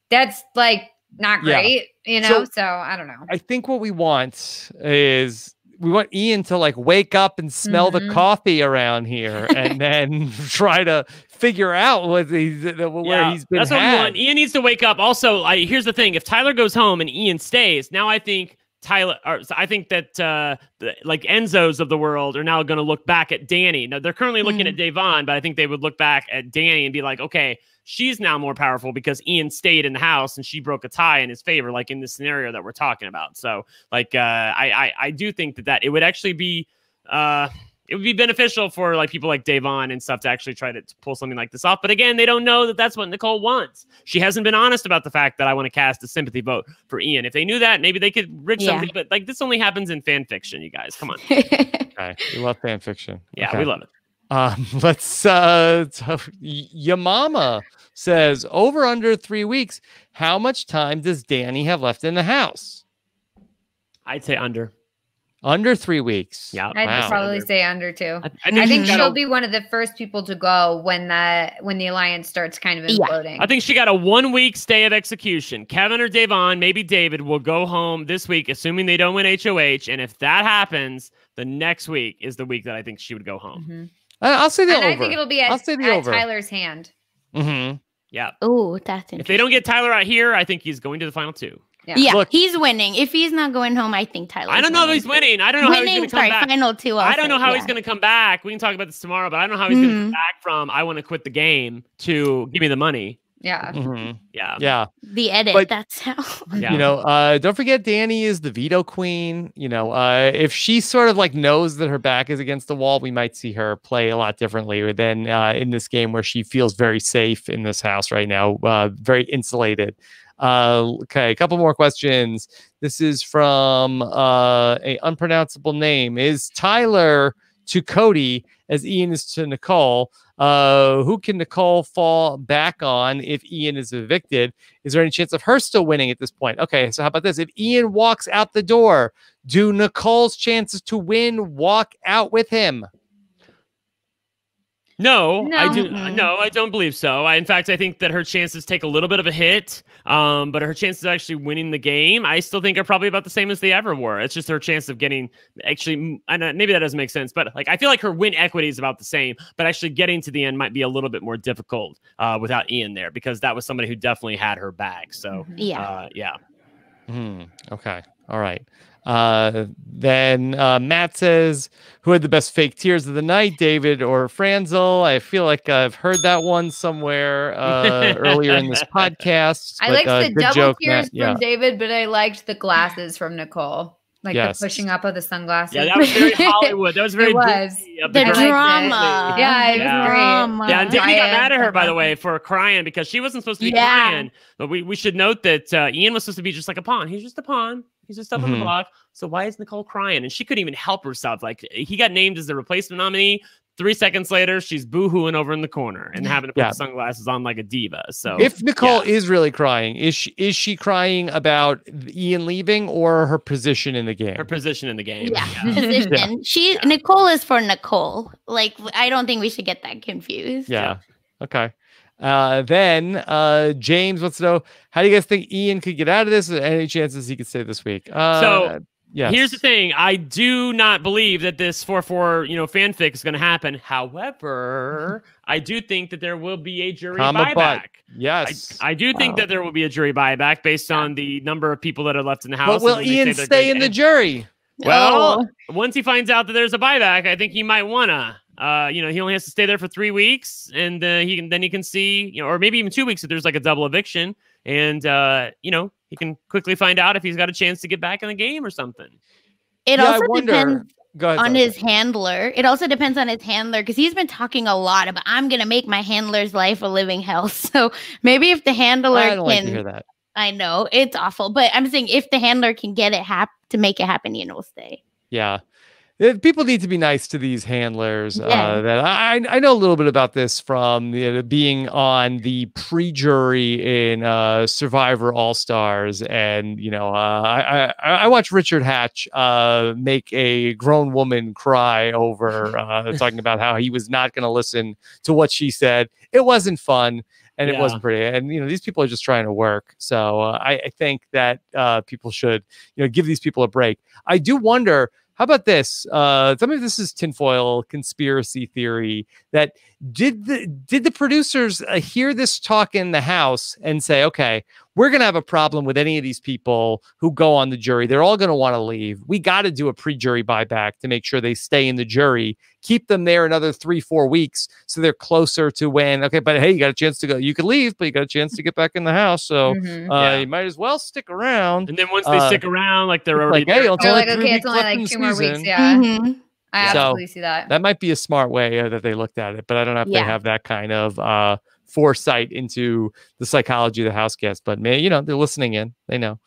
that's like not great, yeah. you know? So, so, I don't know. I think what we want is we want Ian to like wake up and smell mm-hmm. the coffee around here and then try to figure out what he's, where yeah, he's been. That's had. what we want. Ian needs to wake up. Also, I, here's the thing if Tyler goes home and Ian stays, now I think. Tyler, or, I think that uh, the, like Enzo's of the world are now going to look back at Dani. Now they're currently looking mm. at Da'Vonne, but I think they would look back at Dani and be like, okay, she's now more powerful because Ian stayed in the house and she broke a tie in his favor, like in the scenario that we're talking about. So, like, uh, I, I, I do think that that it would actually be, uh, it would be beneficial for like people like Da'Vonne and stuff to actually try to, to, pull something like this off. But again, they don't know that that's what Nicole wants. She hasn't been honest about the fact that I want to cast a sympathy vote for Ian. If they knew that, maybe they could rig yeah. something. But like this only happens in fan fiction, you guys. Come on. okay. We love fan fiction. Yeah, okay. we love it. Um, let's uh your mama says over under three weeks. How much time does Dani have left in the house? I'd say under. Under three weeks. Yeah, I'd wow. probably under. say under too. I, I, I think she'll be one of the first people to go when the when the alliance starts kind of imploding. Yeah. I think she got a one week stay of execution. Kevin or Da'Vonne, maybe David, will go home this week, assuming they don't win HOH. And if that happens, the next week is the week that I think she would go home. Mm-hmm. I'll say the and over. I think it'll be at, I'll say the at over. Tyler's hand. Mm-hmm. Yeah. Oh, that's If they don't get Tyler out here, I think he's going to the final two. Yeah, yeah Look, he's winning. If he's not going home, I think Tyler. I don't know winning. if he's winning. I don't know winning, how he's going to come sorry, back. Final two. I'll I do not know how yeah. he's going to come back. We can talk about this tomorrow, but I don't know how he's mm-hmm. going to come back from. I want to quit the game to give me the money. Yeah. Mm-hmm. Yeah. Yeah. The edit. But, that's how. You know, uh, don't forget Dani is the veto queen. You know, uh, if she sort of like knows that her back is against the wall, we might see her play a lot differently than uh, in this game where she feels very safe in this house right now, uh, very insulated. Uh, okay, a couple more questions. This is from uh, a unpronounceable name. Is Tyler to Cody as Ian is to Nicole? Uh, who can Nicole fall back on if Ian is evicted? Is there any chance of her still winning at this point? Okay, so how about this? If Ian walks out the door, do Nicole's chances to win walk out with him? No, No. I do. Mm-mm. No, I don't believe so. I, in fact, I think that her chances take a little bit of a hit, um, but her chances of actually winning the game, I still think are probably about the same as they ever were. It's just her chance of getting actually, and maybe that doesn't make sense, but like I feel like her win equity is about the same, but actually getting to the end might be a little bit more difficult uh, without Ian there because that was somebody who definitely had her back. So Yeah. uh, yeah. Hmm. Okay. All right. Uh, then uh, Matt says, "Who had the best fake tears of the night, David or Franzel?" I feel like I've heard that one somewhere uh, earlier in this podcast. I but, liked uh, the double joke, tears Matt. from Yeah. David, but I liked the glasses from Nicole. Like Yes. the pushing up of the sunglasses. Yeah, that was very Hollywood. That was very It was. Disney of The I liked drama. Yeah, it was Yeah. great. Drama. Yeah, and David got mad at her, by the way, for crying because she wasn't supposed to be Yeah. crying. But we, we should note that uh, Ian was supposed to be just like a pawn. He's just a pawn. He's just up on Mhm. the block. So why is Nicole crying? And she couldn't even help herself. Like he got named as the replacement nominee. Three seconds later, she's boo-hooing over in the corner and having to put Yeah. the sunglasses on like a diva. So If Nicole yeah. is really crying, is she is she crying about Ian leaving or her position in the game? her position in the game. Yeah, position. She Yeah. Nicole is for Nicole. Like I don't think we should get that confused. Yeah. Okay. Uh, then uh, James wants to know how do you guys think Ian could get out of this? Any chances he could stay this week? Uh, So, yes. Here's the thing: I do not believe that this four four you know fanfic is going to happen. However, I do think that there will be a jury Comma, buyback. but. Yes. I do think that there will be a jury buyback based on the number of people that are left in the house. but will and when they Ian say stay in the end- jury? Well, once he finds out that there's a buyback, I think he might wanna. Uh, you know, he only has to stay there for three weeks, and uh, he can then he can see, you know, or maybe even two weeks if there's like a double eviction, and uh, you know, he can quickly find out if he's got a chance to get back in the game or something. It Yeah, also wonder- depends ahead. on his handler. It also depends on his handler because he's been talking a lot about I'm gonna make my handler's life a living hell. So maybe if the handler I don't like to hear that. I know it's awful, but I'm saying if the handler can get it hap- to make it happen, Ian will stay. Yeah. Uh, People need to be nice to these handlers. Yeah. Uh, that I I know a little bit about this from you know, being on the pre-jury in uh, Survivor All Stars, and you know uh, I, I I watched Richard Hatch uh, make a grown woman cry over uh, talking about how he was not going to listen to what she said. It wasn't fun. And it wasn't pretty. And you know, these people are just trying to work. So uh, I, I think that uh, people should, you know, give these people a break. I do wonder how about this? Uh, some of this is tinfoil conspiracy theory. That did the did the producers uh, hear this talk in the house and say, okay, we're gonna have a problem with any of these people who go on the jury. They're all gonna want to leave. We got to do a pre-jury buyback to make sure they stay in the jury. Keep them there another three, four weeks so they're closer to when. Okay, but hey, you got a chance to go. You could leave, but you got a chance to get back in the house. So Mhm. uh, Yeah. you might as well stick around. And then once they Uh, stick around, like they're already Like, hey, there- it's They're only like, okay, it's only like the two more season. weeks. Yeah, Mhm. I So, see that. That might be a smart way uh, that they looked at it, but I don't know if Yeah. they have that kind of uh, foresight into the psychology of the house guests. But man, you know, they're listening in. They know.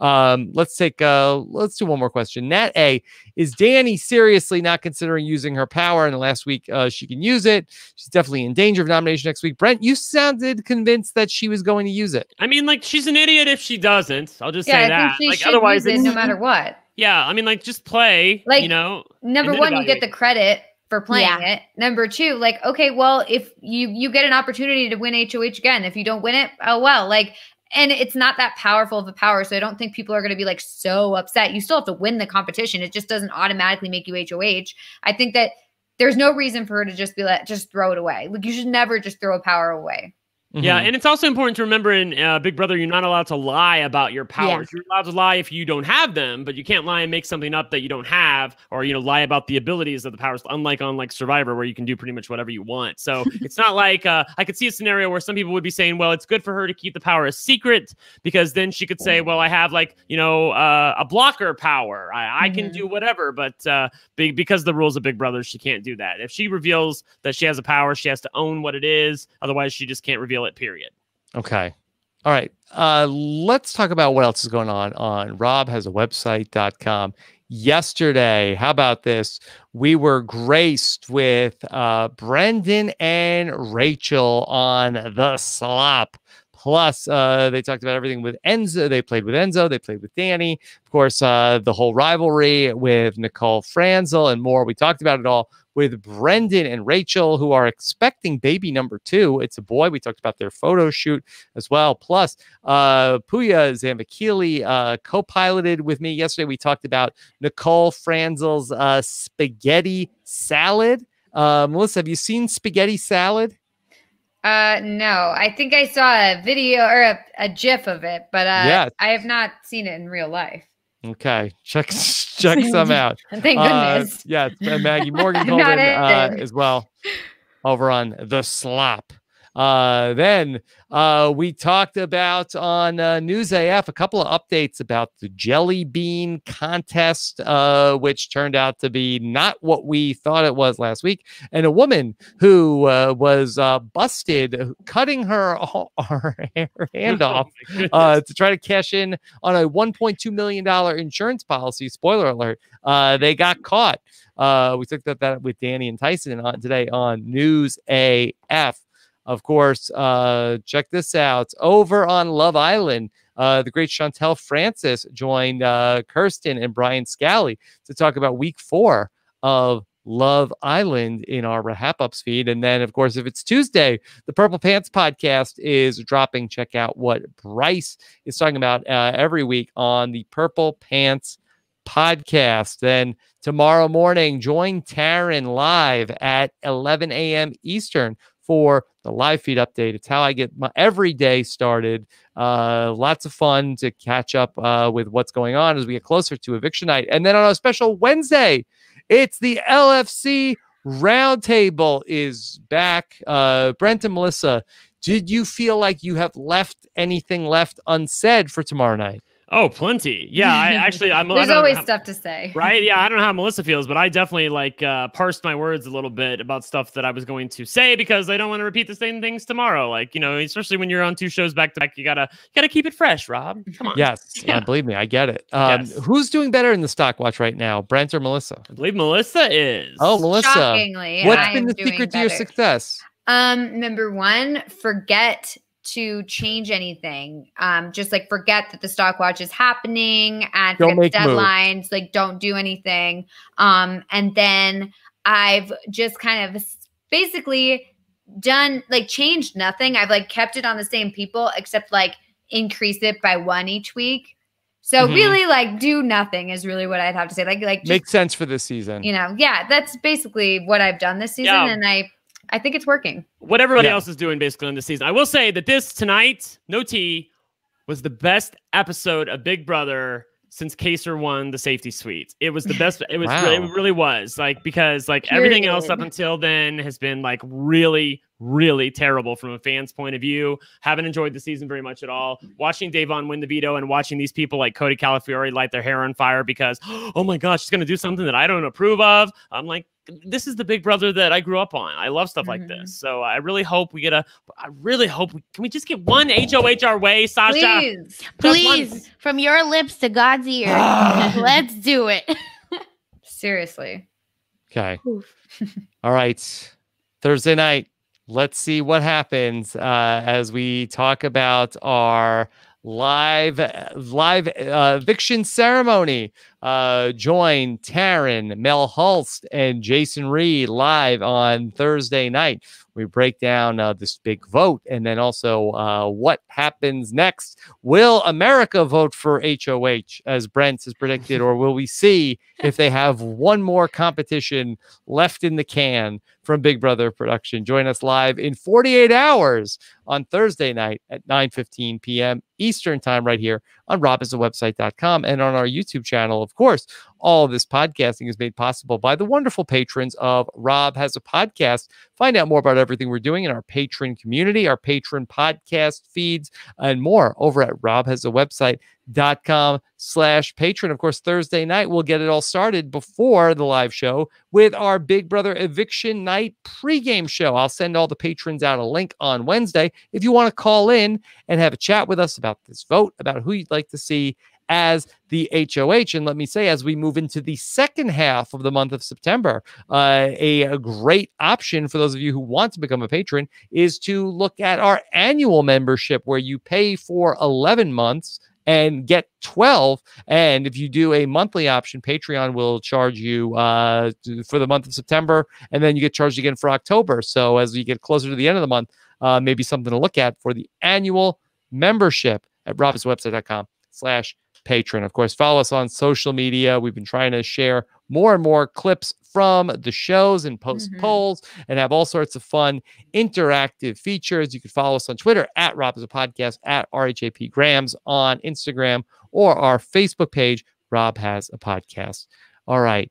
Um, let's take uh let's do one more question. Nat A is Dani seriously not considering using her power? And the last week uh she can use it. She's definitely in danger of nomination next week. Brent, you sounded convinced that she was going to use it. I mean, like she's an idiot if she doesn't. I'll just yeah, say I that. think she like should otherwise, use it no matter what. Yeah. I mean, like just play. Like, you know, Number then one, you get the credit for playing Yeah. it. Number two, like, okay, well, if you you get an opportunity to win HOH again, if you don't win it, oh well. Like, and it's not that powerful of a power, so I don't think people are going to be like so upset. You still have to win the competition. It just doesn't automatically make you HOH. I think that there's no reason for her to just be like, just throw it away. Like, you should never just throw a power away. Yeah, Mhm. and it's also important to remember in uh, Big Brother, you're not allowed to lie about your powers. You're allowed to lie if you don't have them, but you can't lie and make something up that you don't have, or you know, lie about the abilities of the powers. Unlike on like Survivor, where you can do pretty much whatever you want. So it's not like uh, I could see a scenario where some people would be saying, "Well, it's good for her to keep the power a secret because then she could say, well, I have like you know uh, a blocker power. I, I can do whatever." But uh, be- because the rules of Big Brother, she can't do that. If she reveals that she has a power, she has to own what it is. Otherwise, she just can't reveal it. Period. Okay. All right. Uh, let's talk about what else is going on on Rob has a website.com. Yesterday, how about this? We were graced with uh, Brendan and Rachel on the slop Plus, uh, they talked about everything with Enzo. They played with Enzo. They played with Dani. Of course, uh, the whole rivalry with Nicole Franzel and more. We talked about it all with Brendon and Rachel, who are expecting baby number two. It's a boy. We talked about their photo shoot as well. Plus, uh, Puya Zambakili uh, co piloted with me yesterday. We talked about Nicole Franzel's uh, spaghetti salad. Uh, Melissa, have you seen spaghetti salad? Uh, no, I think I saw a video or a, a GIF of it, but uh, Yeah. I have not seen it in real life. Okay, check check some out. Thank Uh, goodness. yeah, and Maggie Morgan I'm called not in uh, as well over on the slop. Uh, then uh, we talked about on uh, News AF a couple of updates about the jelly bean contest, uh, which turned out to be not what we thought it was last week, and a woman who uh, was uh, busted cutting her, her hand off Oh uh, to try to cash in on a 1.2 million dollar insurance policy. Spoiler alert: uh, they got caught. Uh, we took that, that with Danny and Tyson on today on News AF. Of course, uh, check this out over on Love Island. Uh, the great Chantel Francis joined uh, Kirsten and Brian Scally to talk about week four of Love Island in our Wrap Ups feed. And then, of course, if it's Tuesday, the Purple Pants podcast is dropping. Check out what Bryce is talking about uh, every week on the Purple Pants podcast. Then tomorrow morning, join Taryn live at 11 a.m. Eastern for the live feed update. It's how I get my every day started. Uh, lots of fun to catch up uh, with what's going on as we get closer to eviction night. And then on a special Wednesday, it's the LFC roundtable is back. Uh, Brent and Melissa, did you feel like you have left anything left unsaid for tomorrow night? Oh, plenty. Yeah, I actually, I'm. There's don't always how- stuff to say. right? Yeah, I don't know how Melissa feels, but I definitely like uh, parsed my words a little bit about stuff that I was going to say because I don't want to repeat the same things tomorrow. Like you know, especially when you're on two shows back to back, you gotta you gotta keep it fresh, Rob. Come on. Yes, uh, Yeah. believe me, I get it. Um, Yes. Who's doing better in the stock watch right now, Brent or Melissa? I believe Melissa is. Oh, Melissa, Shockingly, what's I been the doing secret to your success? Um, number one, forget to change anything. Um, just like forget that the stock watch is happening and Don't forget the make moves. deadlines. Like, don't do anything. Um, and then I've just kind of basically done like changed nothing. I've like kept it on the same people except like increase it by one each week. So Mhm. really, like, do nothing is really what I'd have to say. Like, like just, Makes sense for this season. you know, yeah, that's basically what I've done this season, Yeah. and I, I think it's working. what everybody Yeah. else is doing basically in the season. I will say that this tonight, no tea, was the best episode of Big Brother since Kaysar won the safety suite. It was the best. It was. Really, it really was like because like everything else up until then has been like really, really terrible from a fan's point of view. Haven't enjoyed the season very much at all. Watching Da'Vonne win the veto and watching these people like Cody Calafiore light their hair on fire because oh my gosh, she's gonna do something that I don't approve of. I'm like, this is the Big Brother that I grew up on. I love stuff like Mhm. this. So I really hope we get a. I really hope we can we just get one HOH our way, Sasha. Please. Just one- Please, from your lips to God's ear. Let's do it. Seriously. Okay. All right. Thursday night. Let's see what happens uh, as we talk about our live live uh, eviction ceremony. Uh, join Taryn, Mel Hulst, and Jason Reed live on Thursday night. We break down uh, this big vote and then also uh, what happens next. Will America vote for HOH as Brent has predicted, or will we see if they have one more competition left in the can from Big Brother production? Join us live in 48 hours on Thursday night at 9:15 p.m. Eastern time right here on robhasawebsite.com and on our YouTube channel. Of course, all of this podcasting is made possible by the wonderful patrons of Rob Has a Podcast. Find out more about everything we're doing in our patron community, our patron podcast feeds, and more over at robhasawebsite.com slash patron. Of course, Thursday night, we'll get it all started before the live show with our Big Brother Eviction Night pregame show. I'll send all the patrons out a link on Wednesday if you want to call in and have a chat with us about this vote, about who you'd like to see as the HOH. And let me say, as we move into the second half of the month of September, uh, a, a, great option for those of you who want to become a patron is to look at our annual membership where you pay for 11 months and get 12. And if you do a monthly option, Patreon will charge you uh, for the month of September, and then you get charged again for October. So as you get closer to the end of the month, uh, maybe something to look at for the annual membership at robhasawebsite.com slash patron. Of course, follow us on social media. We've been trying to share more and more clips from the shows and post mm-hmm. polls and have all sorts of fun interactive features. You can follow us on Twitter at Rob as a podcast, at RHAP Grams on Instagram, or our Facebook page, Rob has a podcast. All right.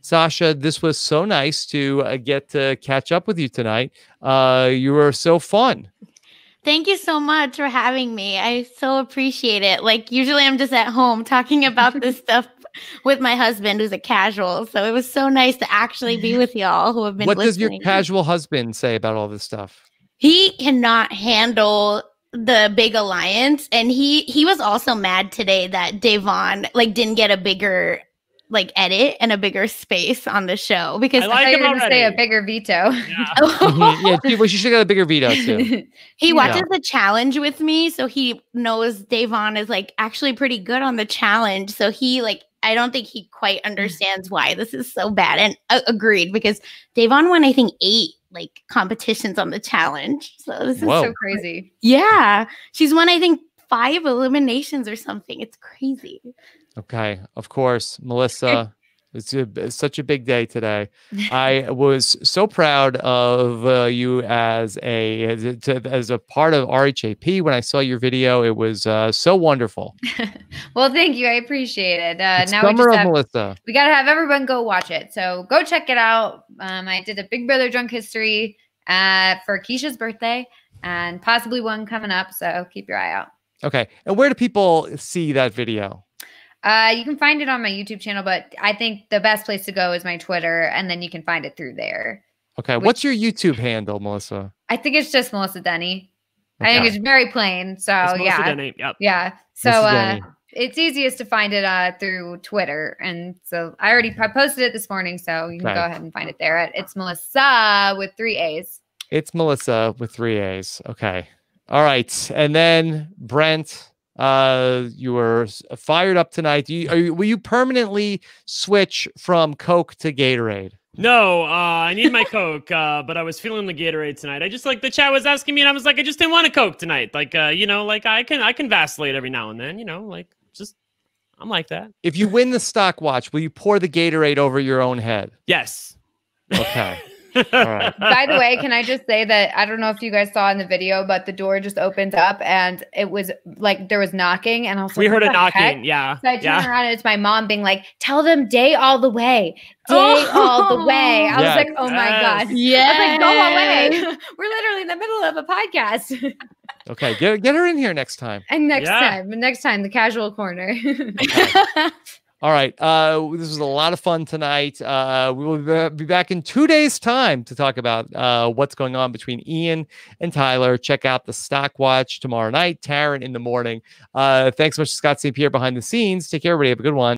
Sasha, this was so nice to uh, get to catch up with you tonight. Uh, you were so fun. Thank you so much for having me. I so appreciate it. Like, usually I'm just at home talking about this stuff with my husband who's a casual. So it was so nice to actually be with y'all who have been What listening. does your casual husband say about all this stuff? He cannot handle the big alliance and he he was also mad today that Da'Vonne like didn't get a bigger like edit and a bigger space on the show because I like I him say a bigger veto. Yeah, yeah well, she should have got a bigger veto too. he watches yeah. the challenge with me, so he knows Da'Vonne is like actually pretty good on the challenge. So he like I don't think he quite mm. understands why this is so bad. And uh, agreed because Da'Vonne won, I think, eight like competitions on the challenge. So this is so crazy. Yeah. She's won, I think, five eliminations or something. It's crazy. Okay. Of course, Melissa. It's, a, it's, such a big day today. I was so proud of uh, you as a as a, to, as a part of RHAP. When I saw your video, it was uh, so wonderful. well, thank you. I appreciate it. Uh, now Summer we just have, Melissa. We got to have everyone go watch it. So go check it out. Um, I did a Big Brother Drunk History uh, for Keisha's birthday, and possibly one coming up. So keep your eye out. Okay. And where do people see that video? Uh, you can find it on my YouTube channel, but I think the best place to go is my Twitter, and then you can find it through there. Okay, which, what's your YouTube handle, Melissa? I think it's just Melissa Denny. Okay. I think it's very plain. So yeah, Denny. Yep. yeah. So uh, it's easiest to find it uh, through Twitter, and so I already I posted it this morning, so you can okay. go ahead and find it there. It's Melissa with three A's. It's Melissa with three A's. Okay. All right, and then Brent uh, you were fired up tonight. Do you, are you, will you permanently switch from Coke to Gatorade? No, uh, I need my Coke, uh, but I was feeling the Gatorade tonight. I just like the chat was asking me, and I was like, I just didn't want a Coke tonight. Like, uh, you know, like I can I can vacillate every now and then. You know, like just I'm like that. If you win the stock watch, will you pour the Gatorade over your own head? Yes. Okay. By the way, can I just say that I don't know if you guys saw in the video, but the door just opened up and it was like there was knocking, and I was like, we heard a knocking, heck? yeah. So I turned yeah. around and it's my mom being like, "Tell them day all the way, day oh. all the way." I was like, "Oh my god, yeah!" like, "Go away! We're literally in the middle of a podcast." okay, get get her in here next time. And next yeah. time, next time, the casual corner. All right. Uh, this was a lot of fun tonight. Uh, we will be back in two days' time to talk about uh, what's going on between Ian and Tyler. Check out the Stock Watch tomorrow night, Taryn in the morning. Uh, thanks so much to Scott St. Pierre behind the scenes. Take care, everybody. Have a good one.